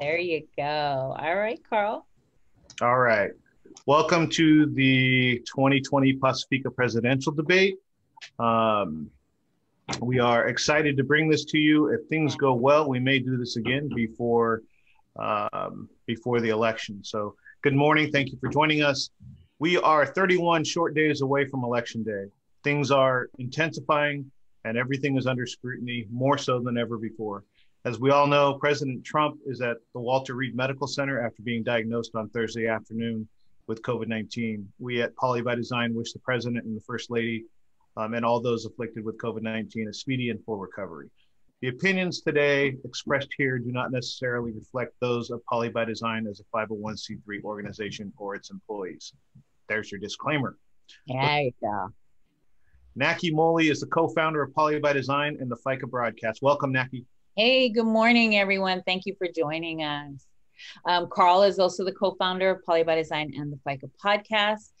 There you go. All right, Carl. All right. Welcome to the 2020 Pasifika presidential debate. Um, we are excited to bring this to you. If things go well, we may do this again before um, before the election. So, good morning. Thank you for joining us. We are 31 short days away from election day. Things are intensifying, and everything is under scrutiny more so than ever before. As we all know, President Trump is at the Walter Reed Medical Center after being diagnosed on Thursday afternoon with COVID 19. We at Poly by Design wish the President and the First Lady um, and all those afflicted with COVID 19 a speedy and full recovery. The opinions today expressed here do not necessarily reflect those of Poly by Design as a 501c3 organization or its employees. There's your disclaimer. There you go. Nackie Moley is the co-founder of Poly by Design and the FICA broadcast. Welcome, Nackie. Hey, good morning, everyone. Thank you for joining us. Um, Carl is also the co-founder of Poly by Design and the FICA podcast.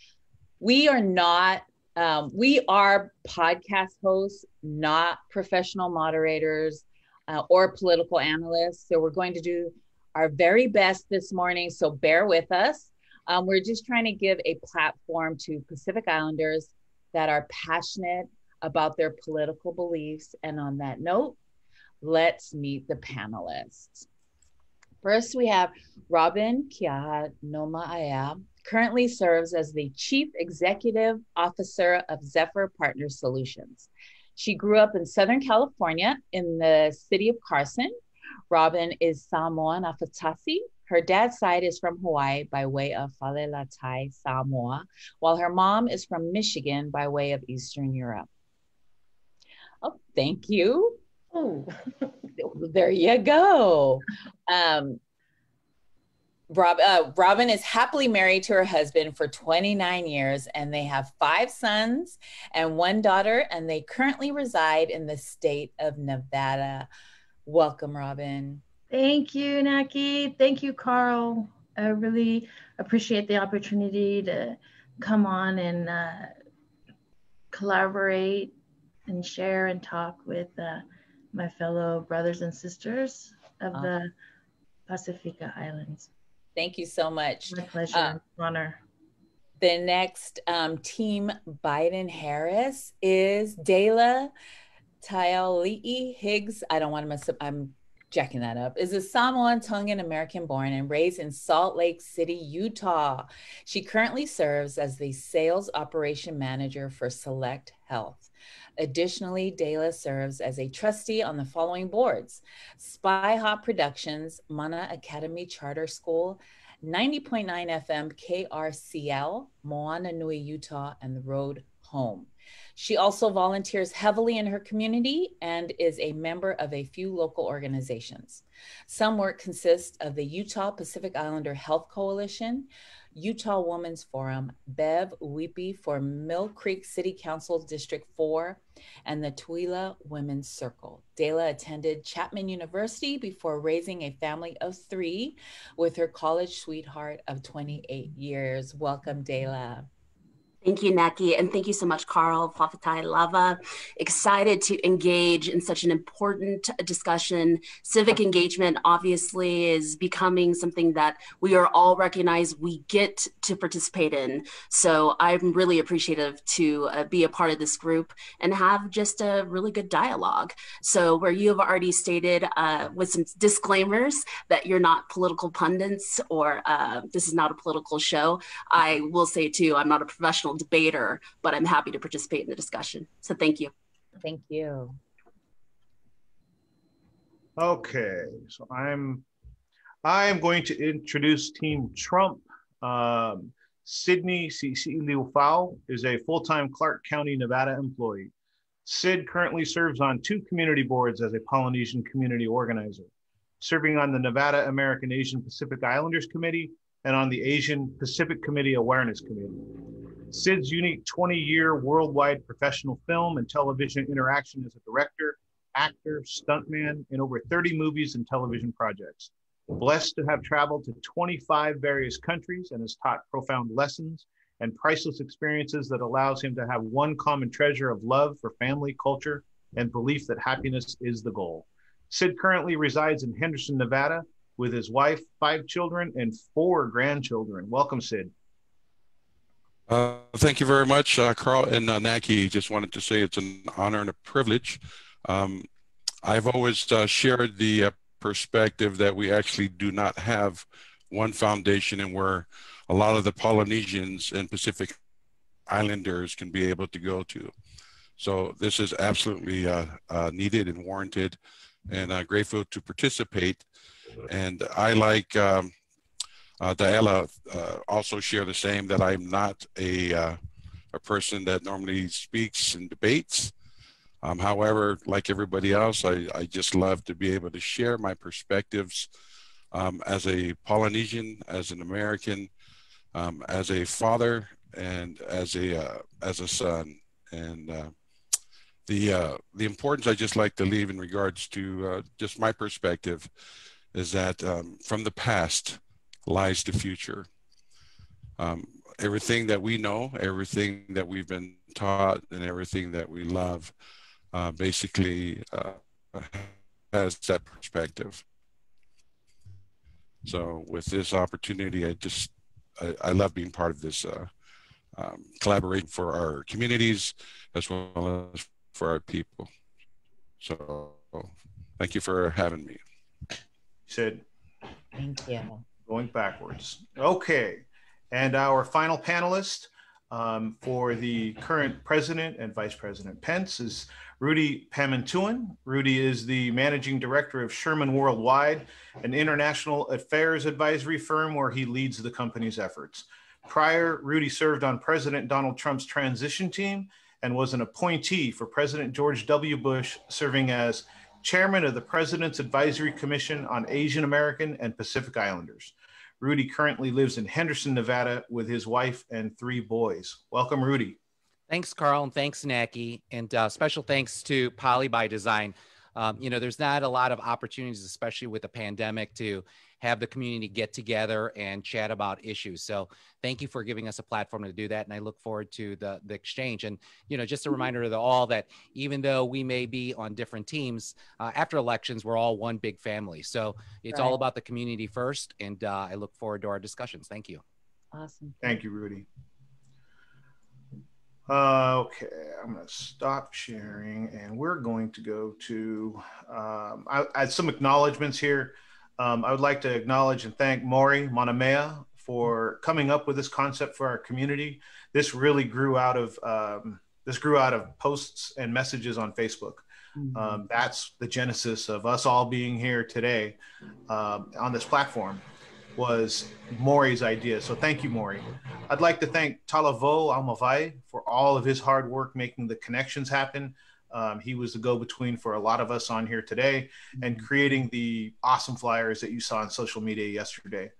We are not um, we are podcast hosts, not professional moderators uh, or political analysts. So we're going to do our very best this morning. So bear with us. Um, we're just trying to give a platform to Pacific Islanders that are passionate about their political beliefs. And on that note, let's meet the panelists. First, we have Robin Kia Noma Aya, currently serves as the Chief Executive Officer of Zephyr Partner Solutions. She grew up in Southern California in the city of Carson. Robin is Samoan Afatasi. Her dad's side is from Hawaii by way of Falelatai, Samoa, while her mom is from Michigan by way of Eastern Europe. Oh, thank you. Oh, there you go. Um, Rob, uh, Robin is happily married to her husband for 29 years, and they have five sons and one daughter, and they currently reside in the state of Nevada. Welcome, Robin. Thank you, Nackie. Thank you, Carl. I really appreciate the opportunity to come on and uh, collaborate and share and talk with uh, my fellow brothers and sisters of uh, the Pacifica Islands. Thank you so much. My pleasure. Uh, honor. The next um, team Biden Harris is Daela Taeoalii Higgs. I don't want to mess up. I'm jacking that up. Is a Samoan Tongan American born and raised in Salt Lake City, Utah. She currently serves as the sales operation manager for Select Health. Additionally, Daela serves as a trustee on the following boards Spy Hop Productions, Mana Academy Charter School, 90.9 FM KRCL, Moana Nui, Utah, and the Road Home. She also volunteers heavily in her community and is a member of a few local organizations. Some work consists of the Utah Pacific Islander Health Coalition, Utah Women's Forum, Bev Uipi for Mill Creek City Council District 4, and the Tuila Women's Circle. Daela attended Chapman University before raising a family of three with her college sweetheart of 28 years. Welcome, Daela. Thank you, Nackie, and thank you so much, Carl Fafatai Lava. Excited to engage in such an important discussion. Civic engagement obviously is becoming something that we are all recognized we get to participate in. So I'm really appreciative to uh, be a part of this group and have just a really good dialogue. So where you have already stated uh, with some disclaimers that you're not political pundits or uh, this is not a political show, I will say too, I'm not a professional professional debater, but I'm happy to participate in the discussion. So thank you. Thank you. Okay, so I'm I am going to introduce Team Trump. Um, Sydney Siisii Liufau is a full-time Clark County, Nevada employee. Sid currently serves on two community boards as a Polynesian community organizer, serving on the Nevada American Asian Pacific Islanders Committee and on the Asian Pacific Committee Awareness Committee. Sid's unique 20 year worldwide professional film and television interaction as a director, actor, stuntman in over 30 movies and television projects. Blessed to have traveled to 25 various countries and has taught profound lessons and priceless experiences that allows him to have one common treasure of love for family, culture, and belief that happiness is the goal. Sid currently resides in Henderson, Nevada, with his wife, five children, and four grandchildren. Welcome, Sid. Uh, thank you very much, uh, Carl and uh, Nackie. Just wanted to say it's an honor and a privilege. Um, I've always uh, shared the uh, perspective that we actually do not have one foundation and where a lot of the Polynesians and Pacific Islanders can be able to go to. So this is absolutely uh, needed and warranted and grateful to participate. And I like um, uh, Daela uh, also share the same that I'm not a, uh, a person that normally speaks and debates. Um, however, like everybody else, I, I just love to be able to share my perspectives um, as a Polynesian, as an American, um, as a father, and as a uh, as a son. And uh, the uh, the importance I just like to leave in regards to just my perspective is that um, from the past, lies the future. Um, everything that we know, everything that we've been taught, and everything that we love uh, basically uh, has that perspective. So, with this opportunity, I just I, I love being part of this uh, um, collaboration for our communities as well as for our people. So, thank you for having me. Sid. Thank you going backwards. Okay, and our final panelist um, for the current president and vice president Pence is Rudy Pamintuan. Rudy is the managing director of Sherman Worldwide, an international affairs advisory firm where he leads the company's efforts. Prior, Rudy served on President Donald Trump's transition team and was an appointee for President George W. Bush, serving as chairman of the President's Advisory Commission on Asian American and Pacific Islanders. Rudy currently lives in Henderson, Nevada with his wife and three boys. Welcome, Rudy. Thanks, Carl, and thanks, Nackie. And uh, special thanks to Poly by Design. Um, you know, there's not a lot of opportunities, especially with the pandemic, to have the community get together and chat about issues. So thank you for giving us a platform to do that. And I look forward to the, the exchange. And, you know, just a mm-hmm. reminder to all that even though we may be on different teams, uh, after elections, we're all one big family. So it's right. all about the community first. And uh, I look forward to our discussions. Thank you. Awesome. Thank you, Rudy. Uh, okay, I'm going to stop sharing and we're going to go to um, I, I had some acknowledgments here. Um, I would like to acknowledge and thank Maury Monamea for coming up with this concept for our community. This really grew out of um, this grew out of posts and messages on Facebook. Mm-hmm. Um, that's the genesis of us all being here today um, on this platform was Maury's idea. So thank you, Maury. I'd like to thank Talavo Almavai for all of his hard work making the connections happen. Um, he was the go between for a lot of us on here today and mm-hmm. creating the awesome flyers that you saw on social media yesterday.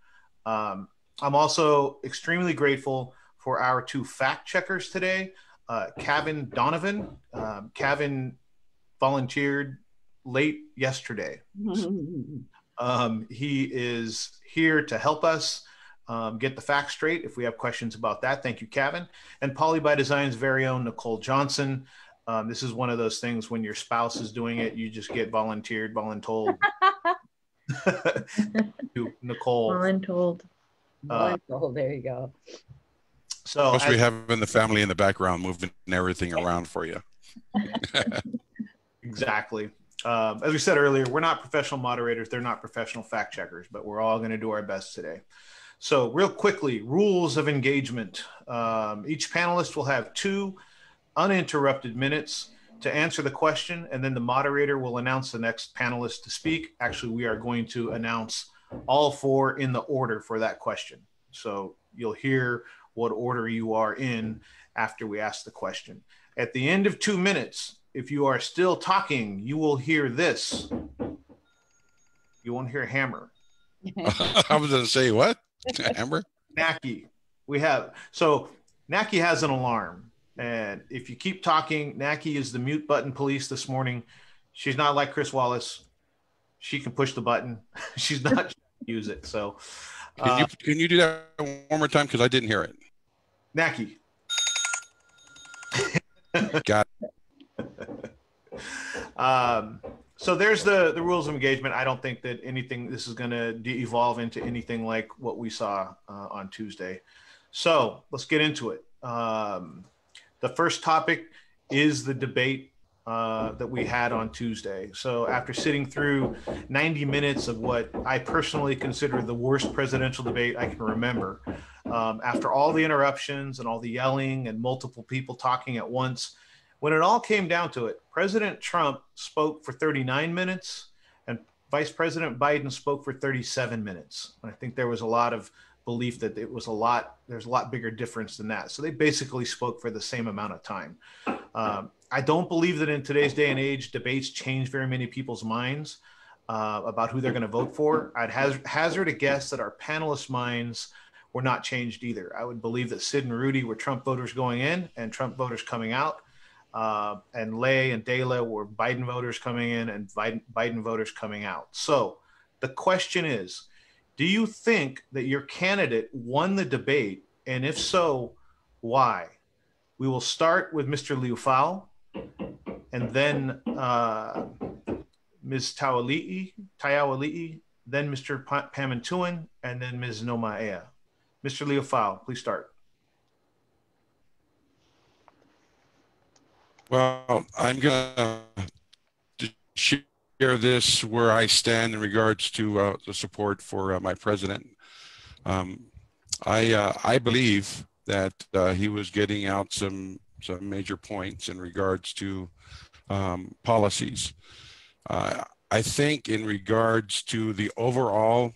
Um, I'm also extremely grateful for our two fact checkers today. Uh, Kevin Donovan. Um, Kevin volunteered late yesterday. um, he is here to help us um, get the facts straight if we have questions about that. Thank you, Kevin. And Poly by Design's very own Nicole Johnson. Um, this is one of those things when your spouse is doing it, you just get volunteered, voluntold. to Nicole. Voluntold. Uh, voluntold. There you go. So Plus, we have in the family in the background moving everything around for you. exactly. Um, as we said earlier, we're not professional moderators. They're not professional fact checkers, but we're all going to do our best today. So, real quickly, rules of engagement. Um, each panelist will have two uninterrupted minutes to answer the question, and then the moderator will announce the next panelist to speak. Actually, we are going to announce all four in the order for that question. So you'll hear what order you are in after we ask the question. At the end of two minutes, if you are still talking, you will hear this. You won't hear hammer. I was going to say, what? hammer? Nackie. We have, so Nackie has an alarm and if you keep talking, Nackie is the mute button police this morning. She's not like Chris Wallace. She can push the button. She's not use it. So, uh, can you can you do that one more time because I didn't hear it. Nackie. Got. um, so there's the the rules of engagement. I don't think that anything this is going to de- evolve into anything like what we saw uh, on Tuesday. So let's get into it. Um, the first topic is the debate uh, that we had on Tuesday. So after sitting through 90 minutes of what I personally consider the worst presidential debate I can remember, um, after all the interruptions and all the yelling and multiple people talking at once, when it all came down to it, President Trump spoke for 39 minutes and Vice President Biden spoke for 37 minutes. I think there was a lot of belief that it was a lot, there's a lot bigger difference than that. So they basically spoke for the same amount of time. Um, I don't believe that in today's day and age, debates change very many people's minds uh, about who they're going to vote for. I'd hazard a guess that our panelists' minds were not changed either. I would believe that Sid and Rudy were Trump voters going in and Trump voters coming out uh, and Lay and Daela were Biden voters coming in and Biden, Biden voters coming out. So the question is do you think that your candidate won the debate? And if so, why? We will start with Mr. Liufau and then uh, Ms. Tawali'i, Tayawali'i, then Mr. Pamintuan, and then Ms. Noma'aea. Mr. Liufau, please start. Well, I'm going to this where I stand in regards to uh, the support for uh, my president. Um, I uh, I believe that uh, he was getting out some some major points in regards to um, policies. Uh, I think in regards to the overall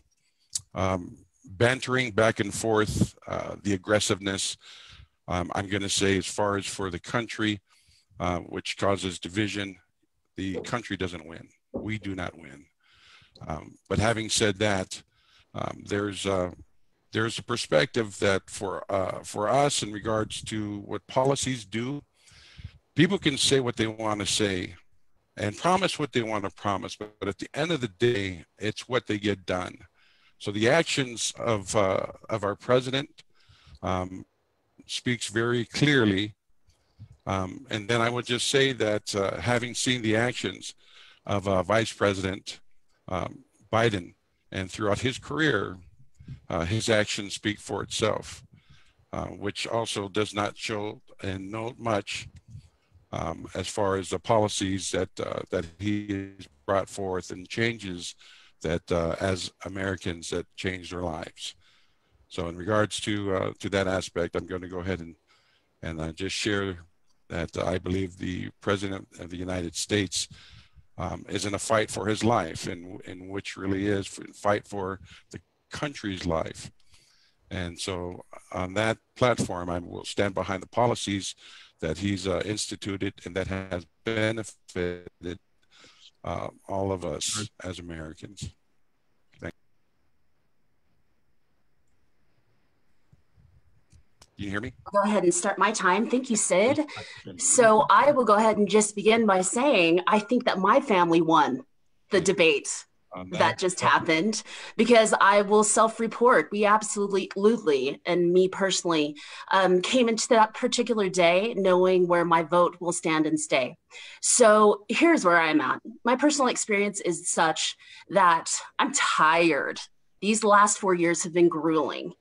um, bantering back and forth, uh, the aggressiveness, um, I'm going to say as far as for the country, which causes division. The country doesn't win. We do not win. Um, but having said that, um, there's uh, there's a perspective that for uh, for us in regards to what policies do, people can say what they want to say and promise what they want to promise, but, but at the end of the day, it's what they get done. So the actions of uh, of our president um, speaks very clearly um, and then I would just say that uh, having seen the actions of uh, Vice President um, Biden and throughout his career, uh, his actions speak for itself, uh, which also does not show and note much um, as far as the policies that uh, that he has brought forth and changes that uh, as Americans that change their lives. So in regards to to that aspect, I'm going to go ahead and and just share that I believe the President of the United States um, is in a fight for his life, and, in which really is a fight for the country's life. And so on that platform, I will stand behind the policies that he's uh, instituted and that has benefited uh, all of us as Americans. You hear me? Go ahead and start my time. Thank you, Sid. So I will go ahead and just begin by saying I think that my family won the debate that just happened because I will self report. We absolutely, and me personally, um, came into that particular day knowing where my vote will stand and stay. So here's where I'm at. My personal experience is such that I'm tired. These last four years have been grueling.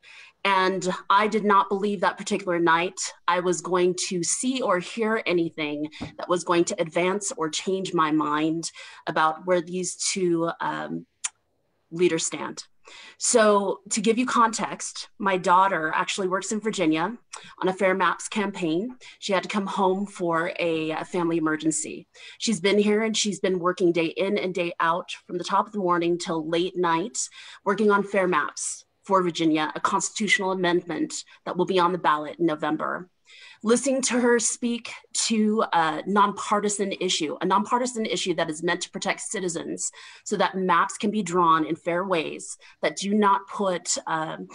And I did not believe that particular night I was going to see or hear anything that was going to advance or change my mind about where these two um, leaders stand. So, to give you context, my daughter actually works in Virginia on a Fair Maps campaign. She had to come home for a, a, family emergency. She's been here and she's been working day in and day out from the top of the morning till late night, working on Fair Maps for Virginia, a constitutional amendment that will be on the ballot in November. Listening to her speak to a nonpartisan issue, a nonpartisan issue that is meant to protect citizens so that maps can be drawn in fair ways that do not put um,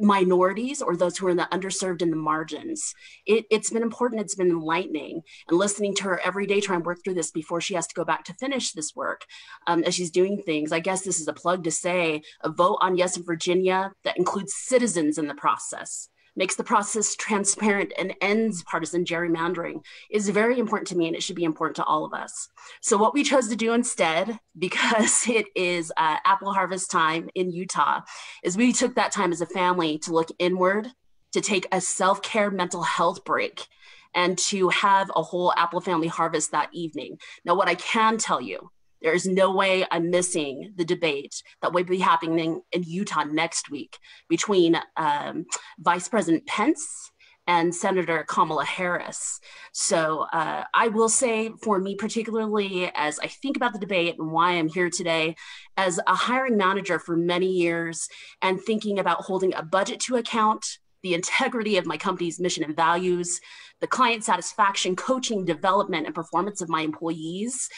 minorities or those who are in the underserved in the margins. It, has been important, it's been enlightening. And listening to her every day try and work through this before she has to go back to finish this work um, as she's doing things. I guess this is a plug to say a vote on yes in Virginia that includes citizens in the process makes the process transparent, and ends partisan gerrymandering is very important to me and it should be important to all of us. So, what we chose to do instead, because it is uh, apple harvest time in Utah, is we took that time as a family to look inward, to take a self care mental health break. And to have a whole apple family harvest that evening. Now, what I can tell you there's no way I'm missing the debate that will be happening in Utah next week between um, Vice President Pence and Senator Kamala Harris. So uh, I will say, for me particularly, as I think about the debate and why I'm here today, as a hiring manager for many years and thinking about holding a budget to account, the integrity of my company's mission and values, the client satisfaction, coaching, development, and performance of my employees,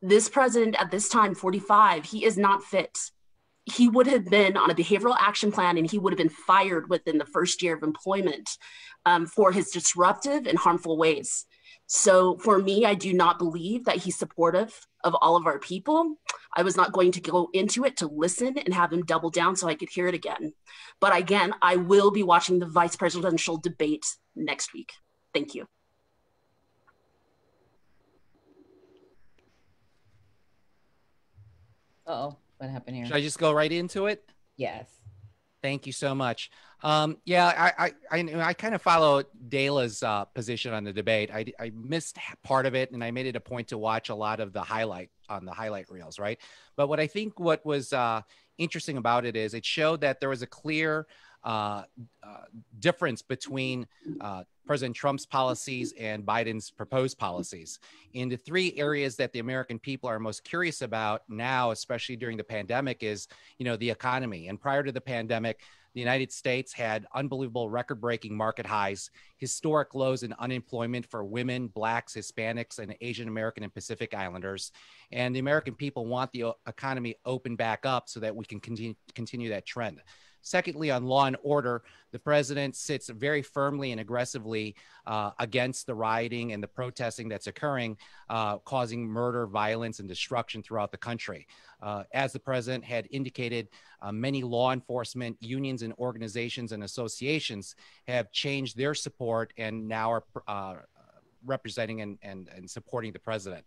this president at this time, 45, he is not fit. He would have been on a behavioral action plan and he would have been fired within the first year of employment um, for his disruptive and harmful ways. So for me, I do not believe that he's supportive of all of our people. I was not going to go into it to listen and have him double down so I could hear it again. But again, I will be watching the vice presidential debate next week. Thank you. Oh, what happened here? Should I just go right into it? Yes. Thank you so much. Um, yeah, I, I, I, I kind of follow Daela's uh, position on the debate. I, I missed part of it, and I made it a point to watch a lot of the highlight on the highlight reels, right? But what I think what was uh, interesting about it is it showed that there was a clear uh, uh, difference between uh, President Trump's policies and Biden's proposed policies. In the three areas that the American people are most curious about now, especially during the pandemic, is you know the economy. And prior to the pandemic, the United States had unbelievable record-breaking market highs, historic lows in unemployment for women, blacks, Hispanics, and Asian American and Pacific Islanders. And the American people want the economy open back up so that we can continue continue that trend. Secondly, on law and order, the president sits very firmly and aggressively uh, against the rioting and the protesting that's occurring, uh, causing murder, violence, and destruction throughout the country. Uh, as the president had indicated, uh, many law enforcement unions and organizations and associations have changed their support and now are uh, representing and, and, and supporting the president.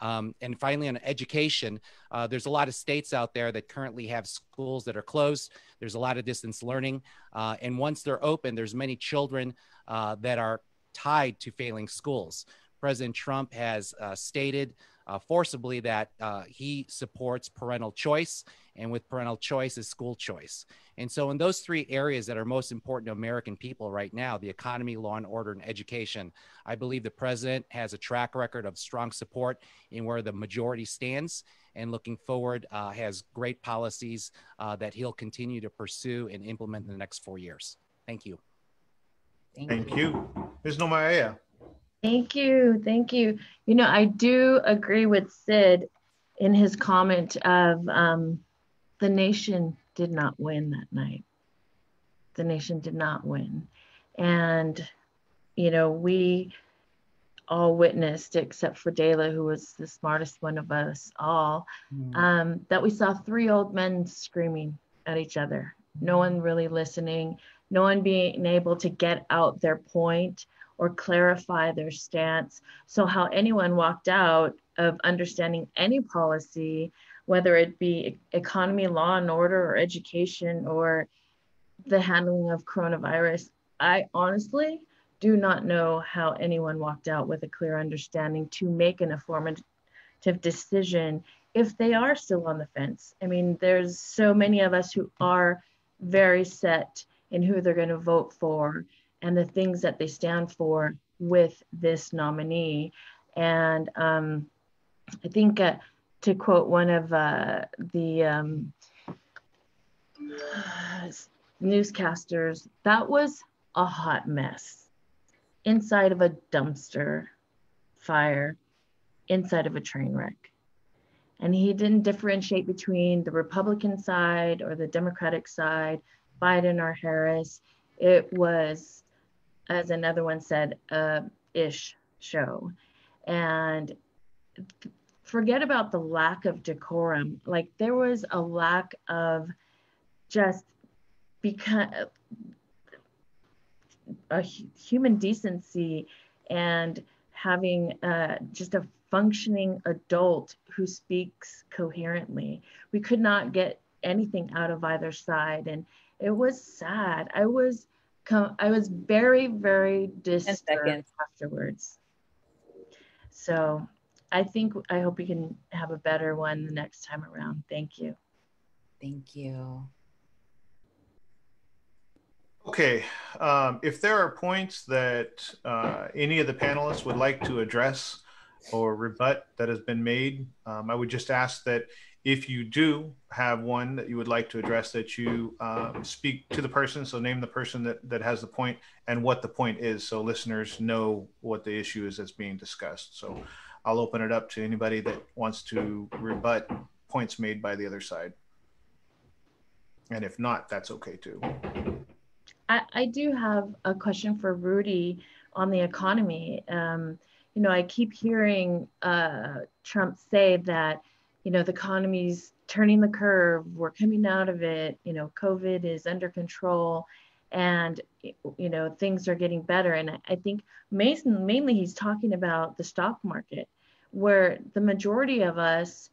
Um, and finally, on education, uh, there's a lot of states out there that currently have schools that are closed. There's a lot of distance learning. Uh, and once they're open, there's many children uh, that are tied to failing schools. President Trump has uh, stated uh, forcibly that uh, he supports parental choice, and with parental choice is school choice. And so, in those three areas that are most important to American people right now the economy, law and order, and education I believe the president has a track record of strong support in where the majority stands. And looking forward, uh, has great policies uh, that he'll continue to pursue and implement in the next four years. Thank you. Thank, Thank you. you. Ms. Noma'aea. Thank you. Thank you. You know, I do agree with Sid in his comment of um, the nation did not win that night. The nation did not win. And, you know, we all witnessed, except for Daela, who was the smartest one of us all, mm. um, that we saw three old men screaming at each other. No one really listening, no one being able to get out their point or clarify their stance. So, how anyone walked out of understanding any policy, whether it be economy, law and order, or education, or the handling of coronavirus, I honestly do not know how anyone walked out with a clear understanding to make an affirmative decision if they are still on the fence. I mean, there's so many of us who are very set in who they're going to vote for and the things that they stand for with this nominee. And um, I think, uh, to quote one of uh, the um, newscasters, that was a hot mess inside of a dumpster fire, inside of a train wreck. And he didn't differentiate between the Republican side or the Democratic side, Biden or Harris. It was as another one said, uh, ish show. And forget about the lack of decorum. Like there was a lack of just because a human decency and having uh, just a functioning adult who speaks coherently. We could not get anything out of either side, and it was sad. I was I was very very disturbed afterwards. So I think I hope we can have a better one the next time around. Thank you. Thank you. Okay, um, if there are points that uh, any of the panelists would like to address or rebut that has been made, um, I would just ask that if you do have one that you would like to address, that you um, speak to the person. So name the person that, that has the point and what the point is, so listeners know what the issue is that's being discussed. So I'll open it up to anybody that wants to rebut points made by the other side. And if not, that's okay too. I, I do have a question for Rudy on the economy. Um, you know, I keep hearing uh, Trump say that, you know, the economy's turning the curve, we're coming out of it, you know, COVID is under control and you know things are getting better. And i think mason mainly he's talking about the stock market where the majority of us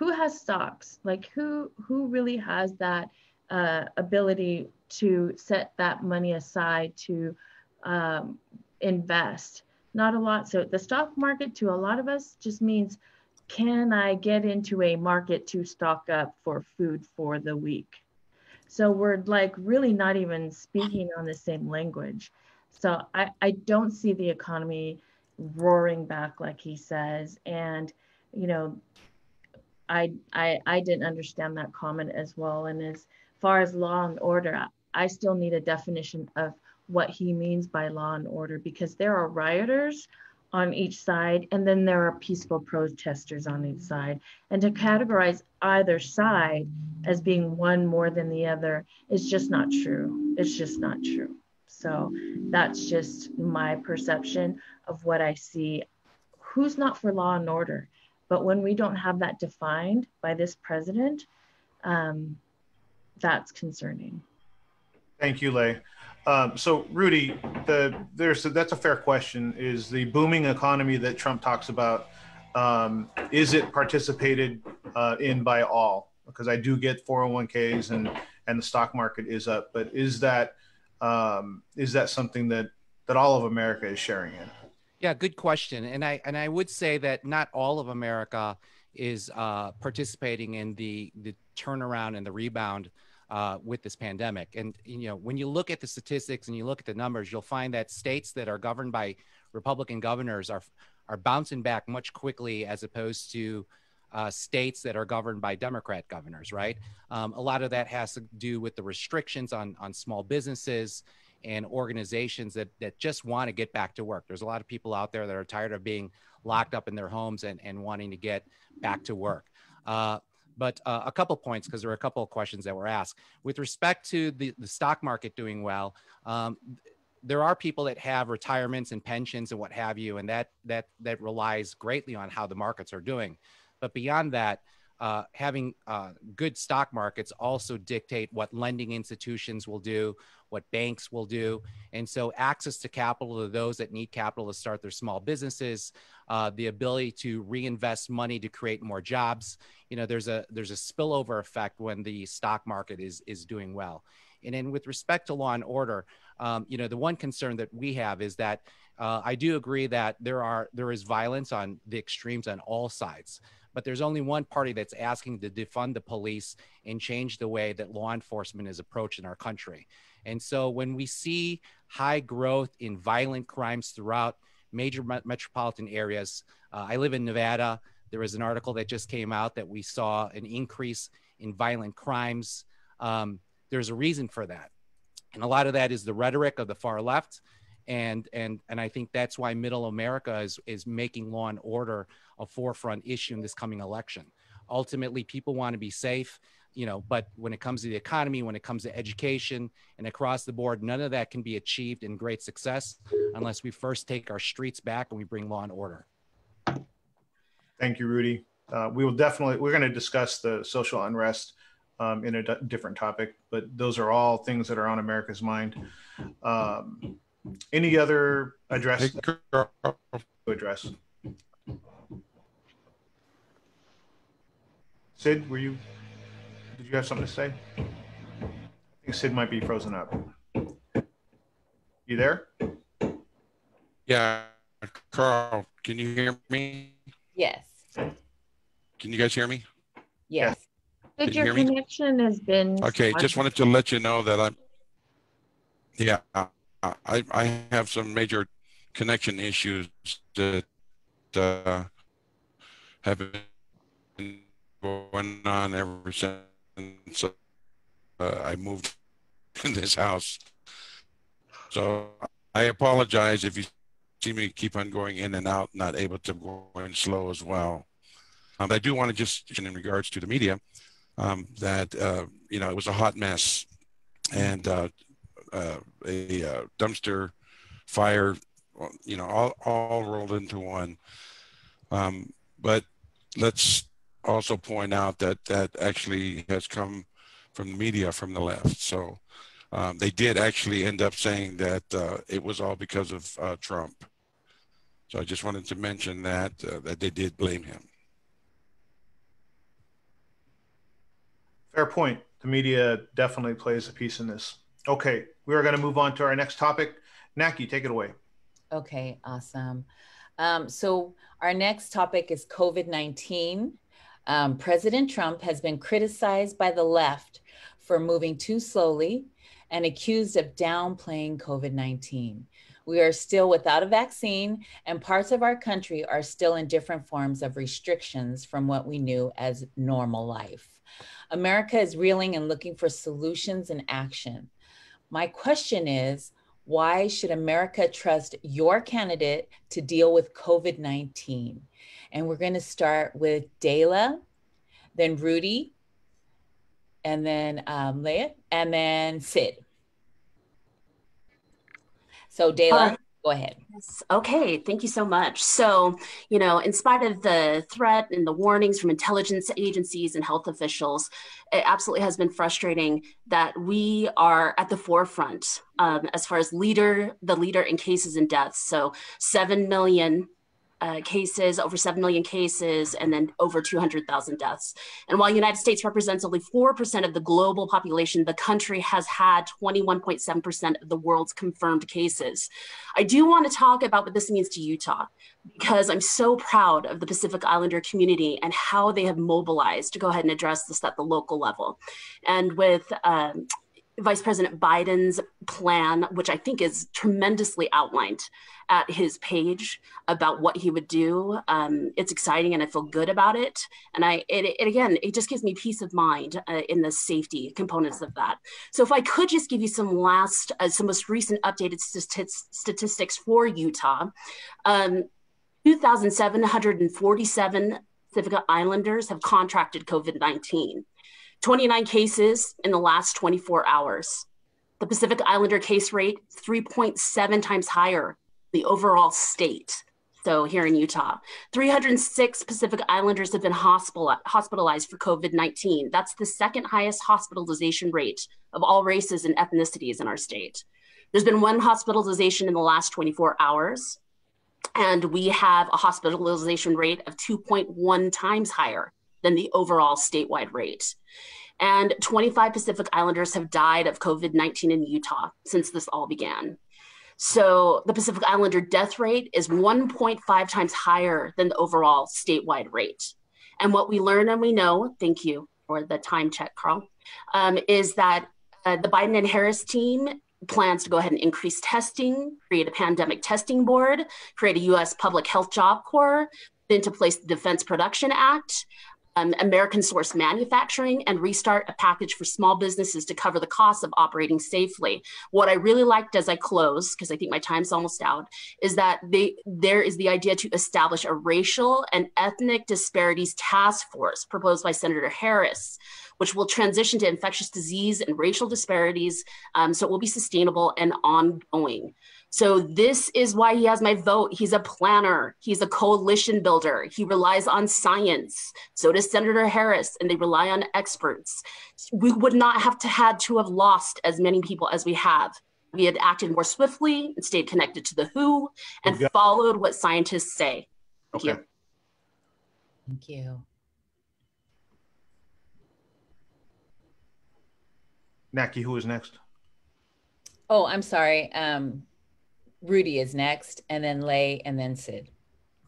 who has stocks? Like who who really has that uh, ability to set that money aside to um, invest? Not a lot. So the stock market to a lot of us just means can i get into a market to stock up for food for the week so we're like really not even speaking on the same language. So I, I don't see the economy roaring back like he says. And, you know, I, I, I didn't understand that comment as well. And as far as law and order, I still need a definition of what he means by law and order because there are rioters on each side, and then there are peaceful protesters on each side. And to categorize either side as being one more than the other is just not true. It's just not true. So that's just my perception of what I see. Who's not for law and order? But when we don't have that defined by this president, um, that's concerning. Thank you, Lay. Um, so, Rudy, the, there's that's a fair question. Is the booming economy that Trump talks about um, is it participated uh, in by all? Because I do get 401ks and and the stock market is up, but is that um, is that something that that all of America is sharing in? Yeah, good question. And I and I would say that not all of America is uh, participating in the the turnaround and the rebound uh, with this pandemic. And you know, when you look at the statistics and you look at the numbers, you'll find that states that are governed by Republican governors are are bouncing back much quickly as opposed to uh, states that are governed by Democrat governors. Right. Um, a lot of that has to do with the restrictions on on small businesses and organizations that that just want to get back to work. There's a lot of people out there that are tired of being locked up in their homes and, and wanting to get back to work. Uh, but uh, a couple points because there were a couple of questions that were asked with respect to the, the stock market doing well. Um, there are people that have retirements and pensions and what have you, and that that that relies greatly on how the markets are doing. But beyond that, uh, having uh, good stock markets also dictate what lending institutions will do, what banks will do. And so, access to capital to those that need capital to start their small businesses, uh, the ability to reinvest money to create more jobs. You know, there's a there's a spillover effect when the stock market is is doing well. And then, with respect to law and order, um, you know, the one concern that we have is that uh, I do agree that there are there is violence on the extremes on all sides but there's only one party that's asking to defund the police and change the way that law enforcement is approached in our country. And so when we see high growth in violent crimes throughout major metropolitan areas, uh, I live in Nevada. There was an article that just came out that we saw an increase in violent crimes. Um, there's a reason for that. And a lot of that is the rhetoric of the far left and and and I think that's why Middle America is is making law and order a forefront issue in this coming election. Ultimately, people want to be safe, you know, but when it comes to the economy, when it comes to education, and across the board, none of that can be achieved in great success unless we first take our streets back and we bring law and order. Thank you, Rudy. Uh, we will definitely we're going to discuss the social unrest um, in a d- different topic, but those are all things that are on America's mind. Um, Any other address to address? Sid, were you, did you have something to say? I think Sid might be frozen up. You there? Yeah, Carl, can you hear me? Yes. Can you guys hear me? Yes. Sid, Can you your hear me? connection has been. Okay, just wanted to let you know that I'm, yeah, I, I I have some major connection issues that uh, have been going on ever since uh, I moved in this house. So I apologize if you see me keep on going in and out, not able to go in slow as well. Um, but I do want to just, in regards to the media, um, that uh, you know it was a hot mess, and uh, uh, a uh, dumpster fire, you know, all all rolled into one. Um, but let's also point out that that actually has come from the media from the left. So um, they did actually end up saying that uh, it was all because of uh, Trump. So I just wanted to mention that uh, that they did blame him. Fair point. The media definitely plays a piece in this. Okay, we are going to move on to our next topic. Nackie, take it away. Okay, awesome. Um, so, our next topic is COVID 19. Um, President Trump has been criticized by the left for moving too slowly and accused of downplaying COVID 19. We are still without a vaccine, and parts of our country are still in different forms of restrictions from what we knew as normal life. America is reeling and looking for solutions and action. My question is why should America trust your candidate to deal with COVID 19? And we're going to start with Daela, then Rudy, and then um, Leah, and then Sid. So, Daela, Uh, go ahead. Yes. Okay. Thank you so much. So, you know, in spite of the threat and the warnings from intelligence agencies and health officials, it absolutely has been frustrating that we are at the forefront um, as far as leader, the leader in cases and deaths. So, 7 million uh, cases, over 7 million cases, and then over 200,000 deaths. And while the United States represents only 4% of the global population, the country has had 21.7% of the world's confirmed cases. I do want to talk about what this means to Utah because I'm so proud of the Pacific Islander community and how they have mobilized to go ahead and address this at the local level. And with um, Vice President Biden's plan, which I think is tremendously outlined at his page about what he would do. Um, it's exciting, and I feel good about it. And I, it, it again, it just gives me peace of mind uh, in the safety components of that. So, if I could just give you some last, uh, some most recent updated statistics, for Utah, um, 2,747 Pacific Islanders have contracted COVID 19. 29 cases in the last 24 hours. The Pacific Islander case rate 3.7 times higher the overall state. So here in Utah, 306 Pacific Islanders have been hospital- hospitalized for COVID-19. That's the second highest hospitalization rate of all races and ethnicities in our state. There's been one hospitalization in the last 24 hours, and we have a hospitalization rate of 2.1 times higher than the overall statewide rate. And 25 Pacific Islanders have died of COVID 19 in Utah since this all began. So the Pacific Islander death rate is 1.5 times higher than the overall statewide rate. And what we learn and we know, thank you for the time check, Carl, um, is that uh, the Biden and Harris team plans to go ahead and increase testing, create a pandemic testing board, create a US public health job corps, then to place the Defense Production Act, um, American source manufacturing and restart a package for small businesses to cover the costs of operating safely. What I really liked as I close, because I think my time's almost out, is that they, there is the idea to establish a racial and ethnic disparities task force proposed by Senator Harris, which will transition to infectious disease and racial disparities um, so it will be sustainable and ongoing. So this is why he has my vote. He's a planner. He's a coalition builder. He relies on science. So does Senator Harris, and they rely on experts. We would not have to had to have lost as many people as we have We had acted more swiftly and stayed connected to the WHO and followed what scientists say. Thank okay. you. Thank you. Nackie, who is next? Oh, I'm sorry. Um, Rudy is next, and then Lay, and then Sid.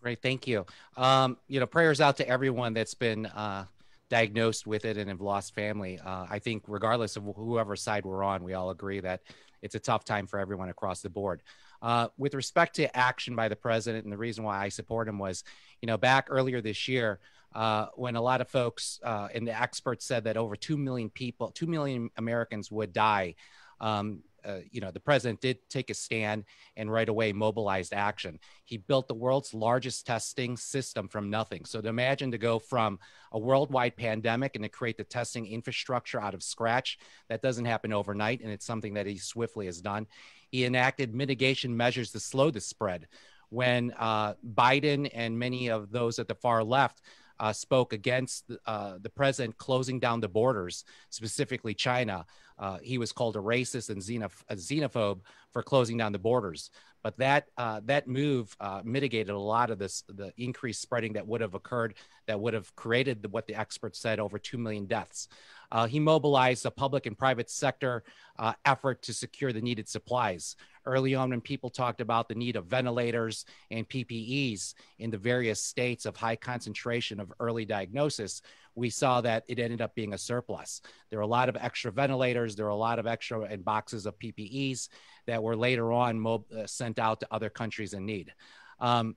Great, thank you. Um, you know, prayers out to everyone that's been uh, diagnosed with it and have lost family. Uh, I think, regardless of whoever side we're on, we all agree that it's a tough time for everyone across the board. Uh, with respect to action by the president, and the reason why I support him was, you know, back earlier this year, uh, when a lot of folks uh, and the experts said that over 2 million people, 2 million Americans would die um, uh, you know, the president did take a stand and right away mobilized action. He built the world's largest testing system from nothing. So to imagine to go from a worldwide pandemic and to create the testing infrastructure out of scratch, that doesn't happen overnight. And it's something that he swiftly has done. He enacted mitigation measures to slow the spread. When uh, Biden and many of those at the far left uh, spoke against uh, the president closing down the borders, specifically China. Uh, he was called a racist and xenoph- a xenophobe for closing down the borders. But that uh, that move uh, mitigated a lot of this the increased spreading that would have occurred that would have created the, what the experts said over two million deaths. Uh, he mobilized a public and private sector uh, effort to secure the needed supplies. Early on, when people talked about the need of ventilators and PPEs in the various states of high concentration of early diagnosis, we saw that it ended up being a surplus. There were a lot of extra ventilators, there were a lot of extra and boxes of PPEs that were later on mob- uh, sent out to other countries in need. Um,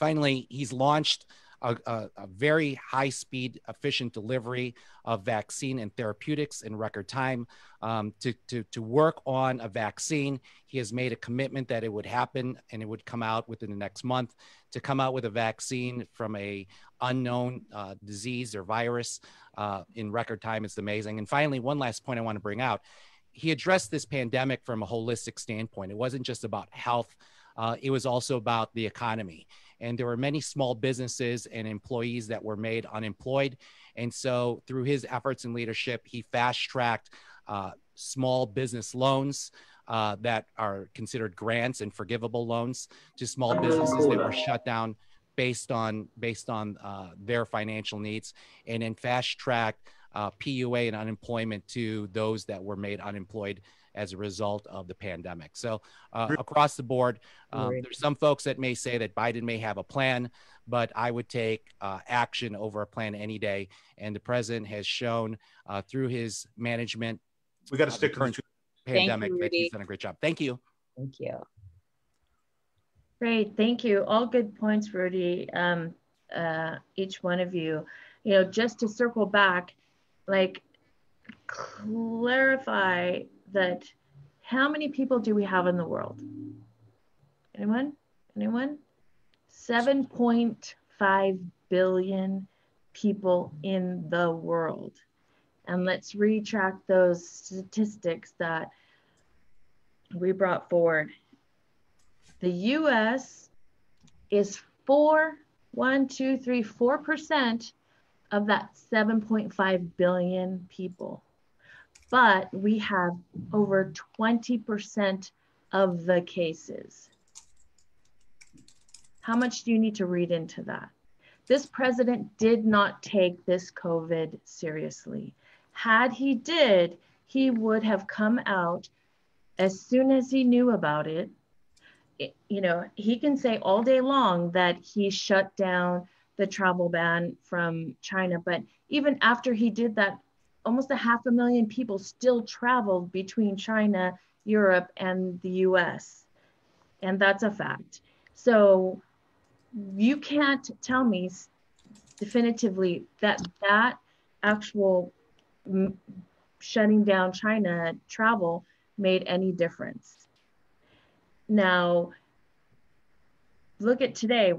finally, he's launched a, a, a very high speed, efficient delivery of vaccine and therapeutics in record time. Um, to, to, to work on a vaccine, he has made a commitment that it would happen and it would come out within the next month. To come out with a vaccine from a unknown uh, disease or virus uh, in record time is amazing. And finally, one last point I want to bring out he addressed this pandemic from a holistic standpoint. It wasn't just about health, uh, it was also about the economy and there were many small businesses and employees that were made unemployed. And so, through his efforts and leadership, he fast tracked uh, small business loans. Uh, that are considered grants and forgivable loans to small businesses that were shut down based on based on uh, their financial needs, and then fast tracked uh, PUA and unemployment to those that were made unemployed as a result of the pandemic. So uh, across the board, um, there's some folks that may say that Biden may have a plan, but I would take uh, action over a plan any day. And the president has shown uh, through his management. We got to stick to the pandemic you, that he's done a great job. Thank you. Thank you. Great, thank you. All good points, Rudy. Um, uh, each one of you. You know, just to circle back, like clarify that how many people do we have in the world? Anyone? Anyone? 7.5 billion people in the world. And let's retract those statistics that we brought forward. The US is four, one, two, three, four percent of that 7.5 billion people but we have over 20% of the cases. How much do you need to read into that? This president did not take this COVID seriously. Had he did, he would have come out as soon as he knew about it. it you know, he can say all day long that he shut down the travel ban from China, but even after he did that, almost a half a million people still traveled between China, Europe, and the US. And that's a fact. So you can't tell me definitively that that actual shutting down China travel made any difference. Now, look at today.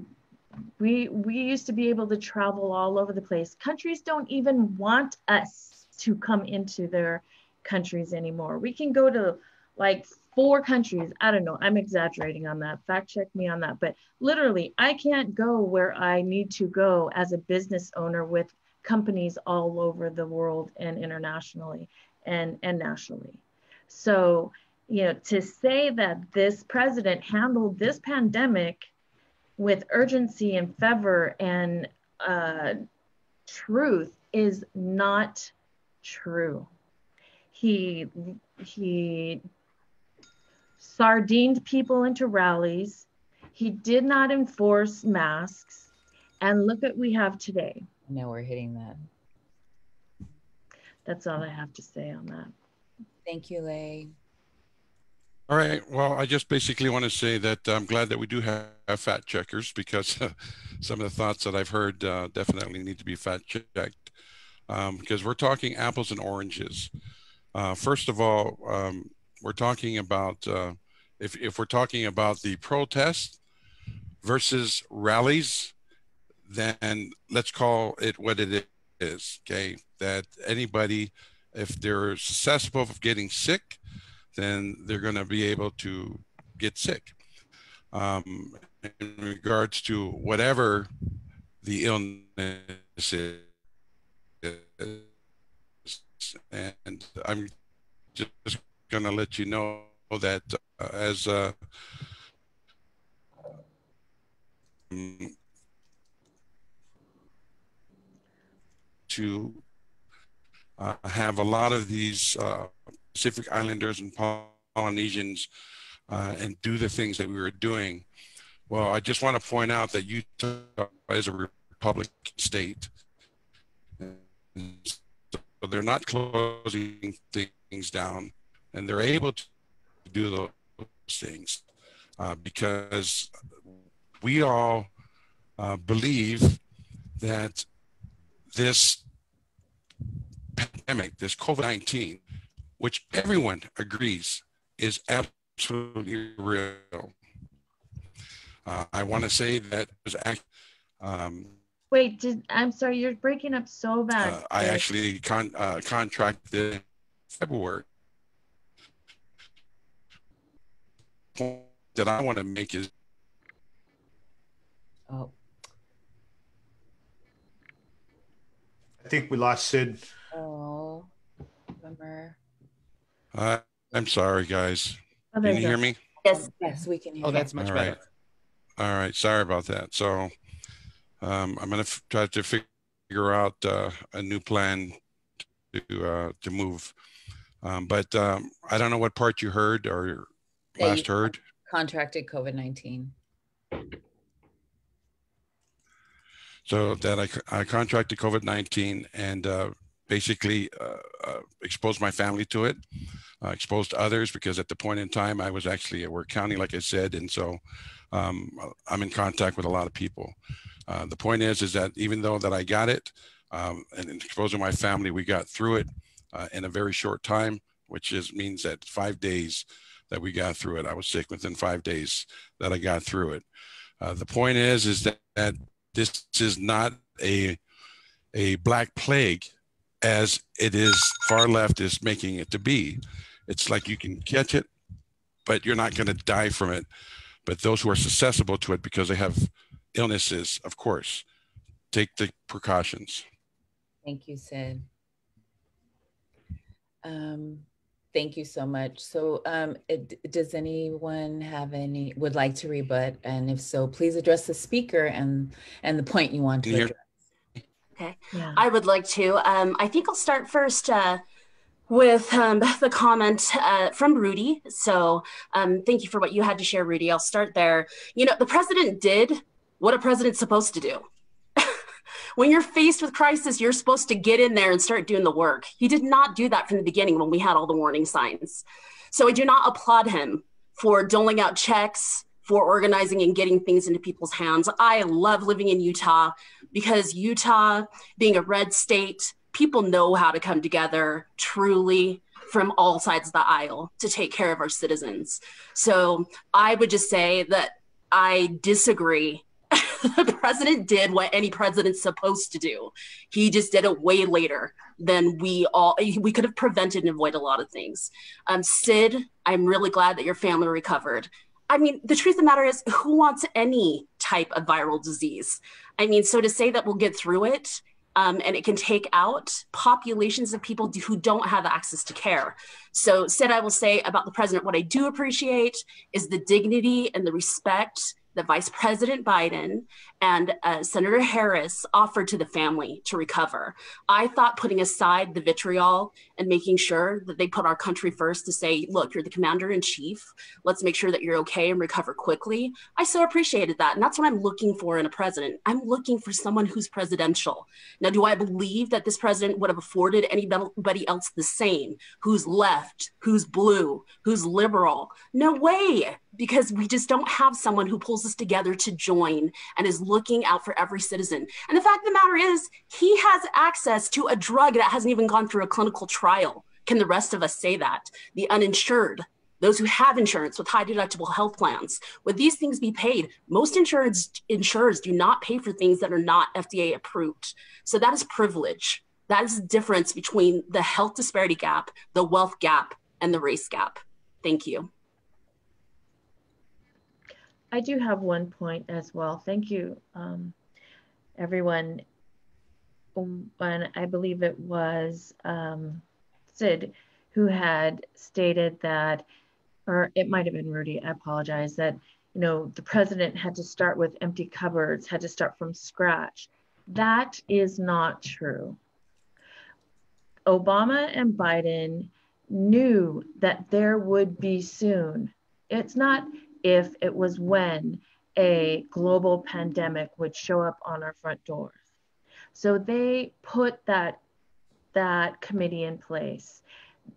We we used to be able to travel all over the place. Countries don't even want us to come into their countries anymore. We can go to like four countries. I don't know. I'm exaggerating on that. Fact check me on that. But literally, I can't go where I need to go as a business owner with companies all over the world and internationally and, and nationally. So you know, to say that this president handled this pandemic with urgency and fervor and uh, truth is not true. He he sardined people into rallies. He did not enforce masks. And look at we have today. Now we're hitting that. That's all I have to say on that. Thank you, Lay. All right. Well, I just basically want to say that I'm glad that we do have, have fact checkers because uh, some of the thoughts that I've heard uh, definitely need to be fact checked um, because we're talking apples and oranges. Uh, first of all, um, we're talking about uh, if, if we're talking about the protest versus rallies, then let's call it what it is. Okay, that anybody, if they're susceptible of getting sick, then they're going to be able to get sick. Um, in regards to whatever the illness is, and I'm just going to let you know that uh, as uh, to uh, have a lot of these uh, Pacific Islanders and Polynesians uh, and do the things that we were doing. Well, I just want to point out that Utah is a republic state. So they're not closing things down and they're able to do those things uh, because we all uh, believe that this pandemic, this COVID 19, which everyone agrees is absolutely real. Uh, I want to say that was um, Wait, did, I'm sorry, you're breaking up so bad. uh, I actually con- uh, contracted in February. Point that I want to make is Oh, I think we lost Sid. oh, bummer. uh, I'm sorry, guys. Oh, Can you you hear me? Yes. Yes, we can hear. Oh, that's much All better. right. All right. Sorry about that. So um, I'm going to f- try to figure out uh, a new plan to uh, to move. Um, but um, I don't know what part you heard or That last heard. Contracted COVID 19. So that I contracted COVID 19 and uh, basically uh, uh, exposed my family to it, uh, exposed others because at the point in time I was actually at Work County, like I said. And so um, I'm in contact with a lot of people. Uh, the point is, is that even though that I got it um, and in exposing my family, we got through it uh, in a very short time, which is means that five days that we got through it. I was sick within five days that I got through it. Uh, the point is, is that, that this is not a a black plague as it is far left is making it to be. It's like you can catch it, but you're not going to die from it. But those who are susceptible to it because they have illnesses, of course, take the precautions. Thank you, Sid. Um, thank you so much. So, um, it, does anyone have any would like to rebut? And if so, please address the speaker and and the point you want to Can Okay. Yeah. I would like to. Um, I think I'll start first uh, with um, the comment uh, from Rudy. So um, thank you for what you had to share, Rudy. I'll start there. You know, the president did what a president's supposed to do. when you're faced with crisis, you're supposed to get in there and start doing the work. He did not do that from the beginning when we had all the warning signs. So I do not applaud him for doling out checks, for organizing and getting things into people's hands. I love living in Utah because Utah, being a red state, people know how to come together truly from all sides of the aisle to take care of our citizens. So I would just say that I disagree. The president did what any president's supposed to do. He just did it way later than we all we could have prevented and avoided a lot of things. Um, Sid, I'm really glad that your family recovered. I mean, the truth of the matter is, who wants any type of viral disease? I mean, so to say that we'll get through it, um, and it can take out populations of people who don't have access to care. So, Sid, I will say about the president, what I do appreciate is the dignity and the respect that Vice President Biden and uh, Senator Harris offered to the family to recover. I thought putting aside the vitriol and making sure that they put our country first to say, look, you're the commander in chief. Let's make sure that you're okay and recover quickly. I so appreciated that. And that's what I'm looking for in a president. I'm looking for someone who's presidential. Now, do I believe that this president would have afforded anybody else the same? Who's left, who's blue, who's liberal? No way, because we just don't have someone who pulls us together to join and is looking out for every citizen. And the fact of the matter is, he has access to a drug that hasn't even gone through a clinical trial. Can the rest of us say that? The uninsured, those who have insurance with high deductible health plans. Would these things be paid? Most insurance insurers do not pay for things that are not FDA approved. So that is privilege. That is the difference between the health disparity gap, the wealth gap, and the race gap. Thank you. I do have one point as well. Thank you, um, everyone. Um, and I believe it was um, Sid who had stated that, or it might have been Rudy, I apologize, that you know the president had to start with empty cupboards, had to start from scratch. That is not true. Obama and Biden knew that there would be soon. It's not if it was when a global pandemic would show up on our front doors. So they put that that committee in place.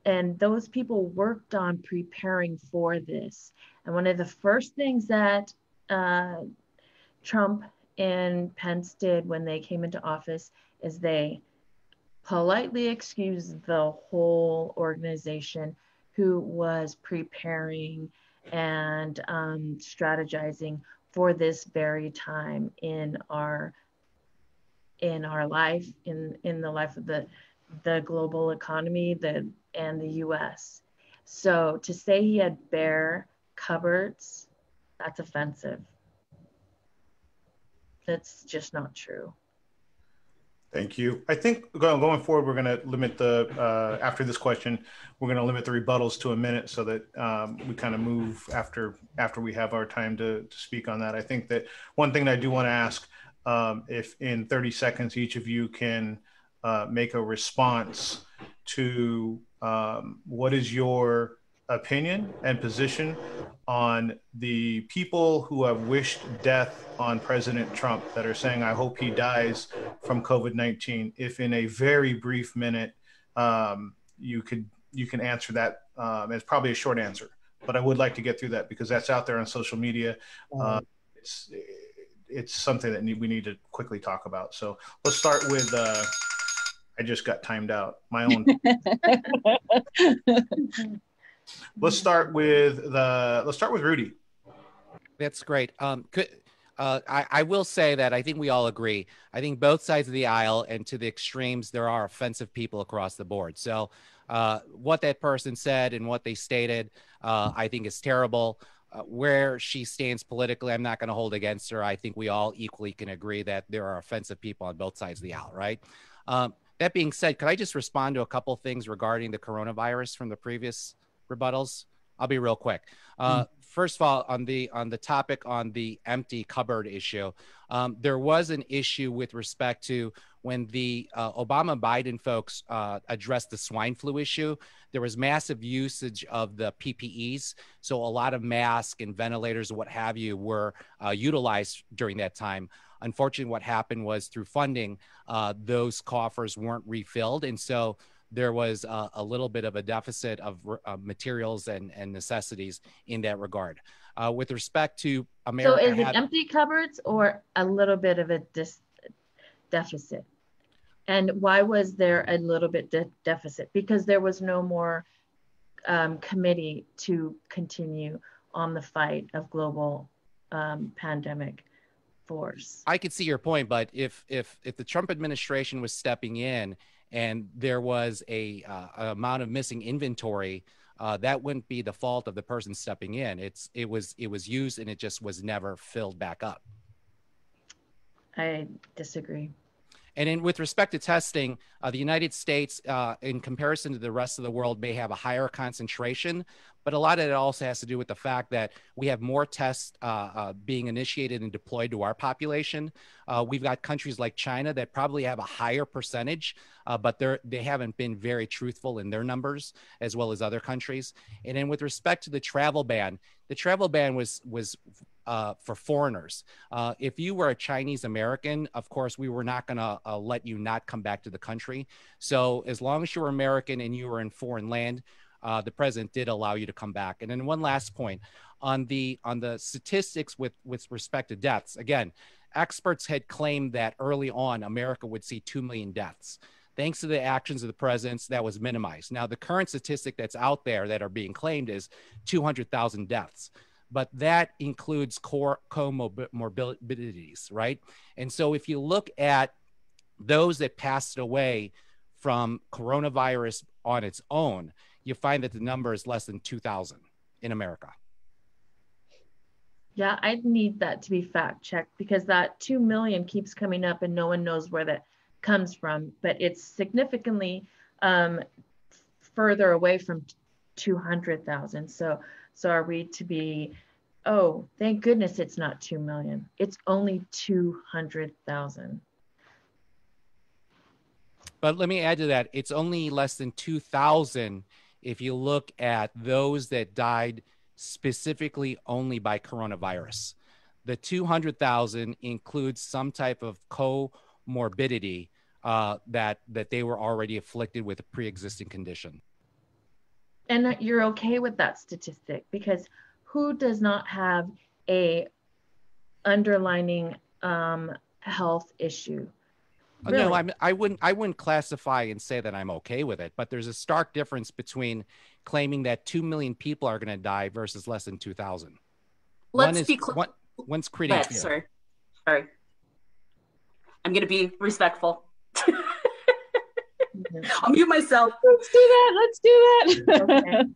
And those people worked on preparing for this. And one of the first things that uh, Trump and Pence did when they came into office is they politely excused the whole organization who was preparing and um, strategizing for this very time in our in our life in in the life of the the global economy the and the US so to say he had bare cupboards that's offensive that's just not true Thank you. I think going, forward, we're going to limit the, uh, after this question, we're going to limit the rebuttals to a minute so that um, we kind of move after after we have our time to, to speak on that. I think that one thing that I do want to ask, um, if in 30 seconds each of you can uh, make a response to um, what is your opinion and position on the people who have wished death on President Trump that are saying, I hope he dies from COVID 19. If in a very brief minute, um, you could you can answer that. Um, it's probably a short answer, but I would like to get through that because that's out there on social media. Uh, it's it's something that we need to quickly talk about. So let's start with. Uh, I just got timed out. My own. Let's start with the. Let's start with Rudy. That's great. Um, could, uh, I, I, will say that I think we all agree. I think both sides of the aisle and to the extremes, there are offensive people across the board. So, uh, what that person said and what they stated, uh, I think is terrible. Uh, where she stands politically, I'm not going to hold against her. I think we all equally can agree that there are offensive people on both sides of the aisle, right? Um, that being said, could I just respond to a couple things regarding the coronavirus from the previous rebuttals. I'll be real quick. Uh, mm. First of all, on the on the topic on the empty cupboard issue, um, there was an issue with respect to when the uh, Obama Biden folks uh, addressed the swine flu issue. There was massive usage of the PPEs, so a lot of masks and ventilators what have you were uh, utilized during that time. Unfortunately, what happened was through funding, uh, those coffers weren't refilled, and so there was a, a little bit of a deficit of uh, materials and, and necessities in that regard. Uh, with respect to America, so is it empty cupboards or a little bit of a dis- deficit? And why was there a little bit de- deficit? Because there was no more um, committee to continue on the fight of global um, pandemic force. I could see your point, but if if if the Trump administration was stepping in and there was a uh, amount of missing inventory, uh, that wouldn't be the fault of the person stepping in. It's it was it was used and it just was never filled back up. I disagree. And in, with respect to testing, uh, the United States, uh, in comparison to the rest of the world, may have a higher concentration, but a lot of it also has to do with the fact that we have more tests uh, uh being initiated and deployed to our population. Uh, we've got countries like China that probably have a higher percentage, uh, but they're, they haven't been very truthful in their numbers, as well as other countries. And then with respect to the travel ban, the travel ban was was uh, for foreigners. Uh, if you were a Chinese American, of course, we were not going to uh, let you not come back to the country. So as long as you were American and you were in foreign land, uh, the president did allow you to come back. And then one last point on the on the statistics with with respect to deaths. Again, experts had claimed that early on America would see two million deaths. Thanks to the actions of the presidents, that was minimized. Now, the current statistic that's out there that are being claimed is 200,000 deaths but that includes core comorbidities, right? And so if you look at those that passed away from coronavirus on its own, you find that the number is less than 2,000 in America. Yeah, I need that to be fact checked because that 2 million keeps coming up and no one knows where that comes from, but it's significantly um, further away from 200,000. So, so are we to be, oh, thank goodness it's not 2 million. It's only 200,000. But let me add to that. It's only less than 2,000 if you look at those that died specifically only by coronavirus. The 200,000 includes some type of comorbidity uh, that that they were already afflicted with a pre-existing condition. And you're okay with that statistic because who does not have a underlining um, health issue? Really? No, I'm, I wouldn't. I wouldn't classify and say that I'm okay with it. But there's a stark difference between claiming that two million people are going to die versus less than two thousand. Let's one is, be cl- one, one's creating. Sorry, sorry. I'm going to be respectful. I'll mute myself. Let's do that. Let's do that. okay.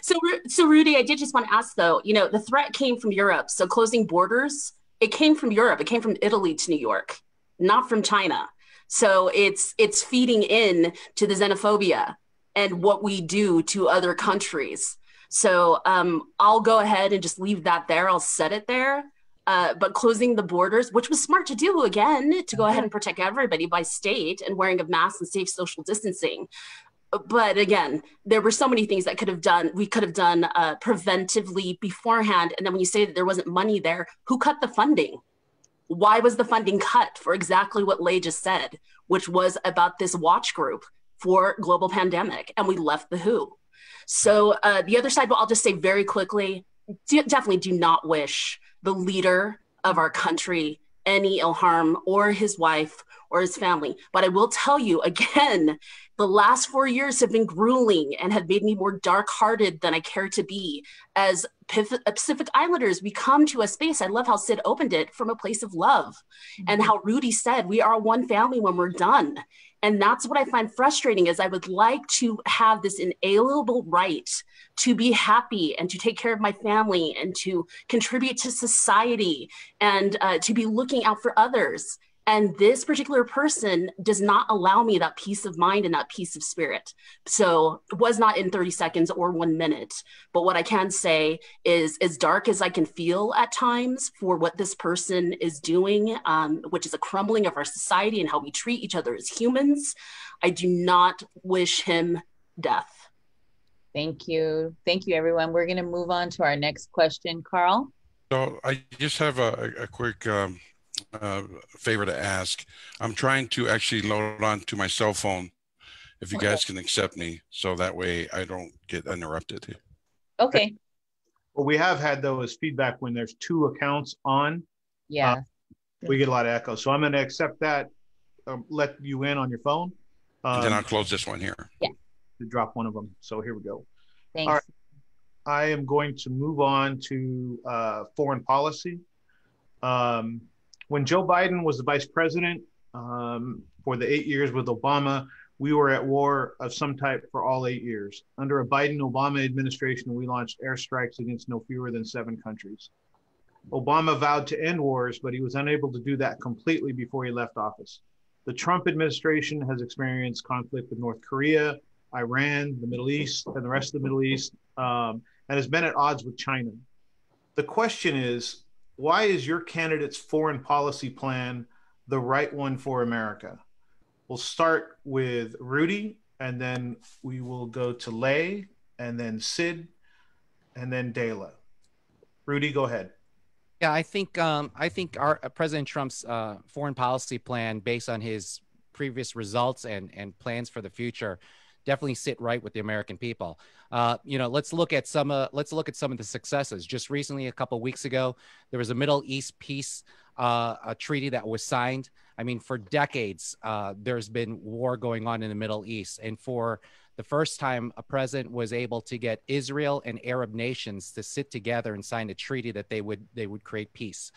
So, so Rudy, I did just want to ask though. You know, the threat came from Europe. So closing borders, it came from Europe. It came from Italy to New York, not from China. So it's it's feeding in to the xenophobia and what we do to other countries. So um, I'll go ahead and just leave that there. I'll set it there. Uh, but closing the borders, which was smart to do again, to go ahead and protect everybody by state and wearing of masks and safe social distancing. But again, there were so many things that could have done. We could have done uh, preventively beforehand. And then when you say that there wasn't money there, who cut the funding? Why was the funding cut for exactly what Lay just said, which was about this watch group for global pandemic? And we left the WHO. So uh, the other side, but I'll just say very quickly, definitely do not wish the leader of our country any ill harm or his wife or his family. But I will tell you again, the last four years have been grueling and have made me more dark hearted than I care to be. As Pacific Islanders, we come to a space, I love how Sid opened it from a place of love. Mm-hmm. And how Rudy said, we are one family when we're done. And that's what I find frustrating is I would like to have this inalienable right to be happy and to take care of my family and to contribute to society and uh, to be looking out for others. And this particular person does not allow me that peace of mind and that peace of spirit. So it was not in 30 seconds or one minute. But what I can say is, as dark as I can feel at times for what this person is doing, um, which is a crumbling of our society and how we treat each other as humans, I do not wish him death. Thank you. Thank you, everyone. We're going to move on to our next question, Carl. So I just have a, a quick um, uh, favor to ask. I'm trying to actually load on to my cell phone. If you okay. guys can accept me, so that way I don't get interrupted. Okay. What we have had though is feedback when there's two accounts on. Yeah. Uh, we get a lot of echo. So I'm going to accept that. Um, let you in on your phone. Um, and then I'll close this one here. Yeah. To drop one of them. So here we go. Thanks. All right. I am going to move on to uh, foreign policy. Um, when Joe Biden was the vice president um, for the eight years with Obama, we were at war of some type for all eight years. Under a Biden Obama administration, we launched airstrikes against no fewer than seven countries. Obama vowed to end wars, but he was unable to do that completely before he left office. The Trump administration has experienced conflict with North Korea, Iran, the Middle East, and the rest of the Middle East, um, and has been at odds with China. The question is why is your candidate's foreign policy plan the right one for America? We'll start with Rudy, and then we will go to Lay, and then Sid, and then Daela. Rudy, go ahead. Yeah, I think um, I think our uh, President Trump's uh, foreign policy plan, based on his previous results and and plans for the future, definitely sit right with the American people. Uh, you know, let's look at some. Uh, let's look at some of the successes. Just recently, a couple weeks ago, there was a Middle East peace uh, a treaty that was signed. I mean, for decades, uh, there's been war going on in the Middle East, and for the first time a president was able to get Israel and Arab nations to sit together and sign a treaty that they would they would create peace.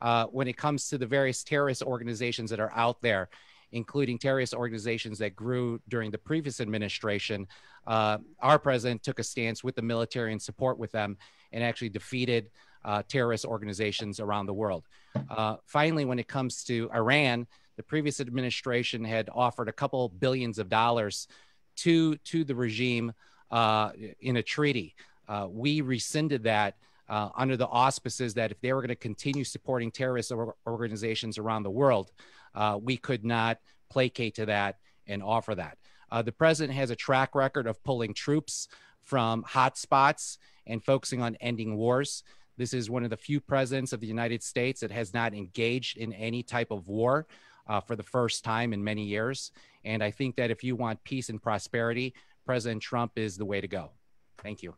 Uh, when it comes to the various terrorist organizations that are out there, including terrorist organizations that grew during the previous administration, uh, our president took a stance with the military and support with them and actually defeated uh, terrorist organizations around the world. Uh, finally, when it comes to Iran, the previous administration had offered a couple billions of dollars to to the regime uh, in a treaty. Uh, we rescinded that uh, under the auspices that if they were going to continue supporting terrorist or- organizations around the world, uh, we could not placate to that and offer that. Uh, the president has a track record of pulling troops from hotspots and focusing on ending wars. This is one of the few presidents of the United States that has not engaged in any type of war uh, for the first time in many years. And I think that if you want peace and prosperity, President Trump is the way to go. Thank you.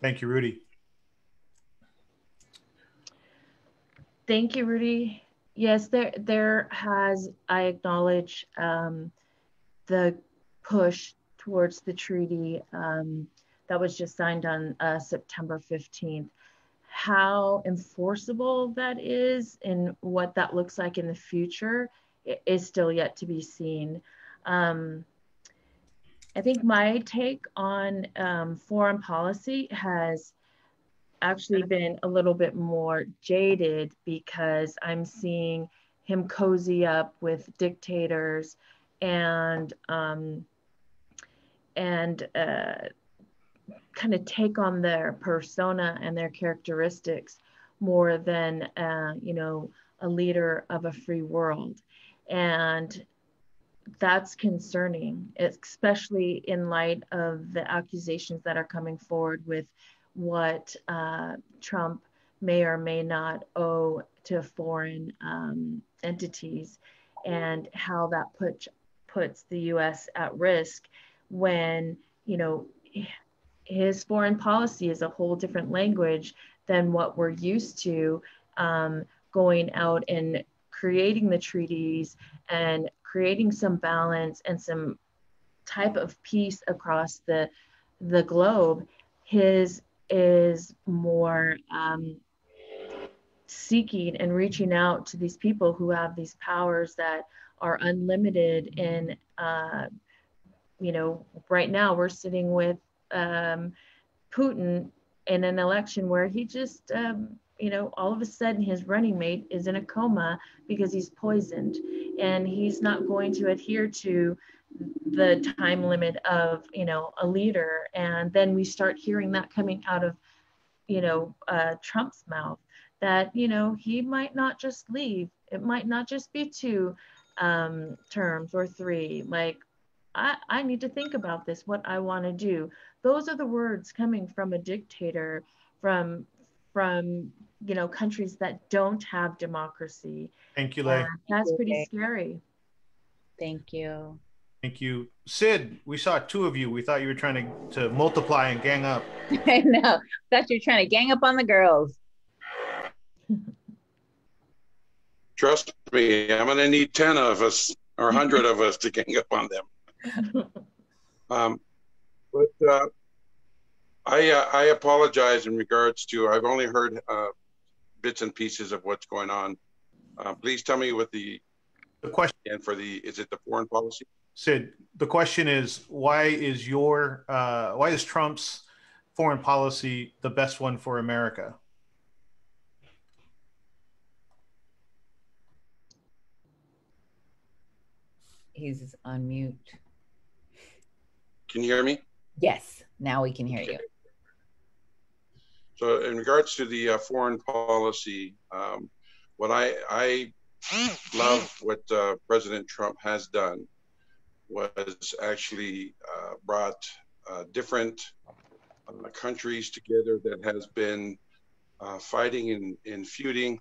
Thank you, Rudy. Thank you, Rudy. Yes, there there has I acknowledge um, the push towards the treaty um, that was just signed on uh, September 15th. How enforceable that is and what that looks like in the future is still yet to be seen. Um, I think my take on um, foreign policy has actually been a little bit more jaded because I'm seeing him cozy up with dictators and um, and uh, kind of take on their persona and their characteristics more than uh, you know a leader of a free world. And that's concerning especially in light of the accusations that are coming forward with what uh, trump may or may not owe to foreign um, entities and how that put, puts the us at risk when you know his foreign policy is a whole different language than what we're used to um, going out and creating the treaties and creating some balance and some type of peace across the the globe. His is more um, seeking and reaching out to these people who have these powers that are unlimited and uh, you know right now we're sitting with um, Putin in an election where he just, um, you know, all of a sudden his running mate is in a coma because he's poisoned and he's not going to adhere to the time limit of, you know, a leader. And then we start hearing that coming out of, you know, uh, Trump's mouth that, you know, he might not just leave. It might not just be two um, terms or three. Like, I, I need to think about this, what I want to do those are the words coming from a dictator from from you know countries that don't have democracy thank you Lay. that's pretty scary thank you thank you. Sid we saw two of you. We thought you were trying to, to multiply and gang up. I know. Thought you were trying to gang up on the girls. Trust me i'm going to need 10 of us or 100 of us to gang up on them. Um, but uh, I uh, I apologize in regards to I've only heard uh, bits and pieces of what's going on. Uh, please tell me what the the question and for the is it the foreign policy? Sid, the question is why is your uh, why is Trump's foreign policy the best one for America? he's on mute. Can you hear me? Yes, now we can hear okay. you. So, in regards to the uh, foreign policy, um, what I, I love what uh, President Trump has done was actually uh, brought uh, different uh, countries together that has been uh, fighting and, and feuding,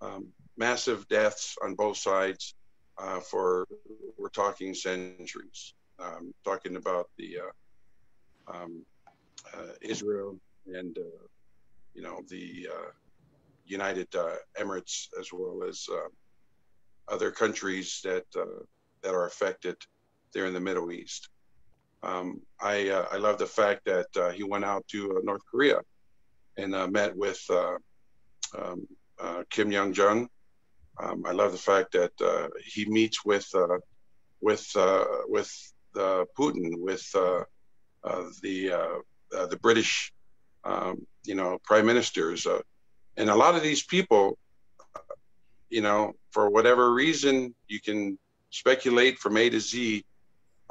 um, massive deaths on both sides for we're talking centuries. Um, talking about the um, Israel and you know the United Emirates as well as other countries that uh, that are affected there in the Middle East. Um, I uh, I love the fact that uh, he went out to uh, North Korea and uh, met with uh, um, Kim Young Jong. Um, I love the fact that he meets with with with Putin with the the British um, you know prime ministers and a lot of these people you know, for whatever reason, you can speculate from A to Z.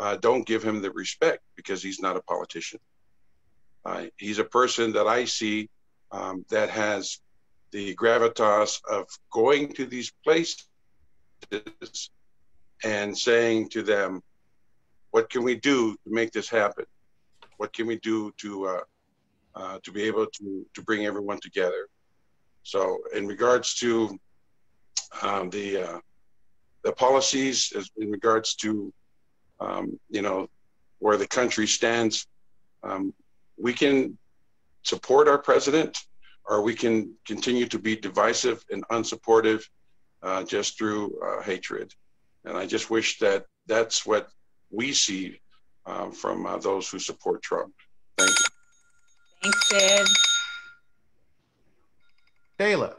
Uh, don't give him the respect because he's not a politician. Uh, he's a person that I see um, that has the gravitas of going to these places and saying to them, "What can we do to make this happen? What can we do to uh, uh to be able to to bring everyone together?" So, in regards to um, the uh, the policies in regards to um, you know where the country stands. Um, we can support our president, or we can continue to be divisive and unsupportive uh, just through uh, hatred. And I just wish that that's what we see uh, from uh, those who support Trump. Thank you. Thanks, Sid. Taylor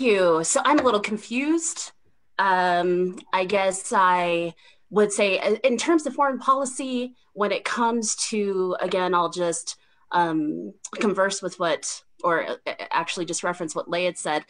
you. So I'm a little confused. Um, I guess I would say, uh, in terms of foreign policy, when it comes to, again, I'll just um, converse with what, or uh, actually just reference what Leah had said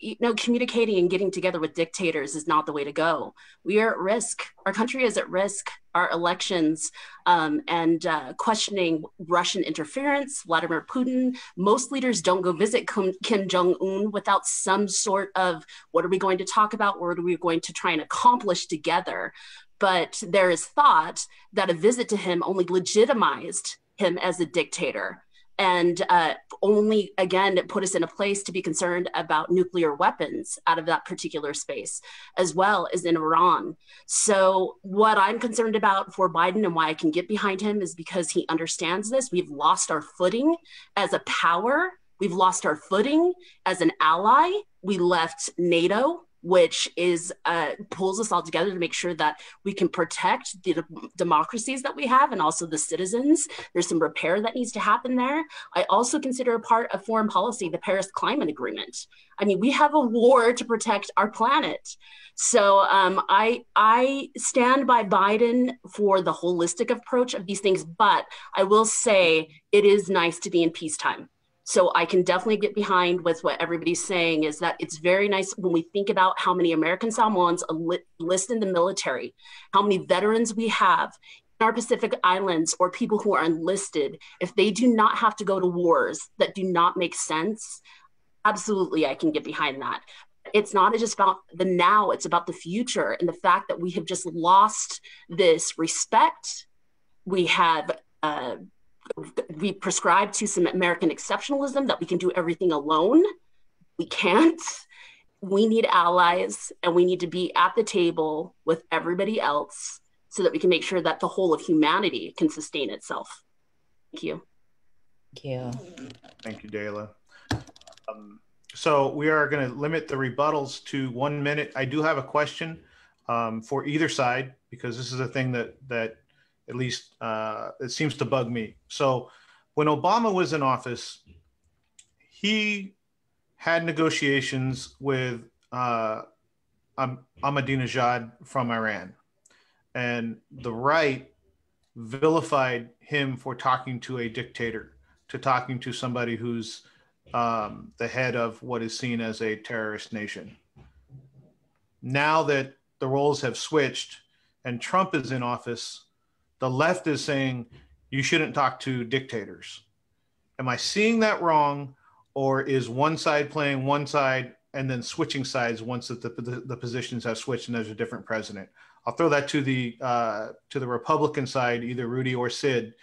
you know, communicating and getting together with dictators is not the way to go. We are at risk. Our country is at risk. Our elections um, and uh, questioning Russian interference, Vladimir Putin. Most leaders don't go visit Kim Jong Un without some sort of what are we going to talk about? What are we going to try and accomplish together? But there is thought that a visit to him only legitimized him as a dictator and uh, only again put us in a place to be concerned about nuclear weapons out of that particular space, as well as in Iran. So, what I'm concerned about for Biden and why I can get behind him is because he understands this. We've lost our footing as a power. We've lost our footing as an ally. We left NATO which is uh, pulls us all together to make sure that we can protect the democracies that we have and also the citizens. There's some repair that needs to happen there. I also consider a part of foreign policy the Paris Climate Agreement. I mean, we have a war to protect our planet. So um, I I stand by Biden for the holistic approach of these things, but I will say it is nice to be in peacetime so I can definitely get behind with what everybody's saying is that it's very nice when we think about how many American Samoans enlist in the military, how many veterans we have in our Pacific Islands or people who are enlisted, if they do not have to go to wars that do not make sense, absolutely I can get behind that. It's not just about the now, it's about the future and the fact that we have just lost this respect. We have uh, we prescribe to some American exceptionalism that we can do everything alone. We can't. We need allies and we need to be at the table with everybody else so that we can make sure that the whole of humanity can sustain itself. Thank you. Thank you. Thank you, Daela. Um, so we are going to limit the rebuttals to one minute. I do have a question um, for either side because this is a thing that that at least uh, it seems to bug me. So when Obama was in office, he had negotiations with uh, Ahmadinejad from Iran, and the right vilified him for talking to a dictator, to talking to somebody who's um, the head of what is seen as a terrorist nation. Now that the roles have switched, and Trump is in office, the left is saying you shouldn't talk to dictators. Am I seeing that wrong? Or is one side playing one side and then switching sides once that the, the, the positions have switched and there's a different president? I'll throw that to the uh, to the Republican side, either Rudy or Sid.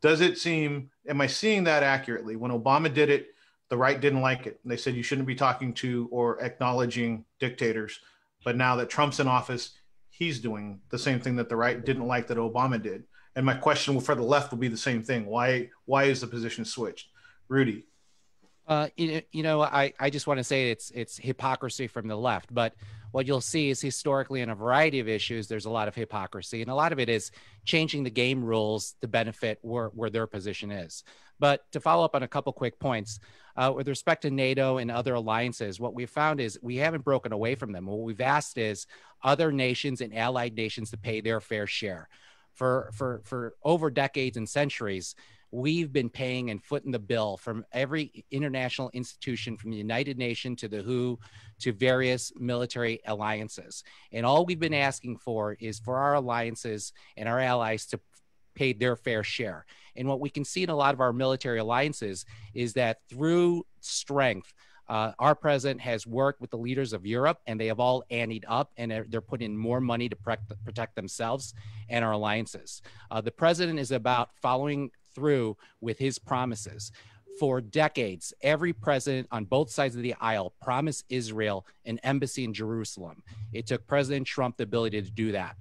Does it seem? Am I seeing that accurately? When Obama did it, the right didn't like it. They said you shouldn't be talking to or acknowledging dictators. But now that Trump's in office, he's doing the same thing that the right didn't like that Obama did. And my question for the left will be the same thing. Why why is the position switched? Rudy. Uh, you, you know, I, I just want to say it's it's hypocrisy from the left, but what you'll see is historically in a variety of issues, there's a lot of hypocrisy, and a lot of it is changing the game rules to benefit where, where their position is. But to follow up on a couple quick points, uh, with respect to NATO and other alliances, what we've found is we haven't broken away from them. What we've asked is other nations and allied nations to pay their fair share. For, for, for over decades and centuries, we've been paying and footing the bill from every international institution from the United Nations to the WHO to various military alliances. And all we've been asking for is for our alliances and our allies to pay their fair share. And what we can see in a lot of our military alliances is that through strength, uh, our president has worked with the leaders of Europe, and they have all anteed up, and they're, they're putting more money to protect, protect themselves and our alliances. Uh, the president is about following through with his promises. For decades, every president on both sides of the aisle promised Israel an embassy in Jerusalem. It took President Trump the ability to do that.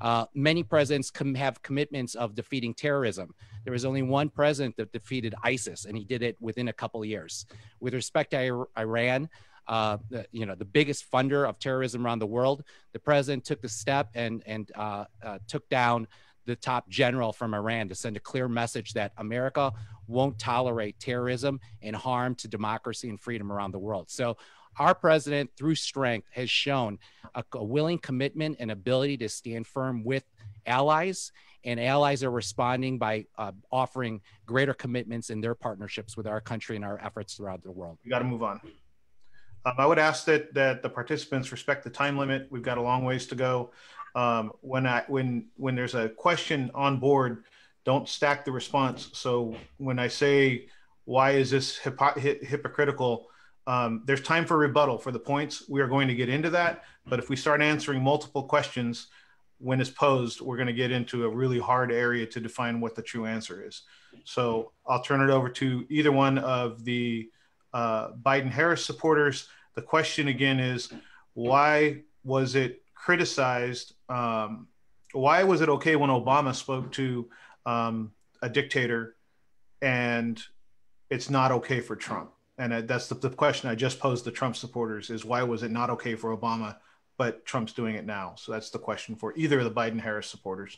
Uh, many presidents com- have commitments of defeating terrorism. There was only one president that defeated ISIS, and he did it within a couple of years. With respect to Iran, uh, the, you know, the biggest funder of terrorism around the world, the president took the step and and uh, uh took down the top general from Iran to send a clear message that America won't tolerate terrorism and harm to democracy and freedom around the world. So, our president, through strength, has shown a, a willing commitment and ability to stand firm with allies, and allies are responding by uh, offering greater commitments in their partnerships with our country and our efforts throughout the world. We got to move on. Um, I would ask that that the participants respect the time limit. We've got a long ways to go um, when I when when there's a question on board, don't stack the response. So when I say why is this hypo- hypocritical, um, there's time for rebuttal for the points. We are going to get into that, but if we start answering multiple questions when it's posed, we're going to get into a really hard area to define what the true answer is. So I'll turn it over to either one of the uh, Biden Harris supporters. The question again is why was it criticized um, why was it okay when Obama spoke to um, a dictator and it's not okay for Trump? And that's the, the, question I just posed to Trump supporters is why was it not okay for Obama, but Trump's doing it now? So that's the question for either of the Biden Harris supporters.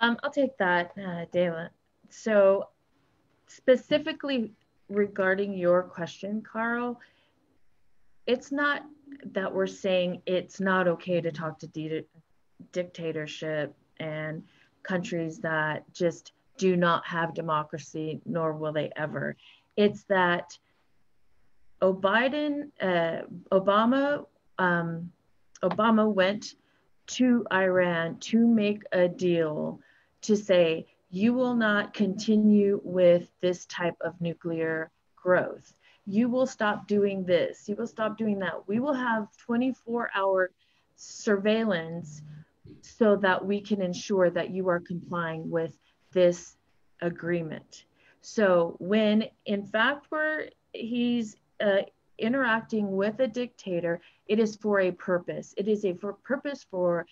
Um, I'll take that, uh. So specifically regarding your question, Carl, it's not that we're saying it's not okay to talk to di- dictatorship and countries that just do not have democracy, nor will they ever. It's that uh, Obama, um, Obama went to Iran to make a deal to say you will not continue with this type of nuclear growth you will stop doing this, you will stop doing that. We will have 24 hour surveillance so that we can ensure that you are complying with this agreement. So when in fact we're he's uh, interacting with a dictator, it is for a purpose. It is a for purpose for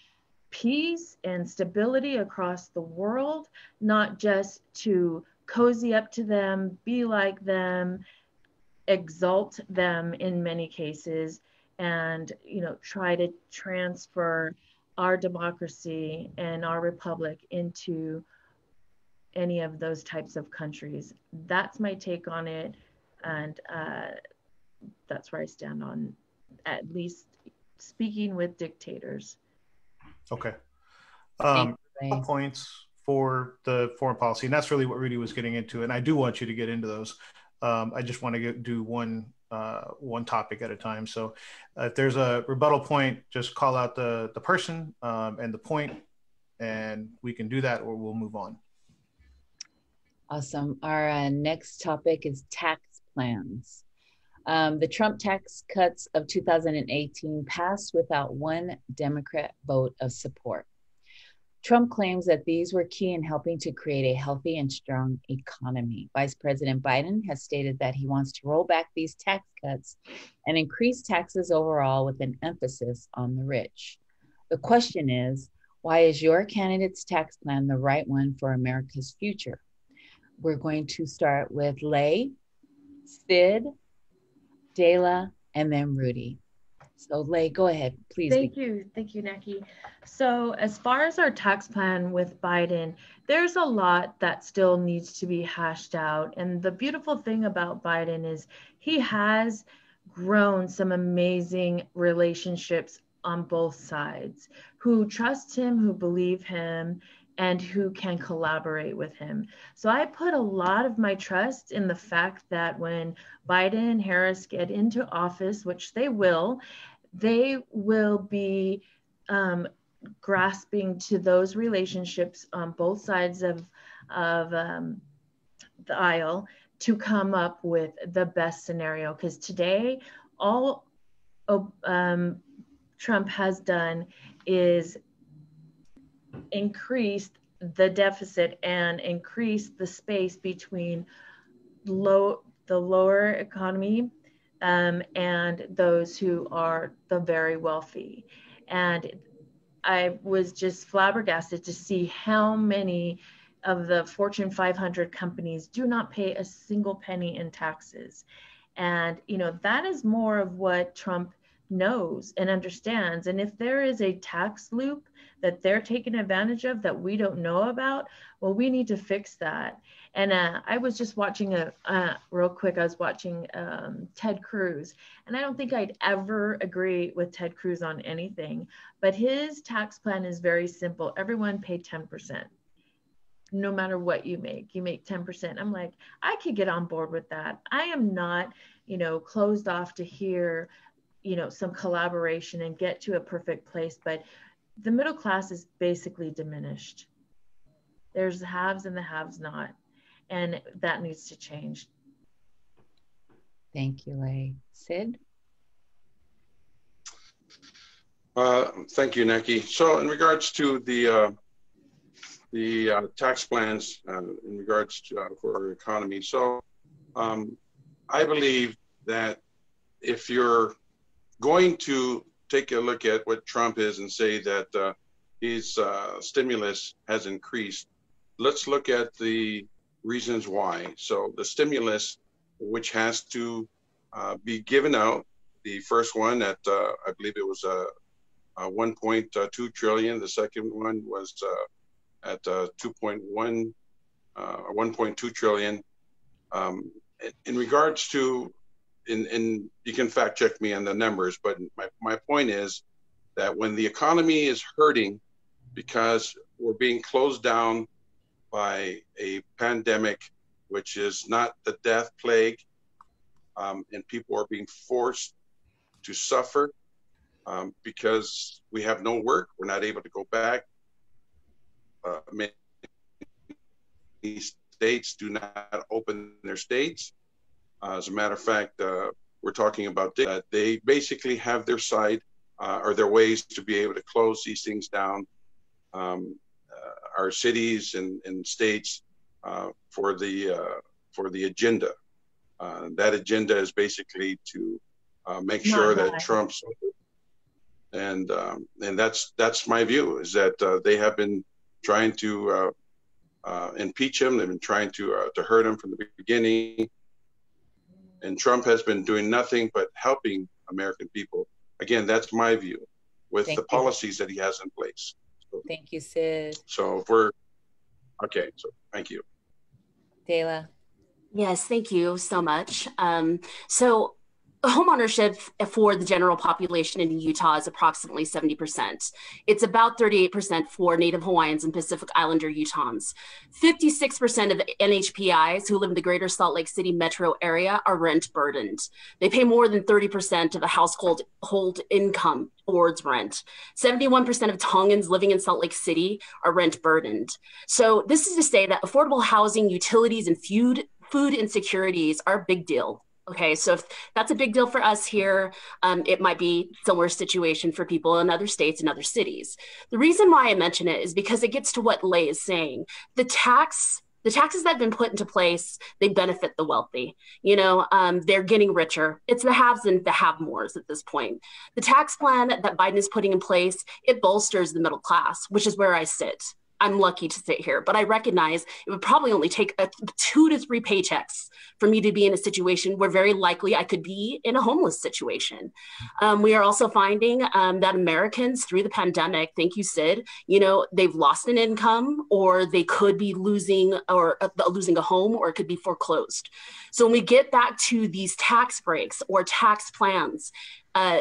peace and stability across the world, not just to cozy up to them, be like them, exalt them in many cases and you know try to transfer our democracy and our republic into any of those types of countries. That's my take on it and uh, that's where i stand on at least speaking with dictators. Okay. Um, points for the foreign policy and that's really what rudy was getting into and i do want you to get into those. Um, I just want to get, do one uh, one topic at a time. So uh, if there's a rebuttal point, just call out the, the person um, and the point, and we can do that or we'll move on. Awesome. Our uh, next topic is tax plans. Um, the Trump tax cuts of 2018 passed without one Democrat vote of support. Trump claims that these were key in helping to create a healthy and strong economy. Vice President Biden has stated that he wants to roll back these tax cuts and increase taxes overall with an emphasis on the rich. The question is why is your candidate's tax plan the right one for America's future? We're going to start with Lay, Sid, Daela, and then Rudy. So Lay, go ahead, please. Thank you. Thank you, Nackie. So as far as our tax plan with Biden, there's a lot that still needs to be hashed out. And the beautiful thing about Biden is he has grown some amazing relationships on both sides who trust him, who believe him, and who can collaborate with him. So I put a lot of my trust in the fact that when Biden and Harris get into office, which they will, they will be um, grasping to those relationships on both sides of, of um, the aisle to come up with the best scenario. Because today, all um, Trump has done is increased the deficit and increased the space between low the lower economy um, and those who are the very wealthy. And I was just flabbergasted to see how many of the Fortune 500 companies do not pay a single penny in taxes. And, you know, that is more of what Trump knows and understands. And if there is a tax loop that they're taking advantage of that we don't know about, well, we need to fix that. And uh, I was just watching a uh, real quick. I was watching um, Ted Cruz, and I don't think I'd ever agree with Ted Cruz on anything, but his tax plan is very simple. Everyone pay 10%. No matter what you make, you make 10%. I'm like, I could get on board with that. I am not, you know, closed off to hear, you know, some collaboration and get to a perfect place. But the middle class is basically diminished. There's the haves and the haves not and that needs to change. Thank you, Lay. Sid? Uh, thank you, Nackie. So in regards to the uh, the uh, tax plans uh, in regards to uh, for our economy, so um, I believe that if you're going to take a look at what Trump is and say that uh, his stimulus has increased, let's look at the reasons why. So the stimulus, which has to uh, be given out, the first one at uh, I believe it was a, a 1.2 trillion. The second one was uh, at uh, 2.1 uh, 1.2 trillion. Um, in regards to, in, in you can fact check me on the numbers, but my, my point is that when the economy is hurting because we're being closed down by a pandemic, which is not the death plague, um, and people are being forced to suffer um, because we have no work. We're not able to go back. Uh, many states do not open their states. Uh, as a matter of fact, uh, we're talking about that. They basically have their side uh, or their ways to be able to close these things down. Um, our cities and, and states uh, for the uh, for the agenda. Uh, that agenda is basically to uh, make sure that Trump's and um, and that's that's my view is that uh, they have been trying to impeach him. They've been trying to to hurt him from the beginning. And Trump has been doing nothing but helping American people. Again, that's my view with Thank the you. policies that he has in place. Thank you, Sid. So if we're okay, so thank you. Daela. Yes, thank you so much. Um, so homeownership for the general population in Utah is approximately 70%. It's about 38% for Native Hawaiians and Pacific Islander Utahns. 56% of NHPIs who live in the greater Salt Lake City metro area are rent burdened. They pay more than 30% of a household hold income towards rent. 71% of Tongans living in Salt Lake City are rent burdened. So this is to say that affordable housing, utilities, and food, food insecurities are a big deal Okay, so if that's a big deal for us here, um, it might be similar situation for people in other states and other cities. The reason why I mention it is because it gets to what Lay is saying. The tax the taxes that have been put into place they benefit the wealthy. You know um, they're getting richer. It's the haves and the have mores at this point. The tax plan that biden is putting in place it bolsters the middle class which is where i sit I'm lucky to sit here, but I recognize it would probably only take a, two to three paychecks for me to be in a situation where very likely I could be in a homeless situation. Um, we are also finding um, that Americans through the pandemic, thank you, Sid, you know, they've lost an income or they could be losing or uh, losing a home or it could be foreclosed. So when we get back to these tax breaks or tax plans, uh,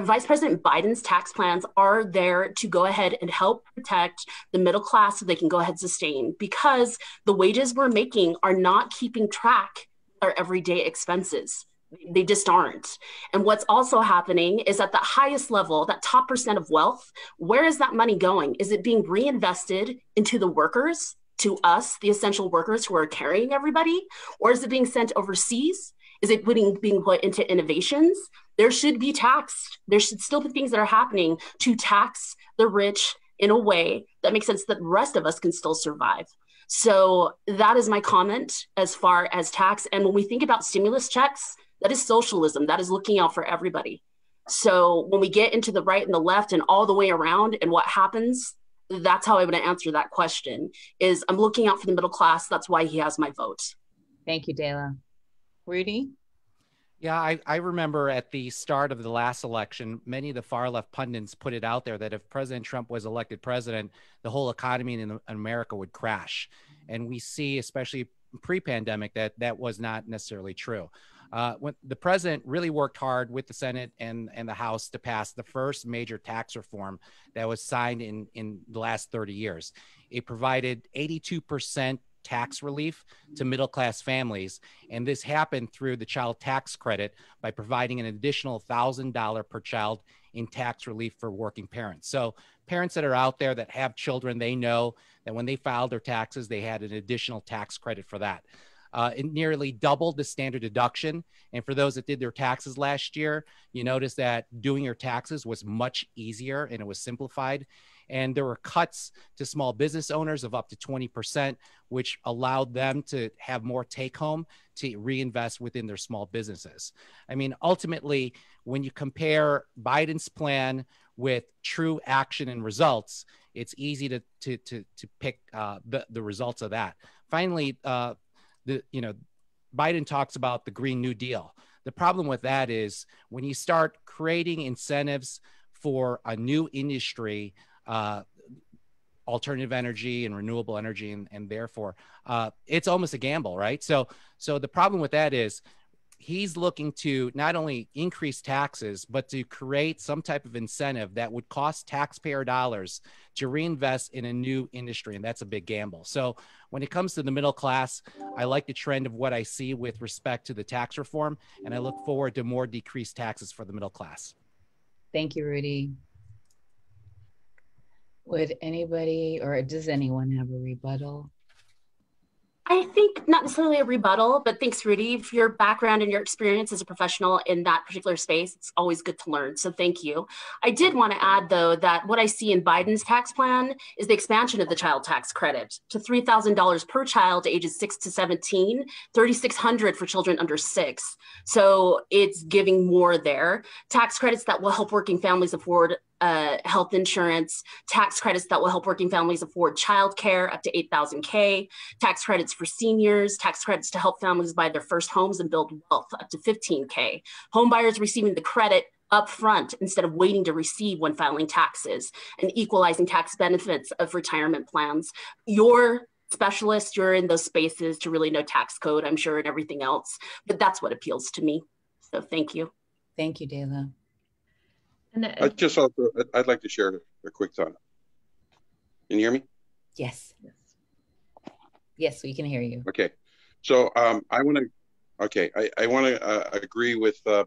Vice President Biden's tax plans are there to go ahead and help protect the middle class so they can go ahead and sustain because the wages we're making are not keeping track of our everyday expenses. They just aren't. And what's also happening is at the highest level, that top percent of wealth, where is that money going? Is it being reinvested into the workers, to us, the essential workers who are carrying everybody? Or is it being sent overseas? Is it being put into innovations? There should be taxed. There should still be things that are happening to tax the rich in a way that makes sense that the rest of us can still survive. So that is my comment as far as tax. And when we think about stimulus checks, that is socialism. That is looking out for everybody. So when we get into the right and the left and all the way around and what happens, that's how I would answer that question is I'm looking out for the middle class. That's why he has my vote. Thank you, Daela. Rudy? Yeah, I, I remember at the start of the last election, many of the far left pundits put it out there that if President Trump was elected president, the whole economy in, America would crash. And we see, especially pre pandemic, that that was not necessarily true. Uh, when the president really worked hard with the Senate and, and the House to pass the first major tax reform that was signed in, in the last 30 years. It provided 82% tax relief to middle class families. And this happened through the child tax credit by providing an additional $1,000 per child in tax relief for working parents. So, parents that are out there that have children, they know that when they filed their taxes, they had an additional tax credit for that. Uh, it nearly doubled the standard deduction. And for those that did their taxes last year, you notice that doing your taxes was much easier and it was simplified. And there were cuts to small business owners of up to 20%, which allowed them to have more take home to reinvest within their small businesses. I mean, ultimately, when you compare Biden's plan with true action and results, it's easy to to to, to pick uh, the the results of that. Finally, uh, the you know, Biden talks about the Green New Deal. The problem with that is when you start creating incentives for a new industry uh, alternative energy and renewable energy and, and therefore uh, it's almost a gamble right? So so the problem with that is he's looking to not only increase taxes but to create some type of incentive that would cost taxpayer dollars to reinvest in a new industry and that's a big gamble. So when it comes to the middle class i like the trend of what i see with respect to the tax reform and i look forward to more decreased taxes for the middle class. Thank you rudy would anybody or does anyone have a rebuttal? I think not necessarily a rebuttal, but thanks, Rudy, for your background and your experience as a professional in that particular space. It's always good to learn. So thank you. I did want to add, though, that what I see in Biden's tax plan is the expansion of the child tax credit to $3,000 per child ages 6 to 17, 3600 for children under 6. So it's giving more there. Tax credits that will help working families afford uh, health insurance, tax credits that will help working families afford childcare up to 8,000K, tax credits for seniors, tax credits to help families buy their first homes and build wealth up to 15K, home buyers receiving the credit upfront instead of waiting to receive when filing taxes, and equalizing tax benefits of retirement plans. Your specialist, you're in those spaces to really know tax code, I'm sure, and everything else, but that's what appeals to me. So thank you. Thank you, Daela. And I just also, I'd like to share a quick thought. Can you hear me? Yes. Yes, we can hear you. Okay. So um, I want to, okay, I, I want to uh, agree with uh,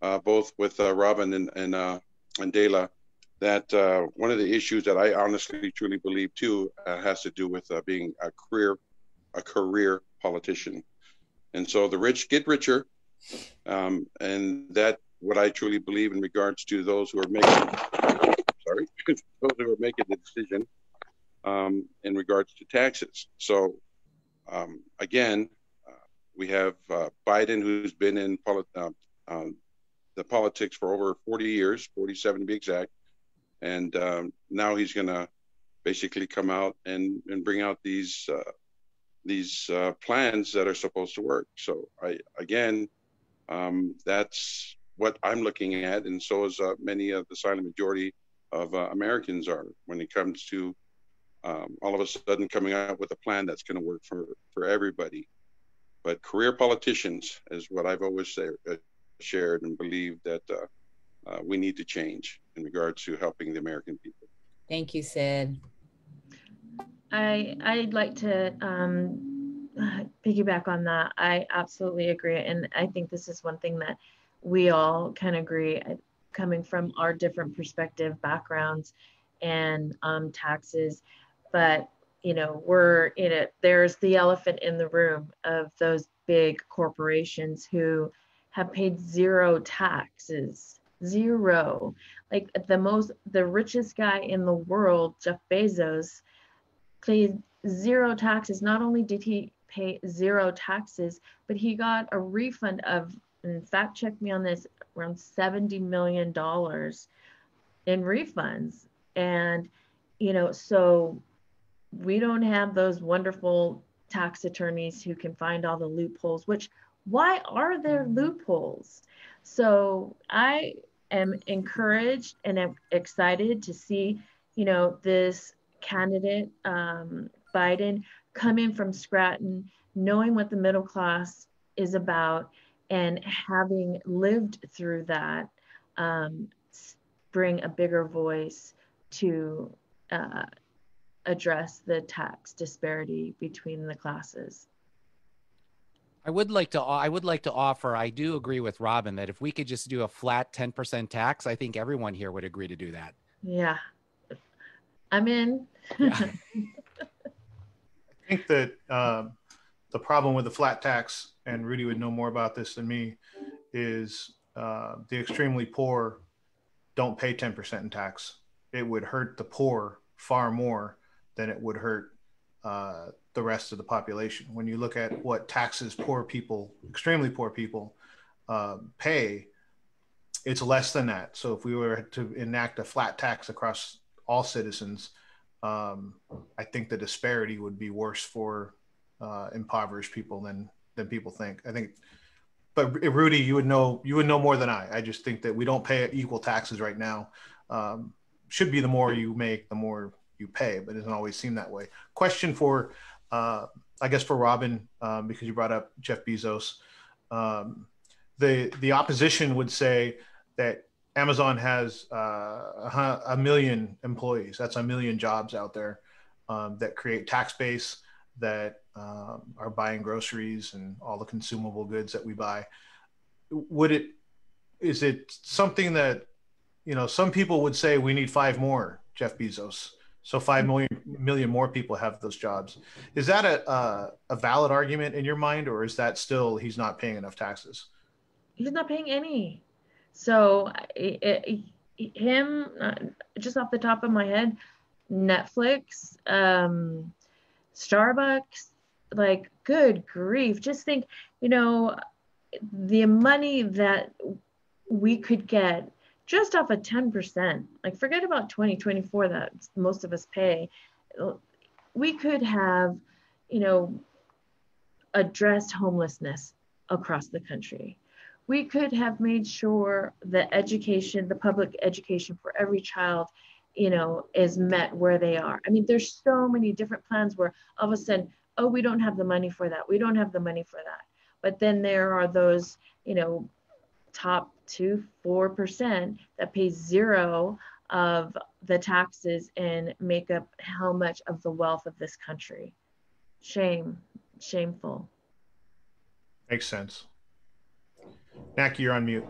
uh, both with uh, Robin and and, uh, and Daela that uh, one of the issues that I honestly truly believe too uh, has to do with uh, being a career a career politician, and so the rich get richer, um, and that what I truly believe in regards to those who are making sorry those who are making the decision um, in regards to taxes. So um, again, uh, we have uh, Biden who's been in uh, um, the politics for over 40 years, 47 to be exact. And um, now he's going to basically come out and, and bring out these uh, these uh, plans that are supposed to work. So I again, um, that's what I'm looking at, and so is uh, many of the silent majority of uh, Americans are when it comes to um, all of a sudden coming out with a plan that's going to work for for everybody. But career politicians is what I've always say, uh, shared and believed that uh, uh, we need to change in regards to helping the American people. Thank you, Sid. I I'd like to um, piggyback on that. I absolutely agree, and I think this is one thing that we all can agree, uh, coming from our different perspective backgrounds and um, taxes. But you know, we're in it. There's the elephant in the room of those big corporations who have paid zero taxes zero like the most the richest guy in the world jeff bezos paid zero taxes not only did he pay zero taxes but he got a refund of in fact check me on this around 70 million dollars in refunds and you know so we don't have those wonderful tax attorneys who can find all the loopholes which why are there loopholes? So I am encouraged and am excited to see, you know, this candidate, um, Biden, coming from Scranton, knowing what the middle class is about, and having lived through that, um, bring a bigger voice to uh, address the tax disparity between the classes. I would like to I would like to offer I do agree with Robin that if we could just do a flat 10% tax, I think everyone here would agree to do that. Yeah. I'm in. Yeah. I think that um, the problem with the flat tax, and Rudy would know more about this than me, is uh, the extremely poor don't pay 10% in tax. It would hurt the poor far more than it would hurt uh, the rest of the population. When you look at what taxes poor people, extremely poor people, uh, pay, it's less than that. So if we were to enact a flat tax across all citizens, um, I think the disparity would be worse for uh, impoverished people than than people think. I think, but Rudy, you would know you would know more than I. I just think that we don't pay equal taxes right now. Um, should be the more you make, the more you pay, but it doesn't always seem that way. Question for uh, I guess for Robin, um, because you brought up Jeff Bezos, um, the the opposition would say that Amazon has uh, a million employees. That's a million jobs out there um, that create tax base that um, are buying groceries and all the consumable goods that we buy. Would it is it something that you know some people would say we need five more Jeff Bezos so five million million more people have those jobs. Is that a a, a valid argument in your mind, or is that still he's not paying enough taxes? He's not paying any. So it, it, him, uh, just off the top of my head, Netflix, um, Starbucks, like good grief. Just think, you know, the money that we could get just off of 10%, like forget about 2024 that most of us pay, we could have, you know, addressed homelessness across the country. We could have made sure the education, the public education for every child, you know, is met where they are. I mean, there's so many different plans where all of a sudden, oh, we don't have the money for that. We don't have the money for that. But then there are those, you know, top two, 4% that pay zero of the taxes and make up how much of the wealth of this country. Shame, shameful. Makes sense. Nackie, you're on mute.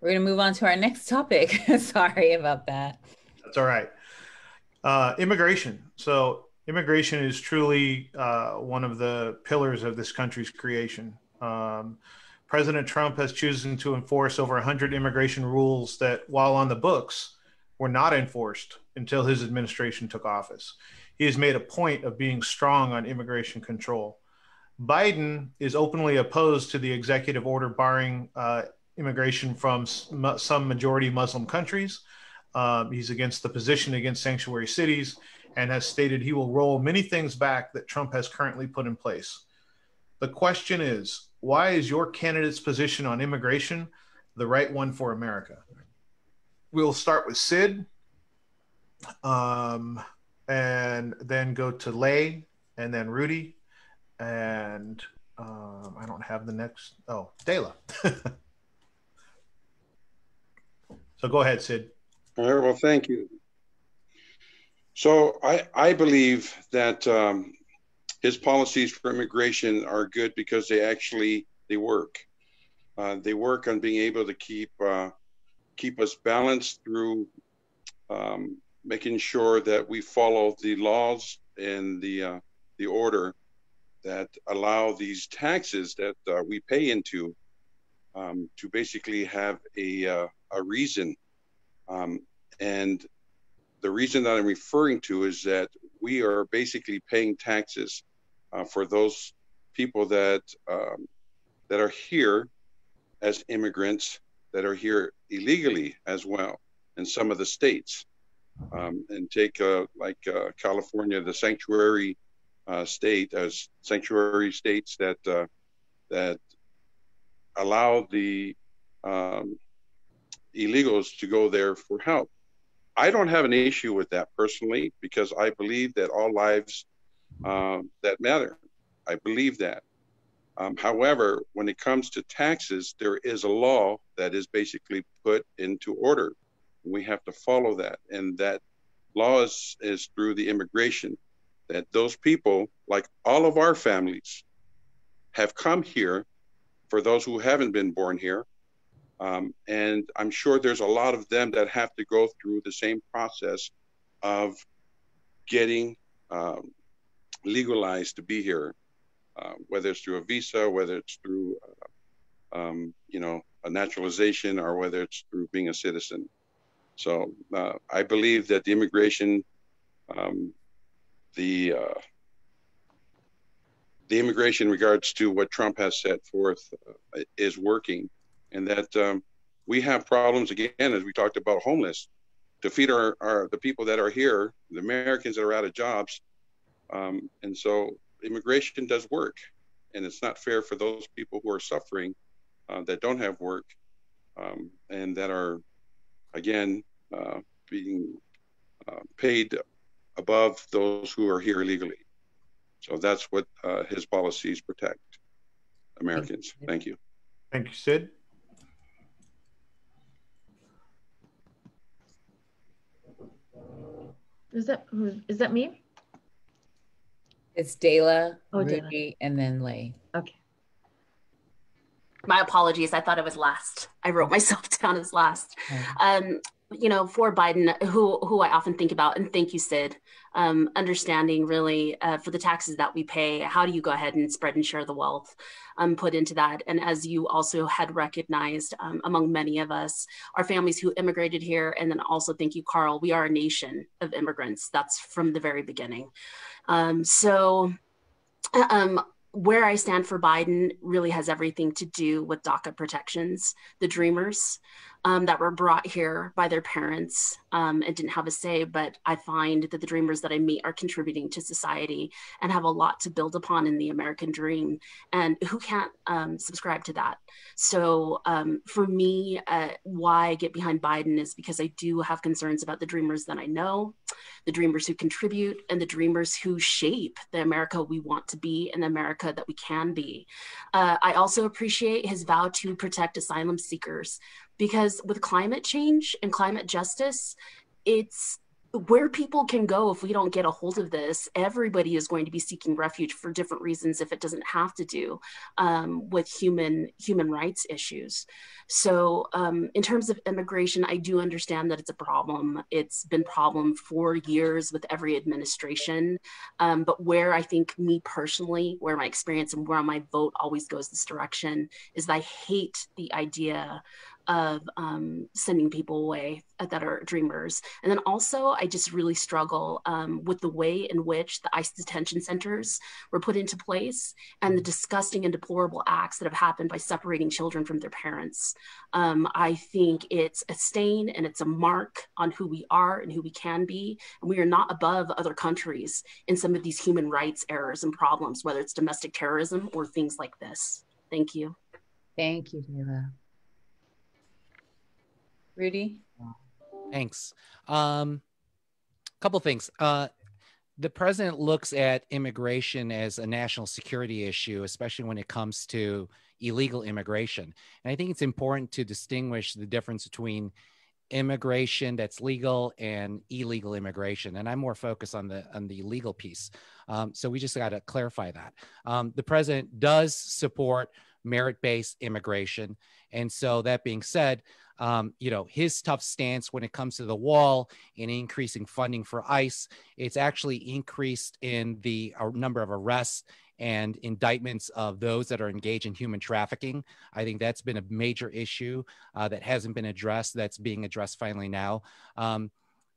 We're going to move on to our next topic. Sorry about that. All right. Uh, immigration. So, immigration is truly uh, one of the pillars of this country's creation. Um, President Trump has chosen to enforce over 100 immigration rules that, while on the books, were not enforced until his administration took office. He has made a point of being strong on immigration control. Biden is openly opposed to the executive order barring uh, immigration from some majority Muslim countries. Um, he's against the position against sanctuary cities and has stated he will roll many things back that Trump has currently put in place. The question is why is your candidate's position on immigration the right one for America? We'll start with Sid um, and then go to Lay and then Rudy. And um, I don't have the next. Oh, Daela. So go ahead, Sid. All right. Well, thank you. So I, I believe that um, his policies for immigration are good because they actually they work. Uh, they work on being able to keep uh, keep us balanced through um, making sure that we follow the laws and the uh, the order that allow these taxes that uh, we pay into um, to basically have a uh, a reason. Um, and the reason that I'm referring to is that we are basically paying taxes uh, for those people that um, that are here as immigrants that are here illegally as well in some of the states. Um, and take uh, like uh, California, the sanctuary uh, state, as sanctuary states that uh, that allow the um, illegals to go there for help. I don't have an issue with that personally because I believe that all lives um, that matter. I believe that. Um, however, when it comes to taxes, there is a law that is basically put into order. We have to follow that, and that law is, is through the immigration. That those people, like all of our families, have come here. For those who haven't been born here, um, and I'm sure there's a lot of them that have to go through the same process of getting um, legalized to be here, uh, whether it's through a visa, whether it's through, uh, um, you know, a naturalization, or whether it's through being a citizen. So uh, I believe that the immigration, um, the uh, the immigration in regards to what Trump has set forth uh, is working and that um, we have problems again, as we talked about homeless, to feed our, our the people that are here, the Americans that are out of jobs, um, and so immigration does work, and it's not fair for those people who are suffering uh, that don't have work um, and that are, again, uh, being uh, paid above those who are here illegally. So that's what uh, his policies protect Americans. Thank you. Thank you, Sid. Is that is that me? It's Daela, oh, Rudy, and then Lay. Okay. My apologies. I thought it was last. I wrote myself down as last. Um, you know, for Biden, who who I often think about, and thank you, Sid. Um, understanding really uh, for the taxes that we pay, how do you go ahead and spread and share the wealth? Um, put into that, and as you also had recognized, um, among many of us, our families who immigrated here, and then also thank you, Carl. We are a nation of immigrants. That's from the very beginning. Um, so. Um, where I stand for Biden really has everything to do with DACA protections, the Dreamers, um, that were brought here by their parents um, and didn't have a say. But I find that the dreamers that I meet are contributing to society and have a lot to build upon in the American dream. And who can't um, subscribe to that? So um, for me, uh, why I get behind Biden is because I do have concerns about the dreamers that I know, the dreamers who contribute, and the dreamers who shape the America we want to be and the America that we can be. Uh, I also appreciate his vow to protect asylum seekers because with climate change and climate justice, it's where people can go if we don't get a hold of this. Everybody is going to be seeking refuge for different reasons if it doesn't have to do um, with human human rights issues. So um, in terms of immigration i do understand that it's a problem. It's been a problem for years with every administration. Um, but where i think me personally where my experience and where my vote always goes this direction is that i hate the idea of um, sending people away that are dreamers. And then also, I just really struggle um, with the way in which the ICE detention centers were put into place and the disgusting and deplorable acts that have happened by separating children from their parents. Um, I think it's a stain and it's a mark on who we are and who we can be. And we are not above other countries in some of these human rights errors and problems, whether it's domestic terrorism or things like this. Thank you. Thank you, Daela. Rudy? Thanks. Um, couple things. Uh, the president looks at immigration as a national security issue, especially when it comes to illegal immigration. And I think it's important to distinguish the difference between immigration that's legal and illegal immigration. And I'm more focused on the on the legal piece. Um, so we just got to clarify that. Um, the president does support merit-based immigration, and so that being said, um, you know, his tough stance when it comes to the wall and increasing funding for ICE. It's actually increased in the uh, number of arrests and indictments of those that are engaged in human trafficking. I think that's been a major issue uh, that hasn't been addressed. That's being addressed finally now. Um,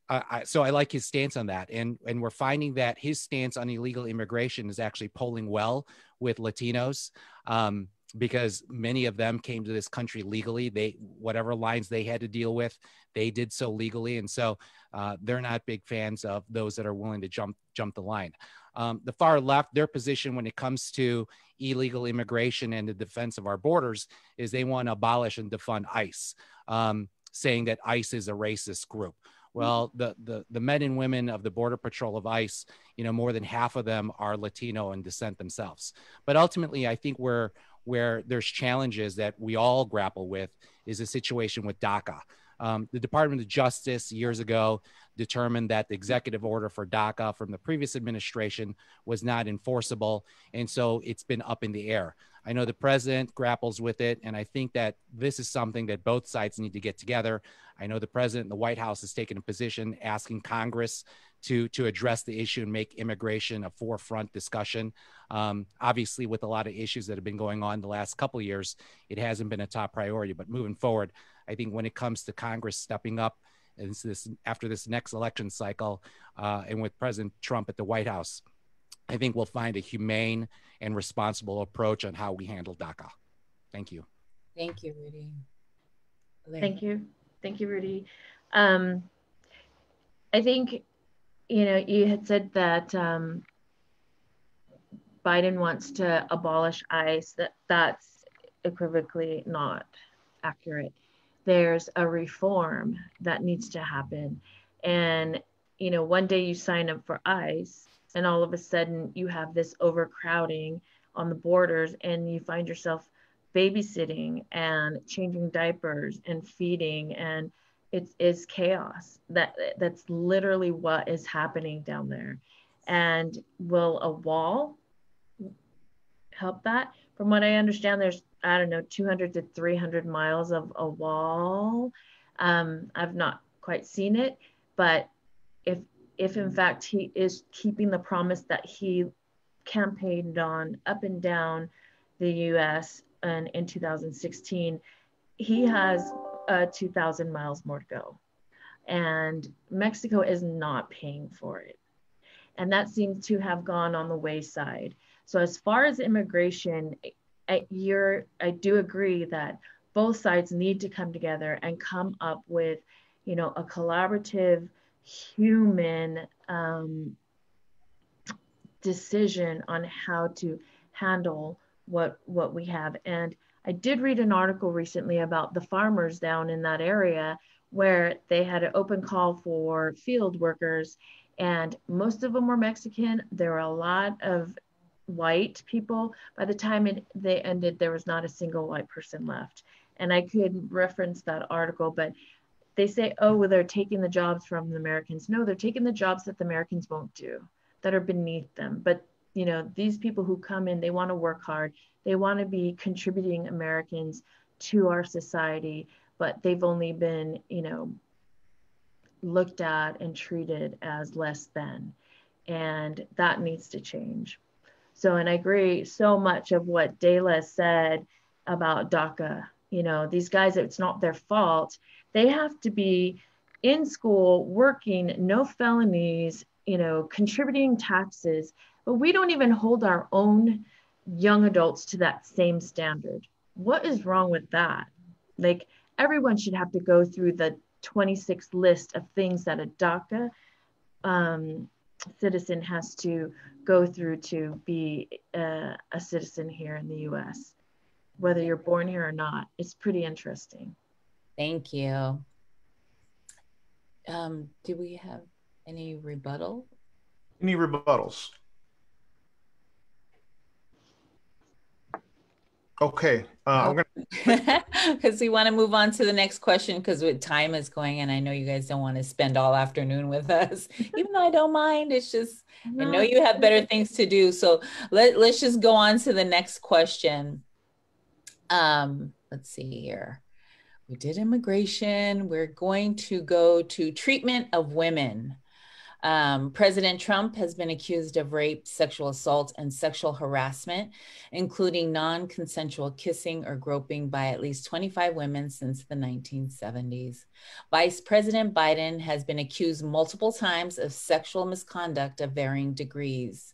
I, so I like his stance on that, and and we're finding that his stance on illegal immigration is actually polling well with Latinos. Um, because many of them came to this country legally. They whatever lines they had to deal with, they did so legally, and so uh, they're not big fans of those that are willing to jump jump the line. Um, the far left, their position when it comes to illegal immigration and the defense of our borders is they want to abolish and defund ICE, um, saying that ICE is a racist group. Well, the, the the men and women of the Border Patrol of ICE, you know, more than half of them are Latino in descent themselves. But ultimately, I think we're where there's challenges that we all grapple with is the situation with DACA. Um, the Department of Justice years ago determined that the executive order for DACA from the previous administration was not enforceable. And so it's been up in the air. I know the president grapples with it. And I think that this is something that both sides need to get together. I know the president and the White House has taken a position asking Congress to to address the issue and make immigration a forefront discussion. Um, obviously, with a lot of issues that have been going on the last couple of years, it hasn't been a top priority. But moving forward, I think when it comes to Congress stepping up, and this after this next election cycle, uh, and with President Trump at the White House, I think we'll find a humane and responsible approach on how we handle DACA. Thank you. Thank you, Rudy. Thank you. Thank you, Rudy. Um, I think you know, you had said that um, Biden wants to abolish ICE. That that's equivocally not accurate. There's a reform that needs to happen, and you know, one day you sign up for ICE, and all of a sudden you have this overcrowding on the borders, and you find yourself babysitting and changing diapers and feeding and it is is chaos. That that's literally what is happening down there. And will a wall help that? From what i understand there's i don't know 200 to 300 miles of a wall. Um, i've not quite seen it but if if in fact he is keeping the promise that he campaigned on up and down the us and in 2016 he has uh, 2,000 miles more to go. And Mexico is not paying for it. And that seems to have gone on the wayside. So, as far as immigration, you're, I do agree that both sides need to come together and come up with, you know, a collaborative human um, decision on how to handle what what we have. And I did read an article recently about the farmers down in that area where they had an open call for field workers and most of them were Mexican. There were a lot of white people. By the time it, they ended, there was not a single white person left. And I could reference that article, but they say, oh, well, they're taking the jobs from the Americans. No, they're taking the jobs that the Americans won't do, that are beneath them. But you know, these people who come in, they want to work hard. They want to be contributing Americans to our society, but they've only been, you know, looked at and treated as less than. And that needs to change. So, and I agree so much of what Daela said about DACA. You know, these guys, it's not their fault. They have to be in school, working, no felonies, you know, contributing taxes, but we don't even hold our own young adults to that same standard. What is wrong with that? Like, everyone should have to go through the 26 list of things that a DACA um, citizen has to go through to be a, a citizen here in the US, whether you're born here or not. It's pretty interesting. Thank you. Um, do we have any rebuttal? Any rebuttals? Okay, uh, because we want to move on to the next question because with time is going and I know you guys don't want to spend all afternoon with us, even though I don't mind. It's just no. I know you have better things to do. So let let's just go on to the next question. Um, let's see here. We did immigration. We're going to go to treatment of women. Um, President Trump has been accused of rape, sexual assault, and sexual harassment, including non consensual kissing or groping by at least 25 women since the 1970s. Vice President Biden has been accused multiple times of sexual misconduct of varying degrees.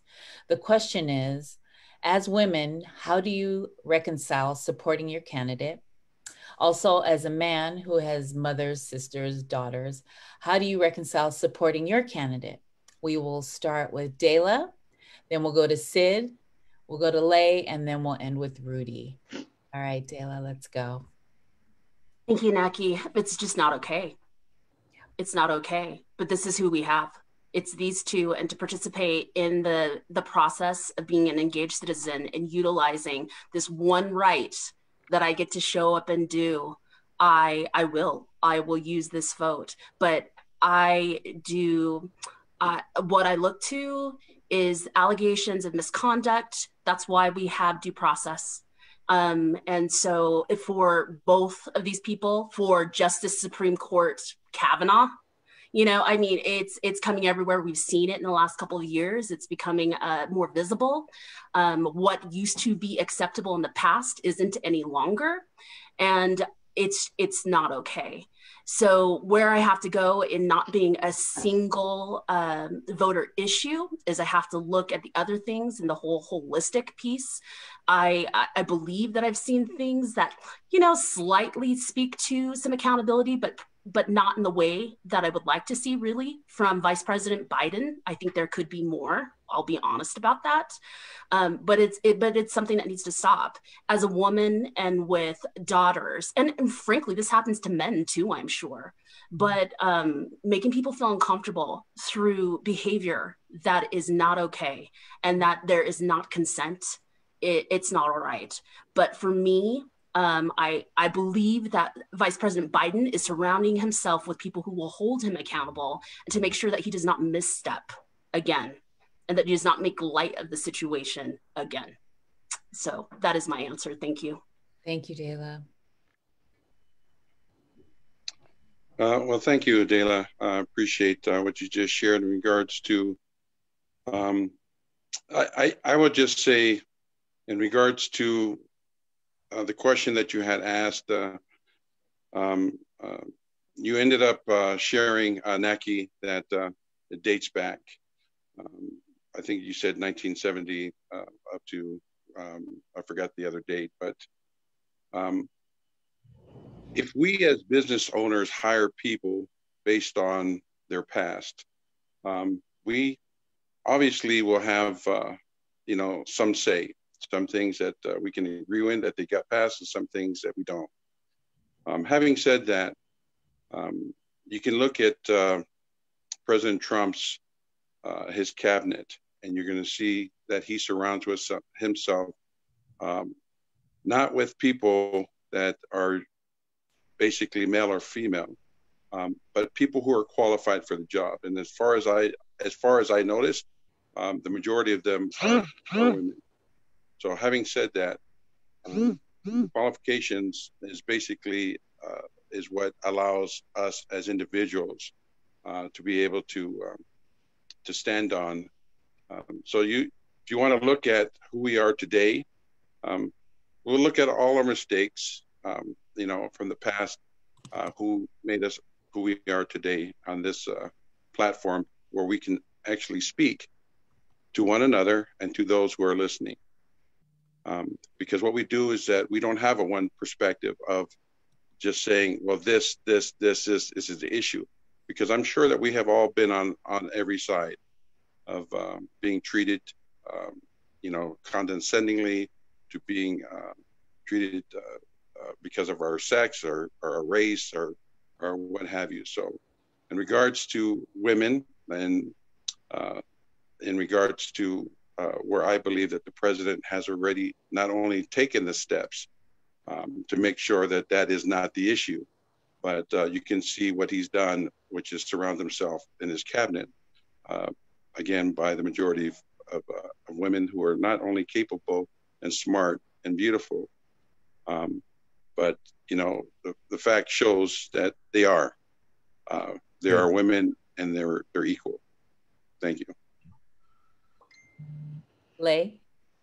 The question is, as women, how do you reconcile supporting your candidate also, as a man who has mothers, sisters, daughters, how do you reconcile supporting your candidate? We will start with Daela, then we'll go to Sid, we'll go to Lay, and then we'll end with Rudy. All right, Daela, let's go. Thank you, Nackie. It's just not okay. It's not okay, but this is who we have. It's these two, and to participate in the the process of being an engaged citizen and utilizing this one right that I get to show up and do, I I will. I will use this vote. But I do uh, what I look to is allegations of misconduct. That's why we have due process. Um, and so, for both of these people, for Justice Supreme Court Kavanaugh, you know i mean it's it's coming everywhere we've seen it in the last couple of years. It's becoming uh, more visible. Um, what used to be acceptable in the past isn't any longer and it's it's not okay. So where i have to go in not being a single um, voter issue is i have to look at the other things and the whole holistic piece. I, I believe that i've seen things that you know slightly speak to some accountability but but not in the way that I would like to see, really, from Vice President Biden. I think there could be more. I'll be honest about that. Um, but it's it, but it's something that needs to stop. As a woman and with daughters, and, and frankly, this happens to men too. I'm sure. But um, making people feel uncomfortable through behavior that is not okay, and that there is not consent. It, it's not all right. But for me, um, I, I believe that Vice President Biden is surrounding himself with people who will hold him accountable and to make sure that he does not misstep again and that he does not make light of the situation again. So that is my answer. Thank you. Thank you, Daela. Uh, well, thank you, Adela. I appreciate uh, what you just shared in regards to. Um, I, I, I would just say, in regards to uh, the question that you had asked, uh, um, uh, you ended up uh, sharing, Nackie, that it dates back. Um, I think you said 1970 up to, um, I forgot the other date, but um, if we as business owners hire people based on their past, um, we obviously will have, you know, some say, some things that uh, we can agree with that they got passed, and some things that we don't. Um, having said that, um, you can look at uh, President Trump's uh, his cabinet, and you're going to see that he surrounds with himself um, not with people that are basically male or female, um, but people who are qualified for the job. And as far as I as far as I noticed, um, the majority of them are women. So having said that, um, qualifications is basically uh, is what allows us as individuals uh, to be able to um, to stand on. Um, so you, if you want to look at who we are today, um, we'll look at all our mistakes, um, you know, from the past, uh, who made us who we are today on this uh, platform, where we can actually speak to one another and to those who are listening. Um, because what we do is that we don't have a one perspective of just saying, well, this, this, this, this, this is the issue. Because I'm sure that we have all been on on every side of um, being treated, um, you know, condescendingly, to being uh, treated uh, uh, because of our sex or, or our race or or what have you. So, in regards to women and uh, in regards to uh, where I believe that the president has already not only taken the steps um, to make sure that that is not the issue, but uh, you can see what he's done, which is surround himself in his cabinet, uh, again, by the majority of, of, uh, of, women who are not only capable and smart and beautiful, um, but you know the, the fact shows that they are. Uh, there are women and they're they're equal. Thank you. Lay.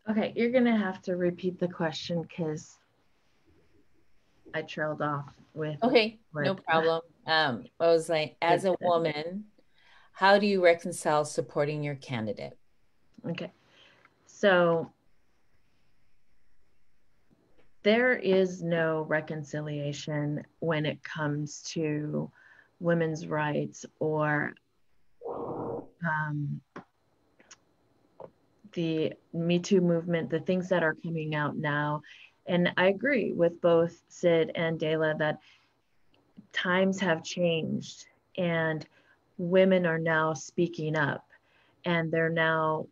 Okay, you're gonna have to repeat the question because I trailed off with. Okay, no problem. Um, I was like, as a woman, how do you reconcile supporting your candidate? Okay, so there is no reconciliation when it comes to women's rights or um, the Me Too movement, the things that are coming out now. And I agree with both Sid and Daela that times have changed and women are now speaking up and they're now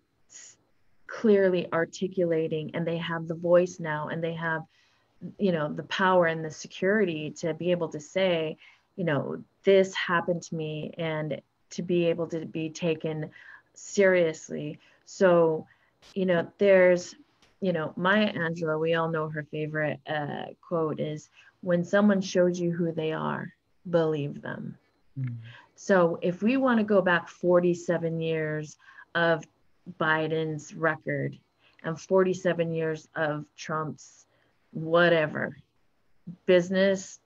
clearly articulating and they have the voice now and they have you know the power and the security to be able to say you know this happened to me and to be able to be taken seriously so you know there's you know maya angelou we all know her favorite uh, quote is when someone shows you who they are believe them. Mm. so if we want to go back 47 years of biden's record and 47 years of trump's whatever business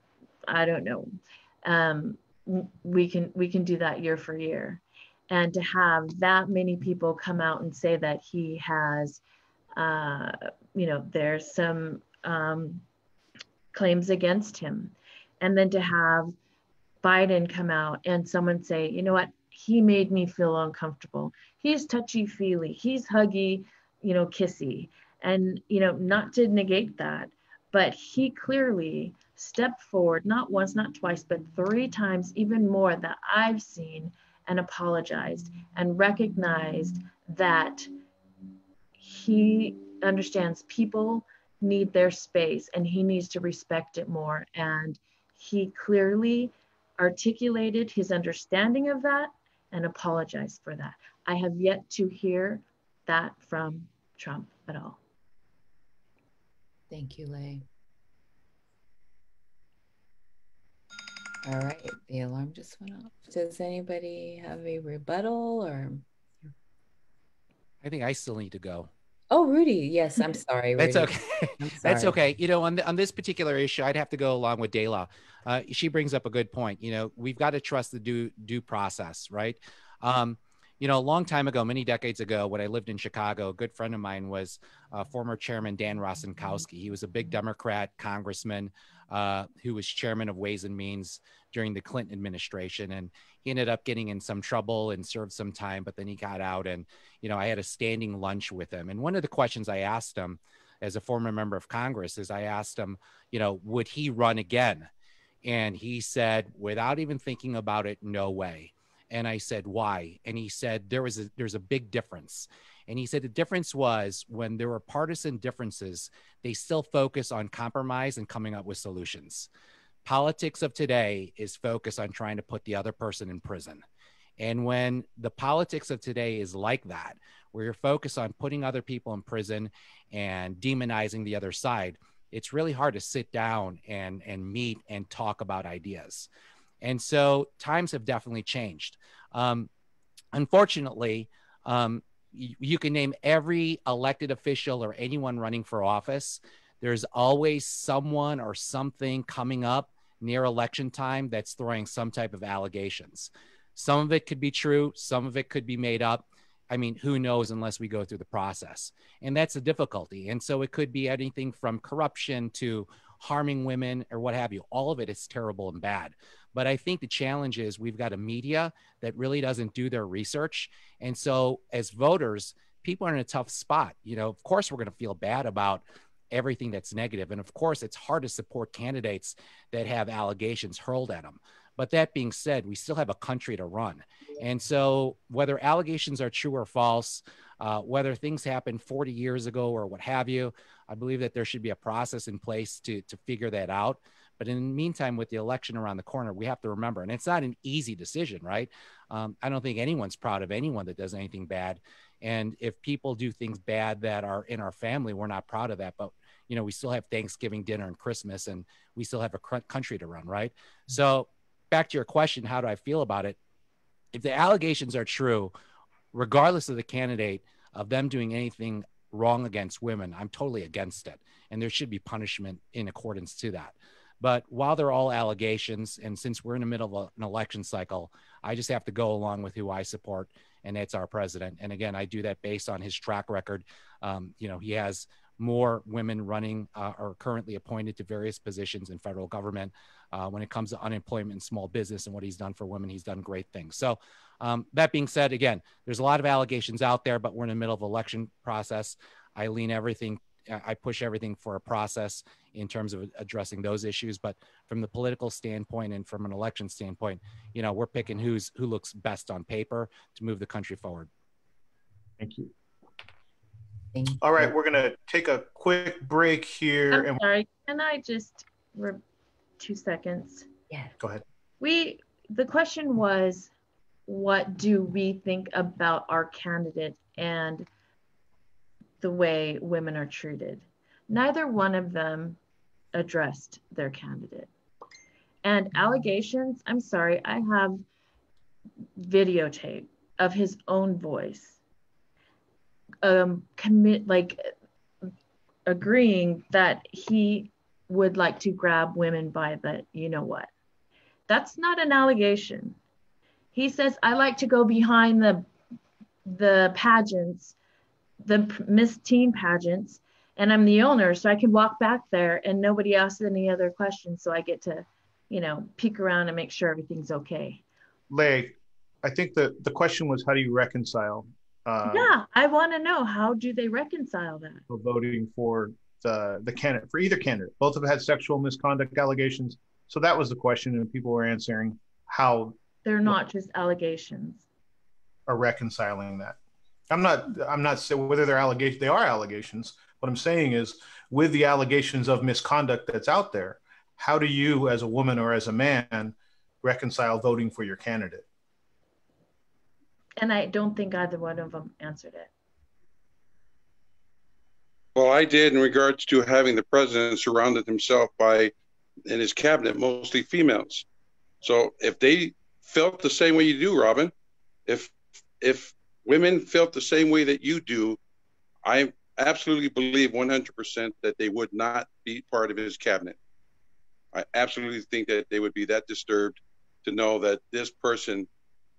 i don't know. Um, we can we can do that year for year and to have that many people come out and say that he has uh, you know there's some um, claims against him. And then to have biden come out and someone say you know what? He made me feel uncomfortable. He's touchy feely he's huggy you know kissy. And you know not to negate that but he clearly stepped forward not once not twice but three times even more that i've seen and apologized and recognized that he understands people need their space and he needs to respect it more. And he clearly articulated his understanding of that and apologized for that. I have yet to hear that from trump at all. Thank you, Lay. All right, the alarm just went off. Does anybody have a rebuttal or? I think I still need to go. Oh, Rudy. Yes, I'm sorry. That's okay. That's okay. You know, on the, on this particular issue, I'd have to go along with Daela. Uh, she brings up a good point. You know, we've got to trust the due due process, right? Um, you know, a long time ago, many decades ago, when I lived in Chicago, a good friend of mine was uh, former Chairman Dan Rostenkowski. He was a big Democrat congressman uh, who was chairman of Ways and Means during the Clinton administration, and he ended up getting in some trouble and served some time, but then he got out. And you know, I had a standing lunch with him, and one of the questions I asked him as a former member of Congress is I asked him, you know, would he run again? And he said, without even thinking about it, no way. And I said, why? And he said, there was a, there's a big difference. And he said the difference was when there were partisan differences, they still focus on compromise and coming up with solutions. Politics of today is focused on trying to put the other person in prison. And when the politics of today is like that, where you're focused on putting other people in prison and demonizing the other side, it's really hard to sit down and and meet and talk about ideas. And so times have definitely changed. Um, unfortunately, um, you, can name every elected official or anyone running for office. There's always someone or something coming up near election time that's throwing some type of allegations. Some of it could be true, some of it could be made up. I mean, who knows unless we go through the process? And that's a difficulty. And so it could be anything from corruption to harming women or what have you. All of it is terrible and bad. But I think the challenge is we've got a media that really doesn't do their research. And so as voters, people are in a tough spot. You know, of course, we're going to feel bad about everything that's negative. And of course, it's hard to support candidates that have allegations hurled at them. But that being said, we still have a country to run. And so, whether allegations are true or false, uh, whether things happened 40 years ago or what have you, I believe that there should be a process in place to, to figure that out. But in the meantime, with the election around the corner, we have to remember, and it's not an easy decision, right? Um, I don't think anyone's proud of anyone that does anything bad. And if people do things bad that are in our family, we're not proud of that. But you know, we still have Thanksgiving dinner and Christmas, and we still have a country to run, right? So back to your question, how do I feel about it? If the allegations are true, regardless of the candidate of them doing anything wrong against women, I'm totally against it. And there should be punishment in accordance to that. But while they're all allegations, and since we're in the middle of an election cycle, I just have to go along with who I support, and that's our president. And again, I do that based on his track record. Um, you know, he has more women running uh, or currently appointed to various positions in federal government. Uh, when it comes to unemployment and small business and what he's done for women, he's done great things. So, um, that being said, again, there's a lot of allegations out there, but we're in the middle of election process. I lean everything, Uh, I push everything for a process in terms of addressing those issues. But from the political standpoint and from an election standpoint, you know, we're picking who's who looks best on paper to move the country forward. Thank you. Thank you. All right, we're gonna take a quick break here. I'm and sorry, can I just re- two seconds? Yeah. Go ahead. We the question was, what do we think about our candidate and the way women are treated? Neither one of them addressed their candidate. And allegations, I'm sorry, I have videotape of his own voice um, commit like agreeing that he would like to grab women by the you know what that's not an allegation he says i like to go behind the the pageants the miss teen pageants and i'm the owner so i can walk back there and nobody asks any other questions so i get to you know peek around and make sure everything's okay lay i think the the question was how do you reconcile uh, yeah, I want to know how do they reconcile that? For voting for the the candidate for either candidate. Both have had sexual misconduct allegations. So that was the question, and people were answering how they're not just allegations. Are reconciling that. I'm not. I'm not saying whether they're allegations. They are allegations. What I'm saying is, with the allegations of misconduct that's out there, how do you, as a woman or as a man, reconcile voting for your candidate? And I don't think either one of them answered it. Well, I did in regards to having the president surrounded himself by, in his cabinet, mostly females. So if they felt the same way you do, Robin, if if women felt the same way that you do, I absolutely believe 100% that they would not be part of his cabinet. I absolutely think that they would be that disturbed to know that this person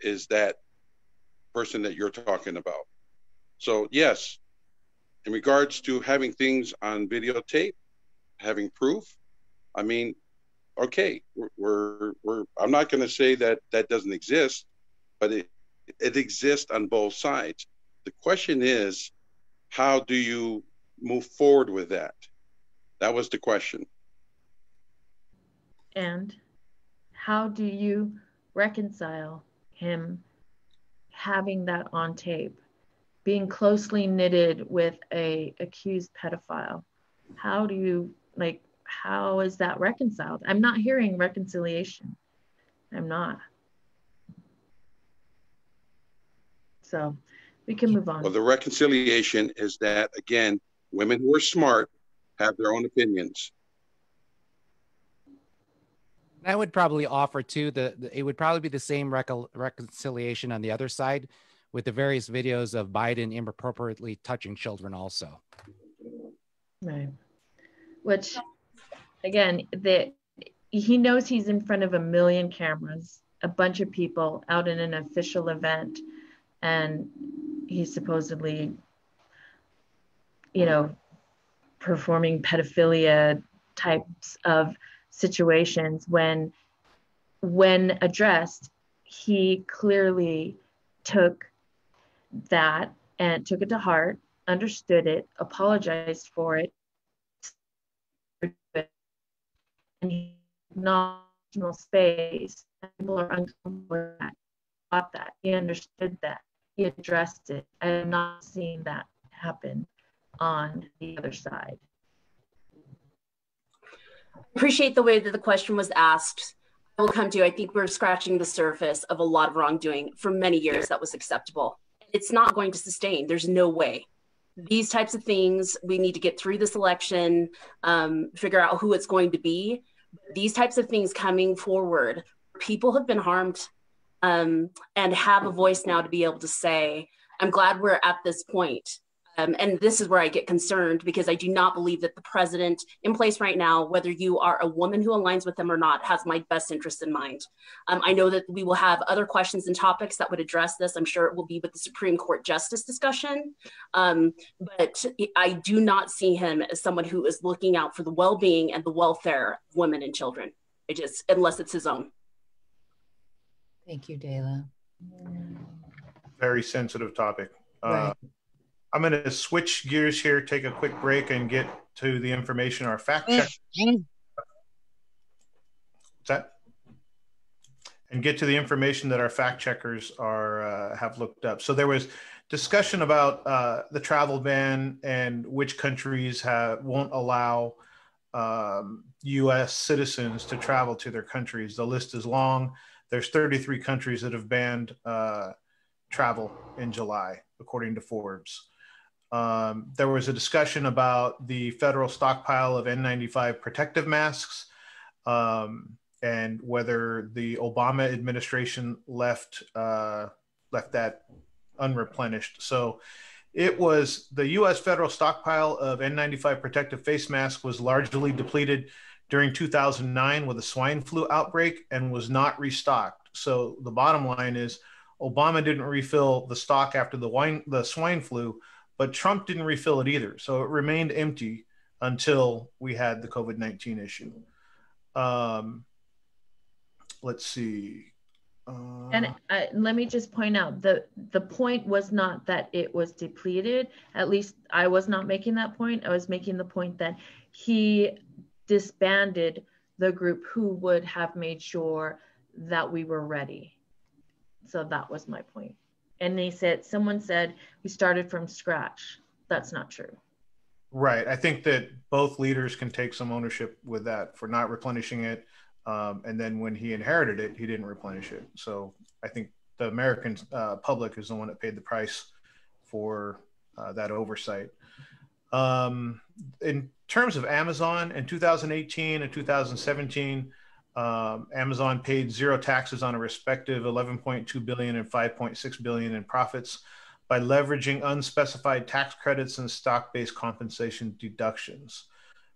is that person that you're talking about. So yes, in regards to having things on videotape, having proof, I mean, okay, we're we're, we're I'm not going to say that that doesn't exist, but it it exists on both sides. The question is, how do you move forward with that? That was the question. And how do you reconcile him having that on tape, being closely knitted with a accused pedophile? How do you like how is that reconciled? I'm not hearing reconciliation. I'm not. So we can move on. Well, the reconciliation is that, again, women who are smart have their own opinions. I would probably offer too the, the, it would probably be the same reco- reconciliation on the other side with the various videos of Biden inappropriately touching children also. Right. Which again, the he knows he's in front of a million cameras, a bunch of people out in an official event and he's supposedly you know performing pedophilia types of situations when when addressed he clearly took that and took it to heart understood it apologized for it and he national space people are uncomfortable with that he understood that he addressed it. I am not seeing that happen on the other side. Appreciate the way that the question was asked. I will come to you. I think we're scratching the surface of a lot of wrongdoing for many years that was acceptable. It's not going to sustain. There's no way. These types of things, we need to get through this election, um, figure out who it's going to be. These types of things coming forward, people have been harmed um, and have a voice now to be able to say, I'm glad we're at this point. Um, and this is where I get concerned because I do not believe that the president in place right now, whether you are a woman who aligns with them or not, has my best interest in mind. Um, I know that we will have other questions and topics that would address this. I'm sure it will be with the Supreme Court justice discussion. Um, but I do not see him as someone who is looking out for the well being and the welfare of women and children. I just, unless it's his own. Thank you, Daela. Very sensitive topic. Uh, Right. Uh, I'm going to switch gears here, take a quick break, and get to the information our fact check. What's that? And get to the information that our fact checkers are uh, have looked up. So there was discussion about uh, the travel ban and which countries have won't allow um, U.S. citizens to travel to their countries. The list is long. There's 33 countries that have banned uh, travel in July, according to Forbes. Um, there was a discussion about the federal stockpile of N95 protective masks um, and whether the Obama administration left uh, left that unreplenished. So it was the U.S. federal stockpile of N95 protective face masks was largely depleted during 2009 with a swine flu outbreak and was not restocked. So the bottom line is Obama didn't refill the stock after the wine, the swine flu, but Trump didn't refill it either. So it remained empty until we had the COVID 19 issue. Um, let's see. Uh, And uh, let me just point out the the point was not that it was depleted. At least I was not making that point. I was making the point that he disbanded the group who would have made sure that we were ready. So that was my point. And they said someone said we started from scratch. That's not true. Right. I think that both leaders can take some ownership with that for not replenishing it. Um, and then when he inherited it, he didn't replenish it. So I think the American uh, public is the one that paid the price for uh, that oversight. Um, in terms of Amazon in 2018 and 2017, um, Amazon paid zero taxes on a respective 11.2 billion and 5.6 billion in profits by leveraging unspecified tax credits and stock-based compensation deductions.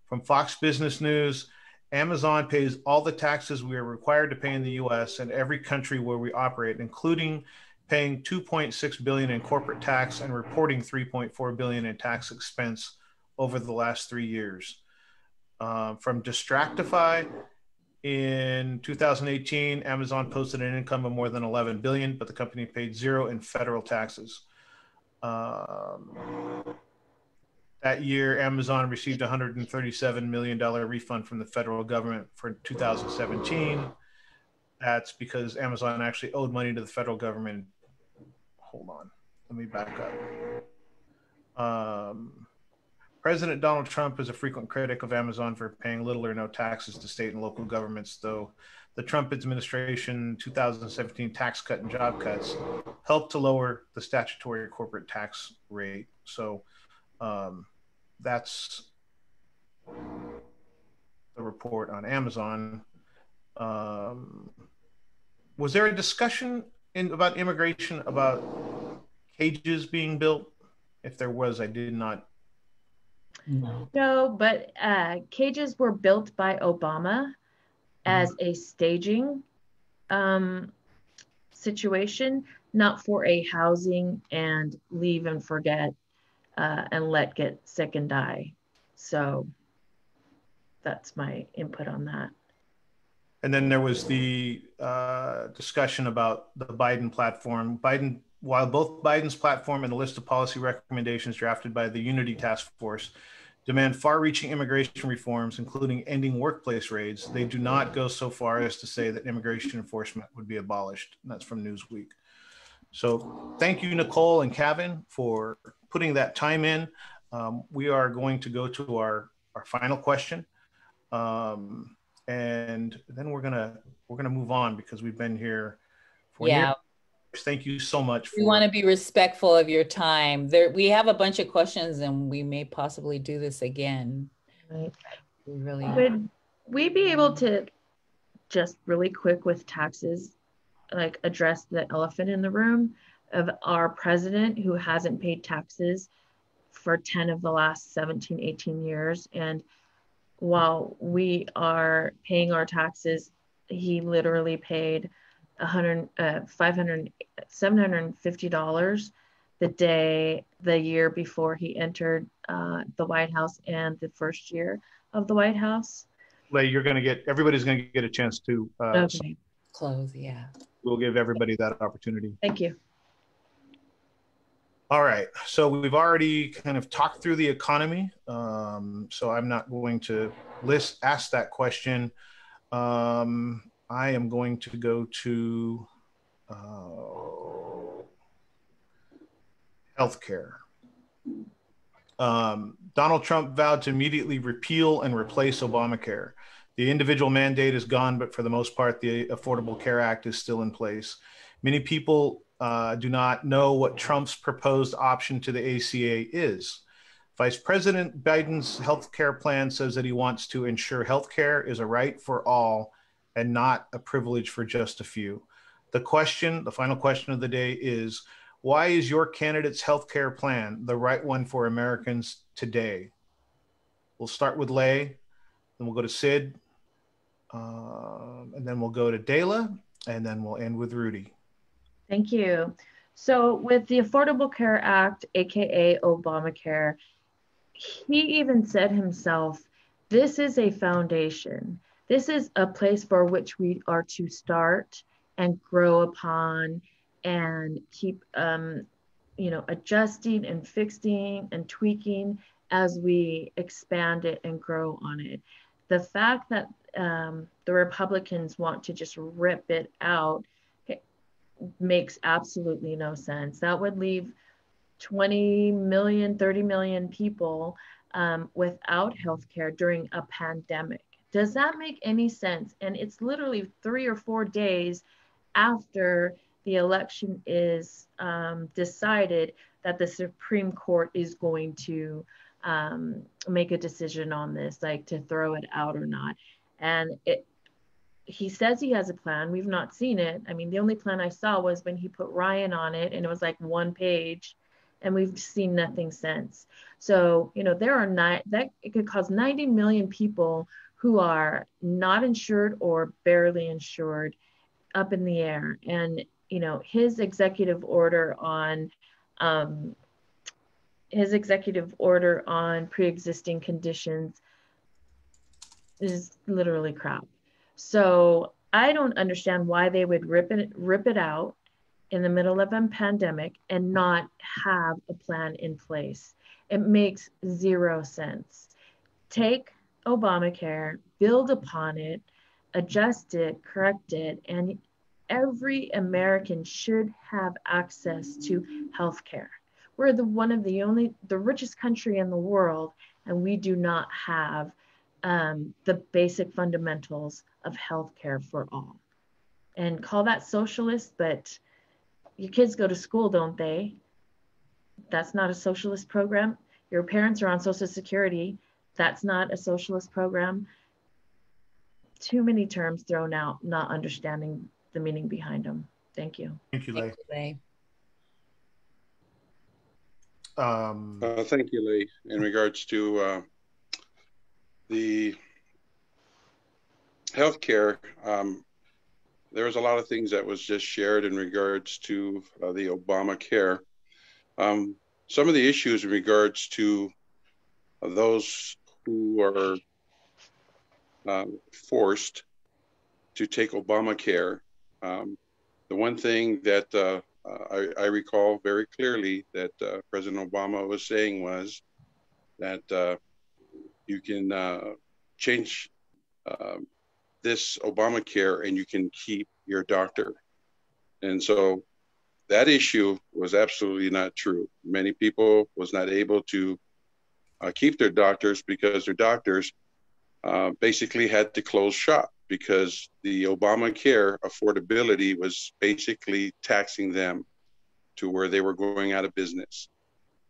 From Fox Business News, Amazon pays all the taxes we are required to pay in the US and every country where we operate, including paying 2.6 billion in corporate tax and reporting 3.4 billion in tax expense over the last three years. Uh, from Distractify, in 2018, Amazon posted an income of more than 11 billion, but the company paid zero in federal taxes. Um, that year, Amazon received a $137 million refund from the federal government for 2017. That's because Amazon actually owed money to the federal government. Hold on, let me back up. Um, President Donald Trump is a frequent critic of Amazon for paying little or no taxes to state and local governments, though the Trump administration 2017 tax cut and job cuts helped to lower the statutory corporate tax rate. So um, that's the report on Amazon. Um, was there a discussion in, about immigration about cages being built? If there was, I did not. No, no but uh, cages were built by Obama as a staging um, situation, not for a housing and leave and forget uh, and let get sick and die. So that's my input on that. And then there was the uh, discussion about the Biden platform. Biden, while both Biden's platform and the list of policy recommendations drafted by the Unity Task Force demand far reaching immigration reforms, including ending workplace raids, they do not go so far as to say that immigration enforcement would be abolished. And that's from Newsweek. So thank you, Nicole and Kevin, for putting that time in. Um, we are going to go to our, our final question. Um, and then we're gonna we're gonna move on because we've been here for yeah. Thank you so much. For- we want to be respectful of your time. There, we have a bunch of questions, and we may possibly do this again. Right. We really would we be able to just really quick with taxes, like address the elephant in the room of our president who hasn't paid taxes for 10 of the last 17, 18 years. And while we are paying our taxes, he literally paid 100, uh, 500, 750 dollars the day, the year before he entered uh, the White House and the first year of the White House. Lay, you're going to get everybody's going to get a chance to uh, okay. close. Yeah, we'll give everybody that opportunity. Thank you. All right, so we've already kind of talked through the economy, um, so I'm not going to list ask that question. Um, I am going to go to uh, healthcare. Um, Donald Trump vowed to immediately repeal and replace Obamacare. The individual mandate is gone, but for the most part, the Affordable Care Act is still in place. Many people uh, do not know what Trump's proposed option to the ACA is. Vice President Biden's health care plan says that he wants to ensure health care is a right for all and not a privilege for just a few. The question, the final question of the day is why is your candidate's health care plan the right one for Americans today? We'll start with Lay, then we'll go to Sid, um, and then we'll go to Daela, and then we'll end with Rudy. Thank you. So, with the Affordable Care Act, AKA Obamacare, he even said himself, this is a foundation. This is a place for which we are to start and grow upon and keep, um, you know, adjusting and fixing and tweaking as we expand it and grow on it. The fact that um, the Republicans want to just rip it out makes absolutely no sense. That would leave 20 million, 30 million people um, without health care during a pandemic. Does that make any sense? And it's literally three or four days after the election is um, decided that the Supreme Court is going to um, make a decision on this, like to throw it out or not. And it, he says he has a plan. We've not seen it. I mean, the only plan I saw was when he put Ryan on it and it was like one page and we've seen nothing since. So, you know, there are not that it could cause 90 million people who are not insured or barely insured up in the air. And you know, his executive order on um, his executive order on pre-existing conditions is literally crap. So I don't understand why they would rip it rip it out in the middle of a pandemic and not have a plan in place. It makes zero sense. Take Obamacare, build upon it, adjust it, correct it, and every American should have access to health care. We're the one of the only, the richest country in the world, and we do not have um, the basic fundamentals of health care for all. And call that socialist, but your kids go to school, don't they? That's not a socialist program. Your parents are on Social Security. That's not a socialist program. Too many terms thrown out, not understanding the meaning behind them. Thank you. Thank you, Lay. Lay. Um, Uh, thank you, Lee. In regards to uh, the healthcare, um, there was a lot of things that was just shared in regards to uh, the Obamacare. Um, some of the issues in regards to those who are uh, forced to take Obamacare. Um, the one thing that uh, uh, I, I, recall very clearly that uh, President Obama was saying was that uh, you can uh, change um, this Obamacare and you can keep your doctor. And so that issue was absolutely not true. Many people was not able to uh, keep their doctors because their doctors uh, basically had to close shop because the Obamacare affordability was basically taxing them to where they were going out of business.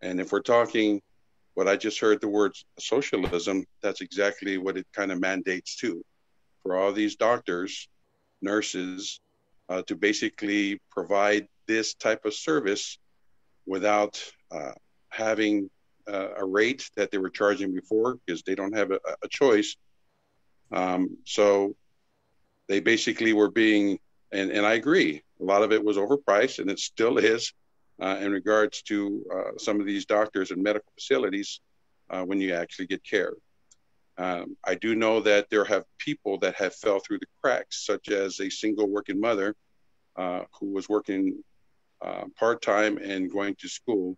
And if we're talking what I just heard the word socialism, that's exactly what it kind of mandates too for all these doctors, nurses, uh, to basically provide this type of service without uh, having uh, a rate that they were charging before because they don't have a, a choice. Um, so they basically were being, and, and I agree, a lot of it was overpriced and it still is uh, in regards to uh, some of these doctors and medical facilities uh, when you actually get care. Um, I do know that there have people that have fell through the cracks, such as a single working mother uh, who was working uh, part-time and going to school.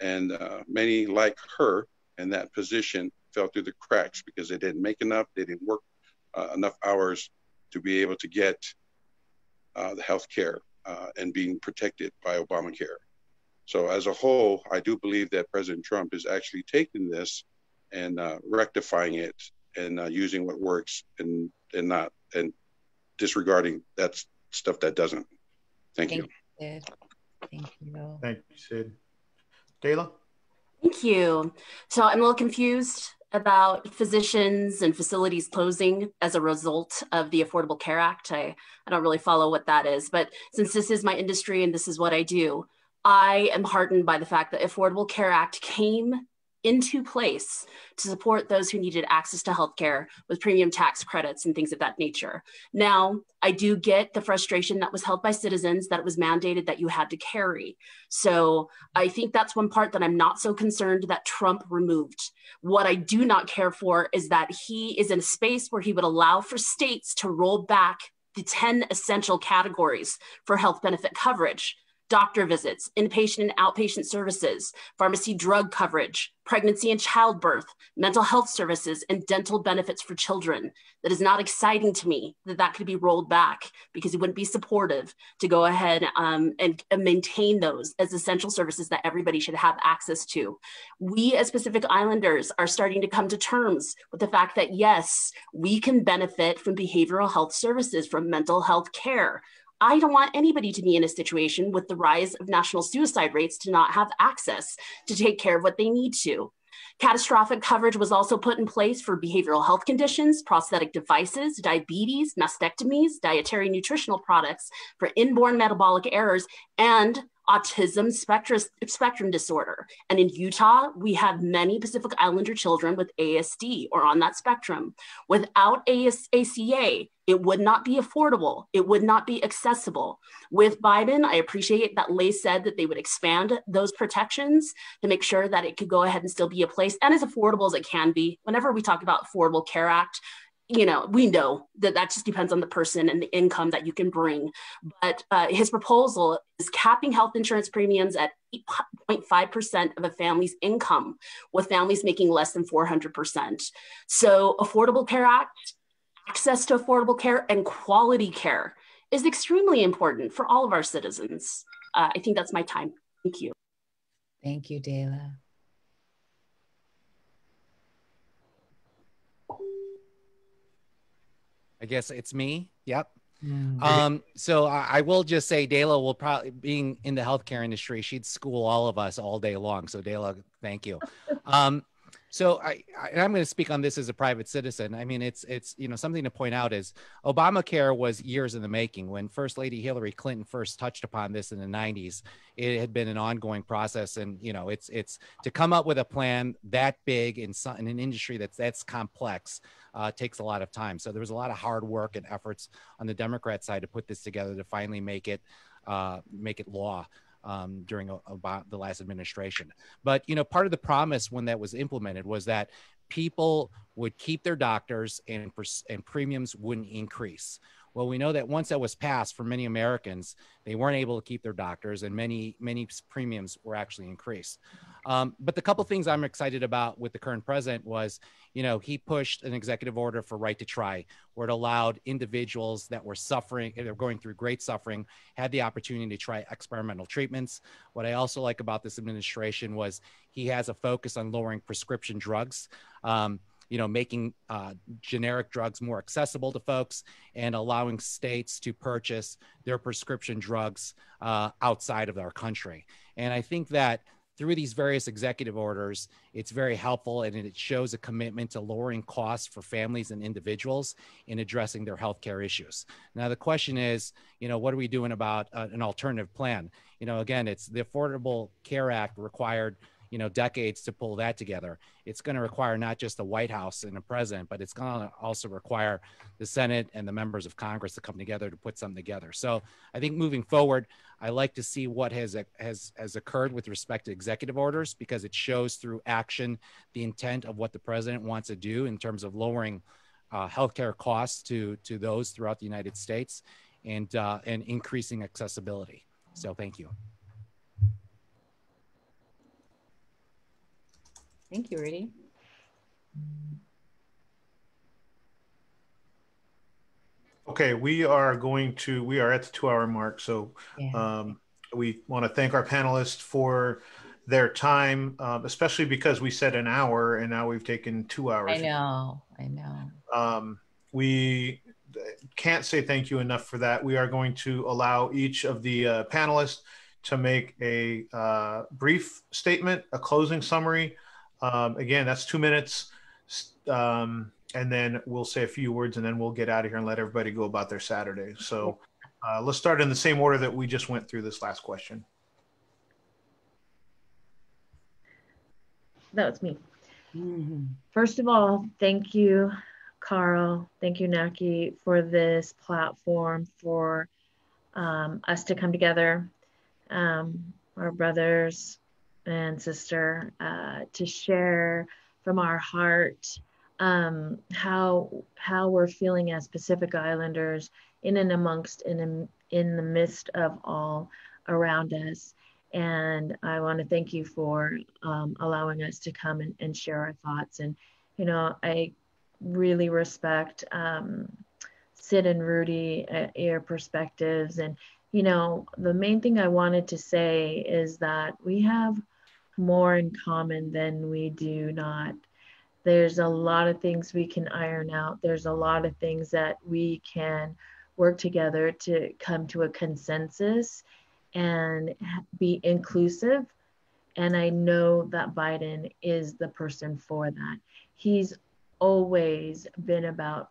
And uh, many like her in that position fell through the cracks because they didn't make enough, they didn't work enough hours to be able to get uh, the health care uh, and being protected by Obamacare. So, as a whole, I do believe that President Trump is actually taking this and uh, rectifying it and uh, using what works and and not and disregarding that stuff that doesn't. Thank, Thank you. you. Thank you. Thank you, Sid. Daela? Thank you. So I'm a little confused about physicians and facilities closing as a result of the Affordable Care Act. I, I don't really follow what that is, but since this is my industry and this is what I do, I am heartened by the fact that Affordable Care Act came into place to support those who needed access to healthcare with premium tax credits and things of that nature. Now, I do get the frustration that was held by citizens that it was mandated that you had to carry. So I think that's one part that I'm not so concerned that Trump removed. What I do not care for is that he is in a space where he would allow for states to roll back the 10 essential categories for health benefit coverage doctor visits, inpatient and outpatient services, pharmacy drug coverage, pregnancy and childbirth, mental health services, and dental benefits for children. That is not exciting to me that that could be rolled back because it wouldn't be supportive to go ahead um, and, and maintain those as essential services that everybody should have access to. We as Pacific Islanders are starting to come to terms with the fact that yes, we can benefit from behavioral health services, from mental health care. I don't want anybody to be in a situation with the rise of national suicide rates to not have access to take care of what they need to. Catastrophic coverage was also put in place for behavioral health conditions, prosthetic devices, diabetes, mastectomies, dietary nutritional products for inborn metabolic errors, and autism spectrum, spectrum disorder. And in Utah, we have many Pacific Islander children with ASD or on that spectrum. Without AS, ACA, it would not be affordable. It would not be accessible. With Biden, I appreciate that Lay said that they would expand those protections to make sure that it could go ahead and still be a place and as affordable as it can be. Whenever we talk about Affordable Care Act, you know, we know that that just depends on the person and the income that you can bring. But uh, his proposal is capping health insurance premiums at 8.5% of a family's income, with families making less than 400%. So, Affordable Care Act, access to affordable care and quality care is extremely important for all of our citizens. Uh, I think that's my time. Thank you. Thank you, Daela. I guess it's me. Yep. Um, so I, I, will just say Daela will probably being in the healthcare industry, she'd school all of us all day long. So Daela, thank you. Um, so I, I am going to speak on this as a private citizen. I mean, it's it's you know something to point out is Obamacare was years in the making. When First Lady Hillary Clinton first touched upon this in the 90s, it had been an ongoing process, and you know it's it's to come up with a plan that big in, some, in an industry that's that's complex uh, takes a lot of time. So there was a lot of hard work and efforts on the Democrat side to put this together to finally make it uh, make it law um, during the last administration. But you know, part of the promise when that was implemented was that people would keep their doctors and and premiums wouldn't increase. Well, we know that once that was passed for many Americans, they weren't able to keep their doctors, and many many premiums were actually increased. Um, but the couple things I'm excited about with the current president was, you know, he pushed an executive order for right to try, where it allowed individuals that were suffering, they were going through great suffering, had the opportunity to try experimental treatments. What I also like about this administration was he has a focus on lowering prescription drugs. Um, you know, making uh, generic drugs more accessible to folks and allowing states to purchase their prescription drugs uh, outside of our country. And I think that through these various executive orders, it's very helpful and it shows a commitment to lowering costs for families and individuals in addressing their healthcare issues. Now, the question is, you know, what are we doing about uh, an alternative plan? You know, again, it's the Affordable Care Act required you know decades to pull that together. It's going to require not just the white house and the president but it's going to also require the senate and the members of congress to come together to put something together. So i think moving forward i like to see what has has has occurred with respect to executive orders because it shows through action the intent of what the president wants to do in terms of lowering uh, healthcare costs to to those throughout the united states and uh, and increasing accessibility. So thank you Thank you, Rudy. Okay, we are going to, we are at the two hour mark. So yeah. um, we want to thank our panelists for their time, um, especially because we said an hour and now we've taken two hours. I know, I know. Um, we can't say thank you enough for that. We are going to allow each of the uh, panelists to make a uh, brief statement, a closing summary, um, again, that's two minutes. Um, and then we'll say a few words and then we'll get out of here and let everybody go about their Saturday. So uh, let's start in the same order that we just went through this last question. That was me. Mm-hmm. First of all, thank you, Carl. Thank you, Nackie, for this platform for um, us to come together, um, our brothers, and sister uh, to share from our heart um, how how we're feeling as Pacific Islanders in and amongst in in the midst of all around us. And I want to thank you for um, allowing us to come and, and, share our thoughts. And you know, I really respect um, Sid and Rudy, uh, your perspectives. And you know, the main thing I wanted to say is that we have more in common than we do not. There's a lot of things we can iron out. There's a lot of things that we can work together to come to a consensus and be inclusive. And I know that Biden is the person for that. He's always been about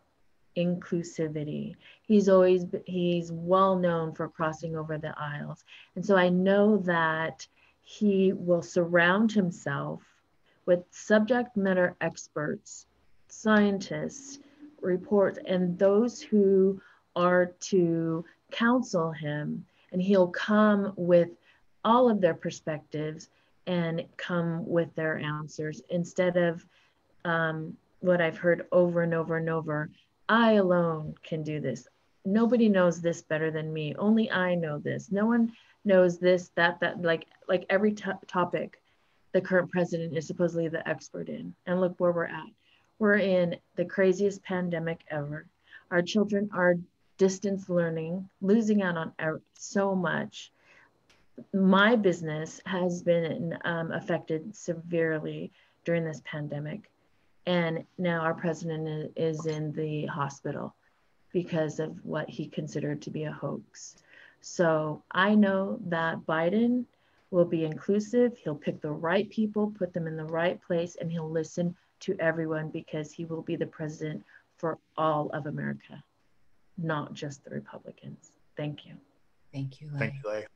inclusivity. He's always he's well known for crossing over the aisles. And so I know that he will surround himself with subject matter experts, scientists, reports, and those who are to counsel him. And he'll come with all of their perspectives and come with their answers instead of um, what I've heard over and over and over I alone can do this. Nobody knows this better than me. Only I know this. No one knows this, that, that, like, like every topic the current president is supposedly the expert in. And look where we're at. We're in the craziest pandemic ever. Our children are distance learning, losing out on so much. My business has been um, affected severely during this pandemic. And now our president is in the hospital because of what he considered to be a hoax. So I know that Biden will be inclusive. He'll pick the right people, put them in the right place, and he'll listen to everyone because he will be the president for all of America, not just the Republicans. Thank you. Thank you. Thank you, Leigh.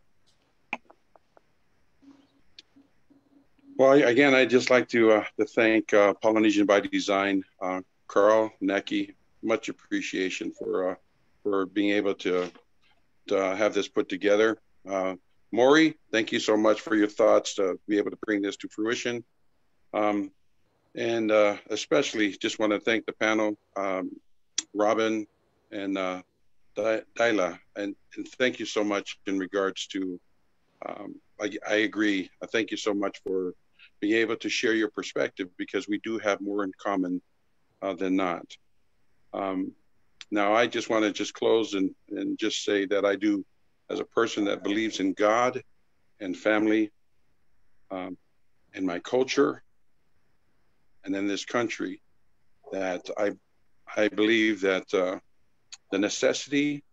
Well, again, I'd just like to uh, to thank uh, Polynesian by Design, uh, Carl, Nackie, much appreciation for uh, for being able to to have this put together. Uh, Maury, thank you so much for your thoughts to be able to bring this to fruition. Um, and uh, especially just want to thank the panel, um, Robin and uh, and, and thank you so much in regards to, um, I, I agree. I thank you so much for being able to share your perspective because we do have more in common uh, than not. Um, now, I just want to just close and, and just say that I do, as a person that believes in God and family um, and my culture and in this country, that I, I believe that uh, the necessity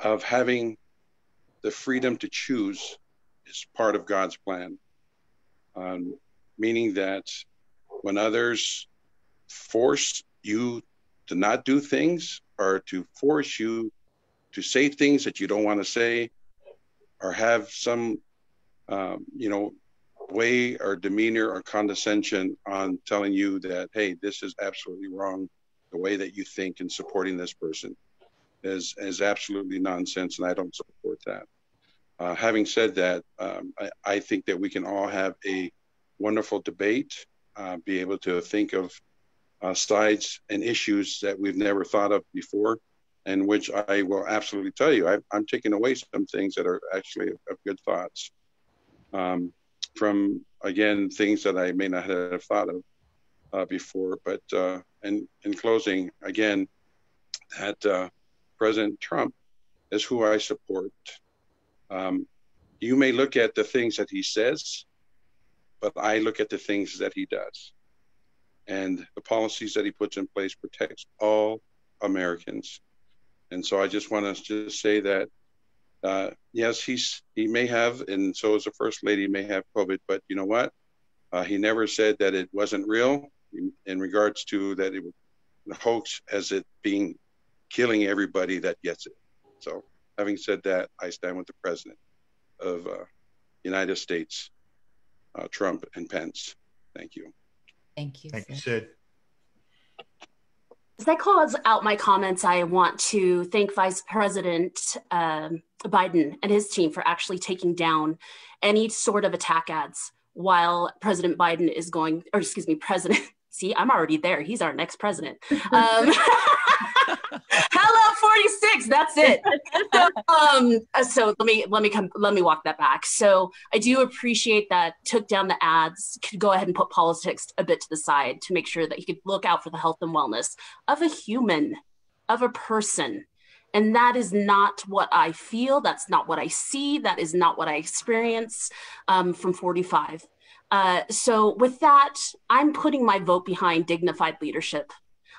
of having the freedom to choose is part of God's plan. Um, meaning that when others force you to not do things or to force you to say things that you don't want to say or have some um, you know way or demeanor or condescension on telling you that hey this is absolutely wrong. The way that you think in supporting this person is is absolutely nonsense and i don't support that. Uh, having said that um, I, I think that we can all have a wonderful debate, uh, be able to think of uh, sides and issues that we've never thought of before, and which I will absolutely tell you, I, am taking away some things that are actually of good thoughts um, from, again, things that I may not have thought of uh, before. But uh, in, in closing, again, that uh, President Trump is who I support. Um, you may look at the things that he says but I look at the things that he does. And the policies that he puts in place protects all Americans. And so I just want to just say that uh, yes, he's he may have, and so as the first lady may have COVID, but you know what? Uh, he never said that it wasn't real in, in regards to that it was a hoax as it being killing everybody that gets it. So having said that, I stand with the president of uh, United States uh, Trump and Pence. Thank you. Thank you. Thank you, Sid. As I close out my comments, I want to thank Vice President um, Biden and his team for actually taking down any sort of attack ads while President Biden is going, or excuse me, President. See, I'm already there. He's our next president. Um, Hello 46. That's it. so, um, so let me let me come let me walk that back. So I do appreciate that took down the ads, could go ahead and put politics a bit to the side to make sure that he could look out for the health and wellness of a human, of a person. And that is not what I feel. That's not what I see. That is not what I experience um, from 45. Uh, so, with that, I'm putting my vote behind dignified leadership.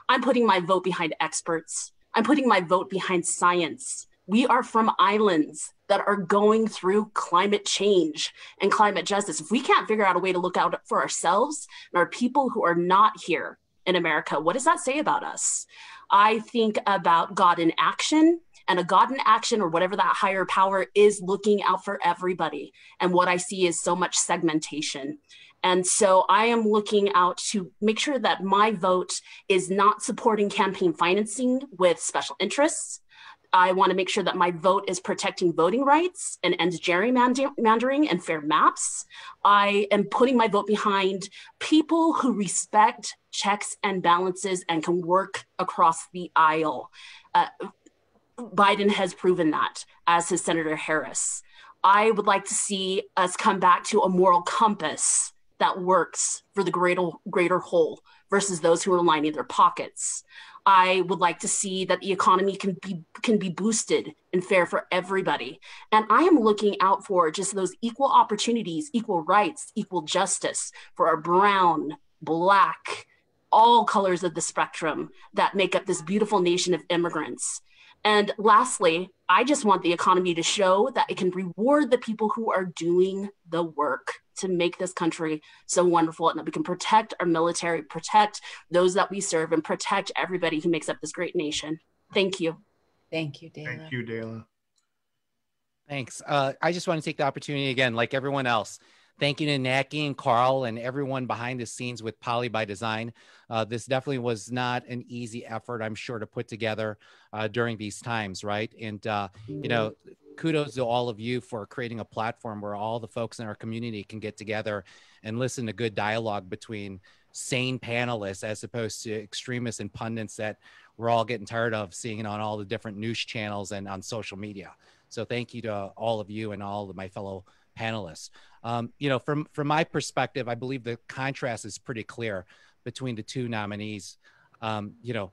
I'm putting my vote behind experts. I'm putting my vote behind science. We are from islands that are going through climate change and climate justice. If we can't figure out a way to look out for ourselves and our people who are not here in America, what does that say about us? I think about God in action and a God in action or whatever that higher power is looking out for everybody. And what I see is so much segmentation. And so I am looking out to make sure that my vote is not supporting campaign financing with special interests. I want to make sure that my vote is protecting voting rights and ends gerrymandering and fair maps. I am putting my vote behind people who respect checks and balances and can work across the aisle. Uh, Biden has proven that, as has Senator Harris. I would like to see us come back to a moral compass that works for the greater, greater whole versus those who are lining their pockets. I would like to see that the economy can be can be boosted and fair for everybody. And I am looking out for just those equal opportunities, equal rights, equal justice for our brown, black, all colors of the spectrum that make up this beautiful nation of immigrants. And lastly, I just want the economy to show that it can reward the people who are doing the work to make this country so wonderful and that we can protect our military, protect those that we serve, and protect everybody who makes up this great nation. Thank you. Thank you, Daela. Thank you, Daela. Thanks. Uh, I just want to take the opportunity again, like everyone else, Thank you to Nackie and Carl and everyone behind the scenes with Poly by Design. Uh, this definitely was not an easy effort, I'm sure, to put together uh, during these times, right? And, uh, you know, kudos to all of you for creating a platform where all the folks in our community can get together and listen to good dialogue between sane panelists as opposed to extremists and pundits that we're all getting tired of seeing on all the different news channels and on social media. So thank you to all of you and all of my fellow panelists. Um, you know, from from my perspective, I believe the contrast is pretty clear between the two nominees. Um, you know,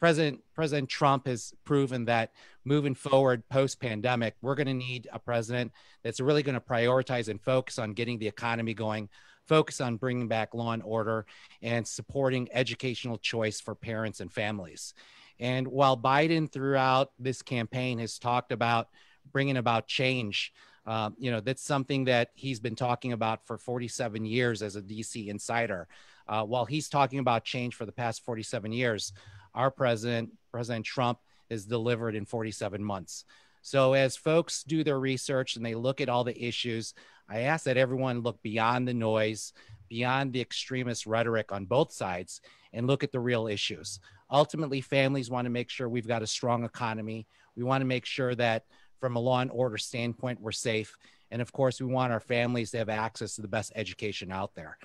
President President Trump has proven that moving forward post pandemic, we're going to need a president that's really going to prioritize and focus on getting the economy going, focus on bringing back law and order, and supporting educational choice for parents and families. And while Biden throughout this campaign has talked about bringing about change, um, you know, that's something that he's been talking about for 47 years as a DC insider. Uh, while he's talking about change for the past 47 years, our president, President Trump, is delivered in 47 months. So, as folks do their research and they look at all the issues, I ask that everyone look beyond the noise, beyond the extremist rhetoric on both sides, and look at the real issues. Ultimately, families want to make sure we've got a strong economy. We want to make sure that from a law and order standpoint, we're safe. And of course, we want our families to have access to the best education out there.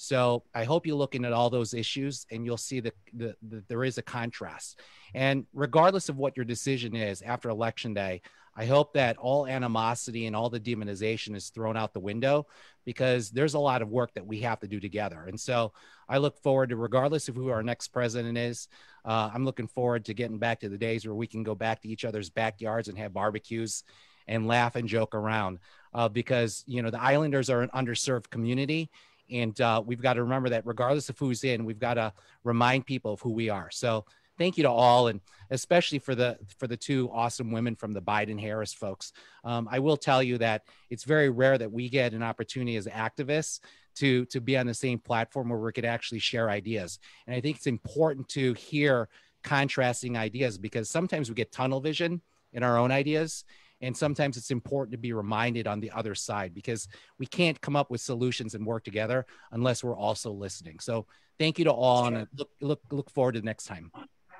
So I hope you're looking at all those issues and you'll see that the, the, there is a contrast. And regardless of what your decision is after election day, I hope that all animosity and all the demonization is thrown out the window because there's a lot of work that we have to do together. And so I look forward to, regardless of who our next president is, uh, I'm looking forward to getting back to the days where we can go back to each other's backyards and have barbecues and laugh and joke around uh, because, you know, the Islanders are an underserved community. And uh, we've got to remember that regardless of who's in, we've got to remind people of who we are. So thank you to all, and especially for the for the two awesome women from the Biden Harris folks. Um, I will tell you that it's very rare that we get an opportunity as activists to to be on the same platform where we could actually share ideas. And I think it's important to hear contrasting ideas because sometimes we get tunnel vision in our own ideas and sometimes it's important to be reminded on the other side because we can't come up with solutions and work together unless we're also listening so thank you to all and look look look forward to next time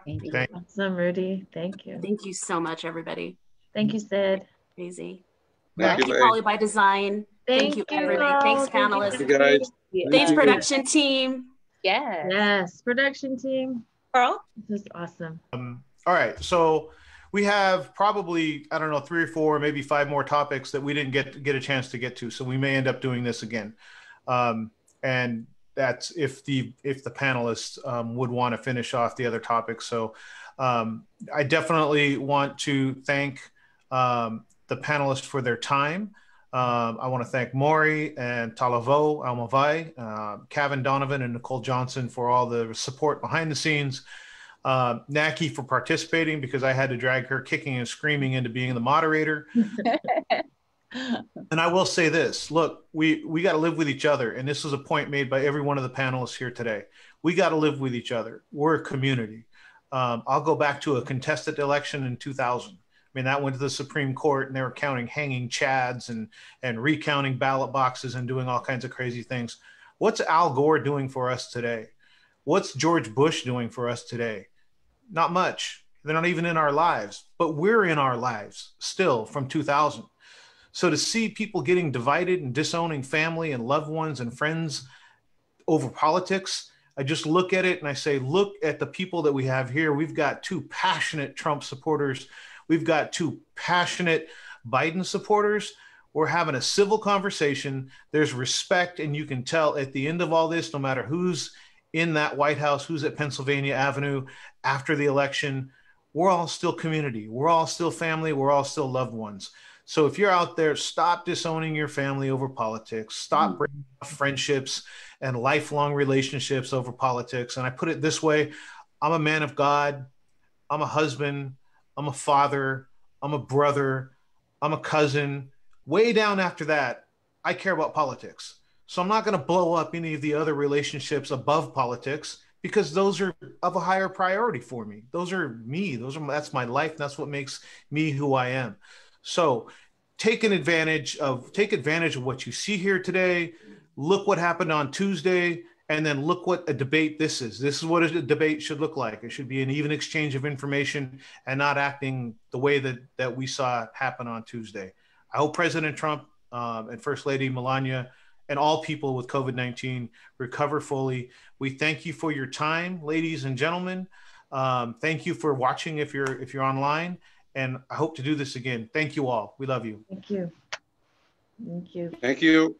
Thank you. Awesome, Rudy. Thank you. Thank you so much, everybody. Thank you, Sid. Crazy. Thank, Thank you, Poly by Design. Thank, Thank you, everybody. Thanks, panelists. You, guys. Thanks, production team. Yes. Yes, production team. Carl? This is awesome. Um, all right. So we have probably, I don't know, three or four, maybe five more topics that we didn't get get a chance to get to. So we may end up doing this again. Um, and that's if the if the panelists um, would want to finish off the other topics. So um, I definitely want to thank um, the panelists for their time. Um, I want to thank Maury and Talavo Almavai, uh, Kevin Donovan, and Nicole Johnson for all the support behind the scenes. Uh, Nackie for participating because I had to drag her kicking and screaming into being the moderator. and I will say this: look, we we got to live with each other, and this was a point made by every one of the panelists here today. We got to live with each other. We're a community. Um, I'll go back to a contested election in 2000. I mean, that went to the Supreme Court and they were counting hanging chads and, and recounting ballot boxes and doing all kinds of crazy things. What's Al Gore doing for us today? What's George Bush doing for us today? Not much. They're not even in our lives, but we're in our lives still from 2000. So to see people getting divided and disowning family and loved ones and friends over politics, I just look at it and I say, look at the people that we have here. We've got two passionate Trump supporters. We've got two passionate Biden supporters. We're having a civil conversation. There's respect, and you can tell at the end of all this, no matter who's in that White House, who's at Pennsylvania Avenue after the election, we're all still community. We're all still family. We're all still loved ones. So if you're out there, stop disowning your family over politics. Stop mm. breaking friendships and lifelong relationships over politics. And I put it this way I'm a man of God. I'm a husband. I'm a father. I'm a brother. I'm a cousin. Way down after that, I care about politics. So I'm not going to blow up any of the other relationships above politics because those are of a higher priority for me. Those are me. Those are that's my life. That's what makes me who I am. So take an advantage of take advantage of what you see here today. Look what happened on Tuesday and then look what a debate this is. This is what a debate should look like. It should be an even exchange of information and not acting the way that that we saw happen on Tuesday. I hope President Trump um, and First Lady Melania and all people with COVID 19 recover fully. We thank you for your time, ladies and gentlemen. Um, thank you for watching if you're if you're online, and I hope to do this again. Thank you all. We love you. Thank you. Thank you. Thank you.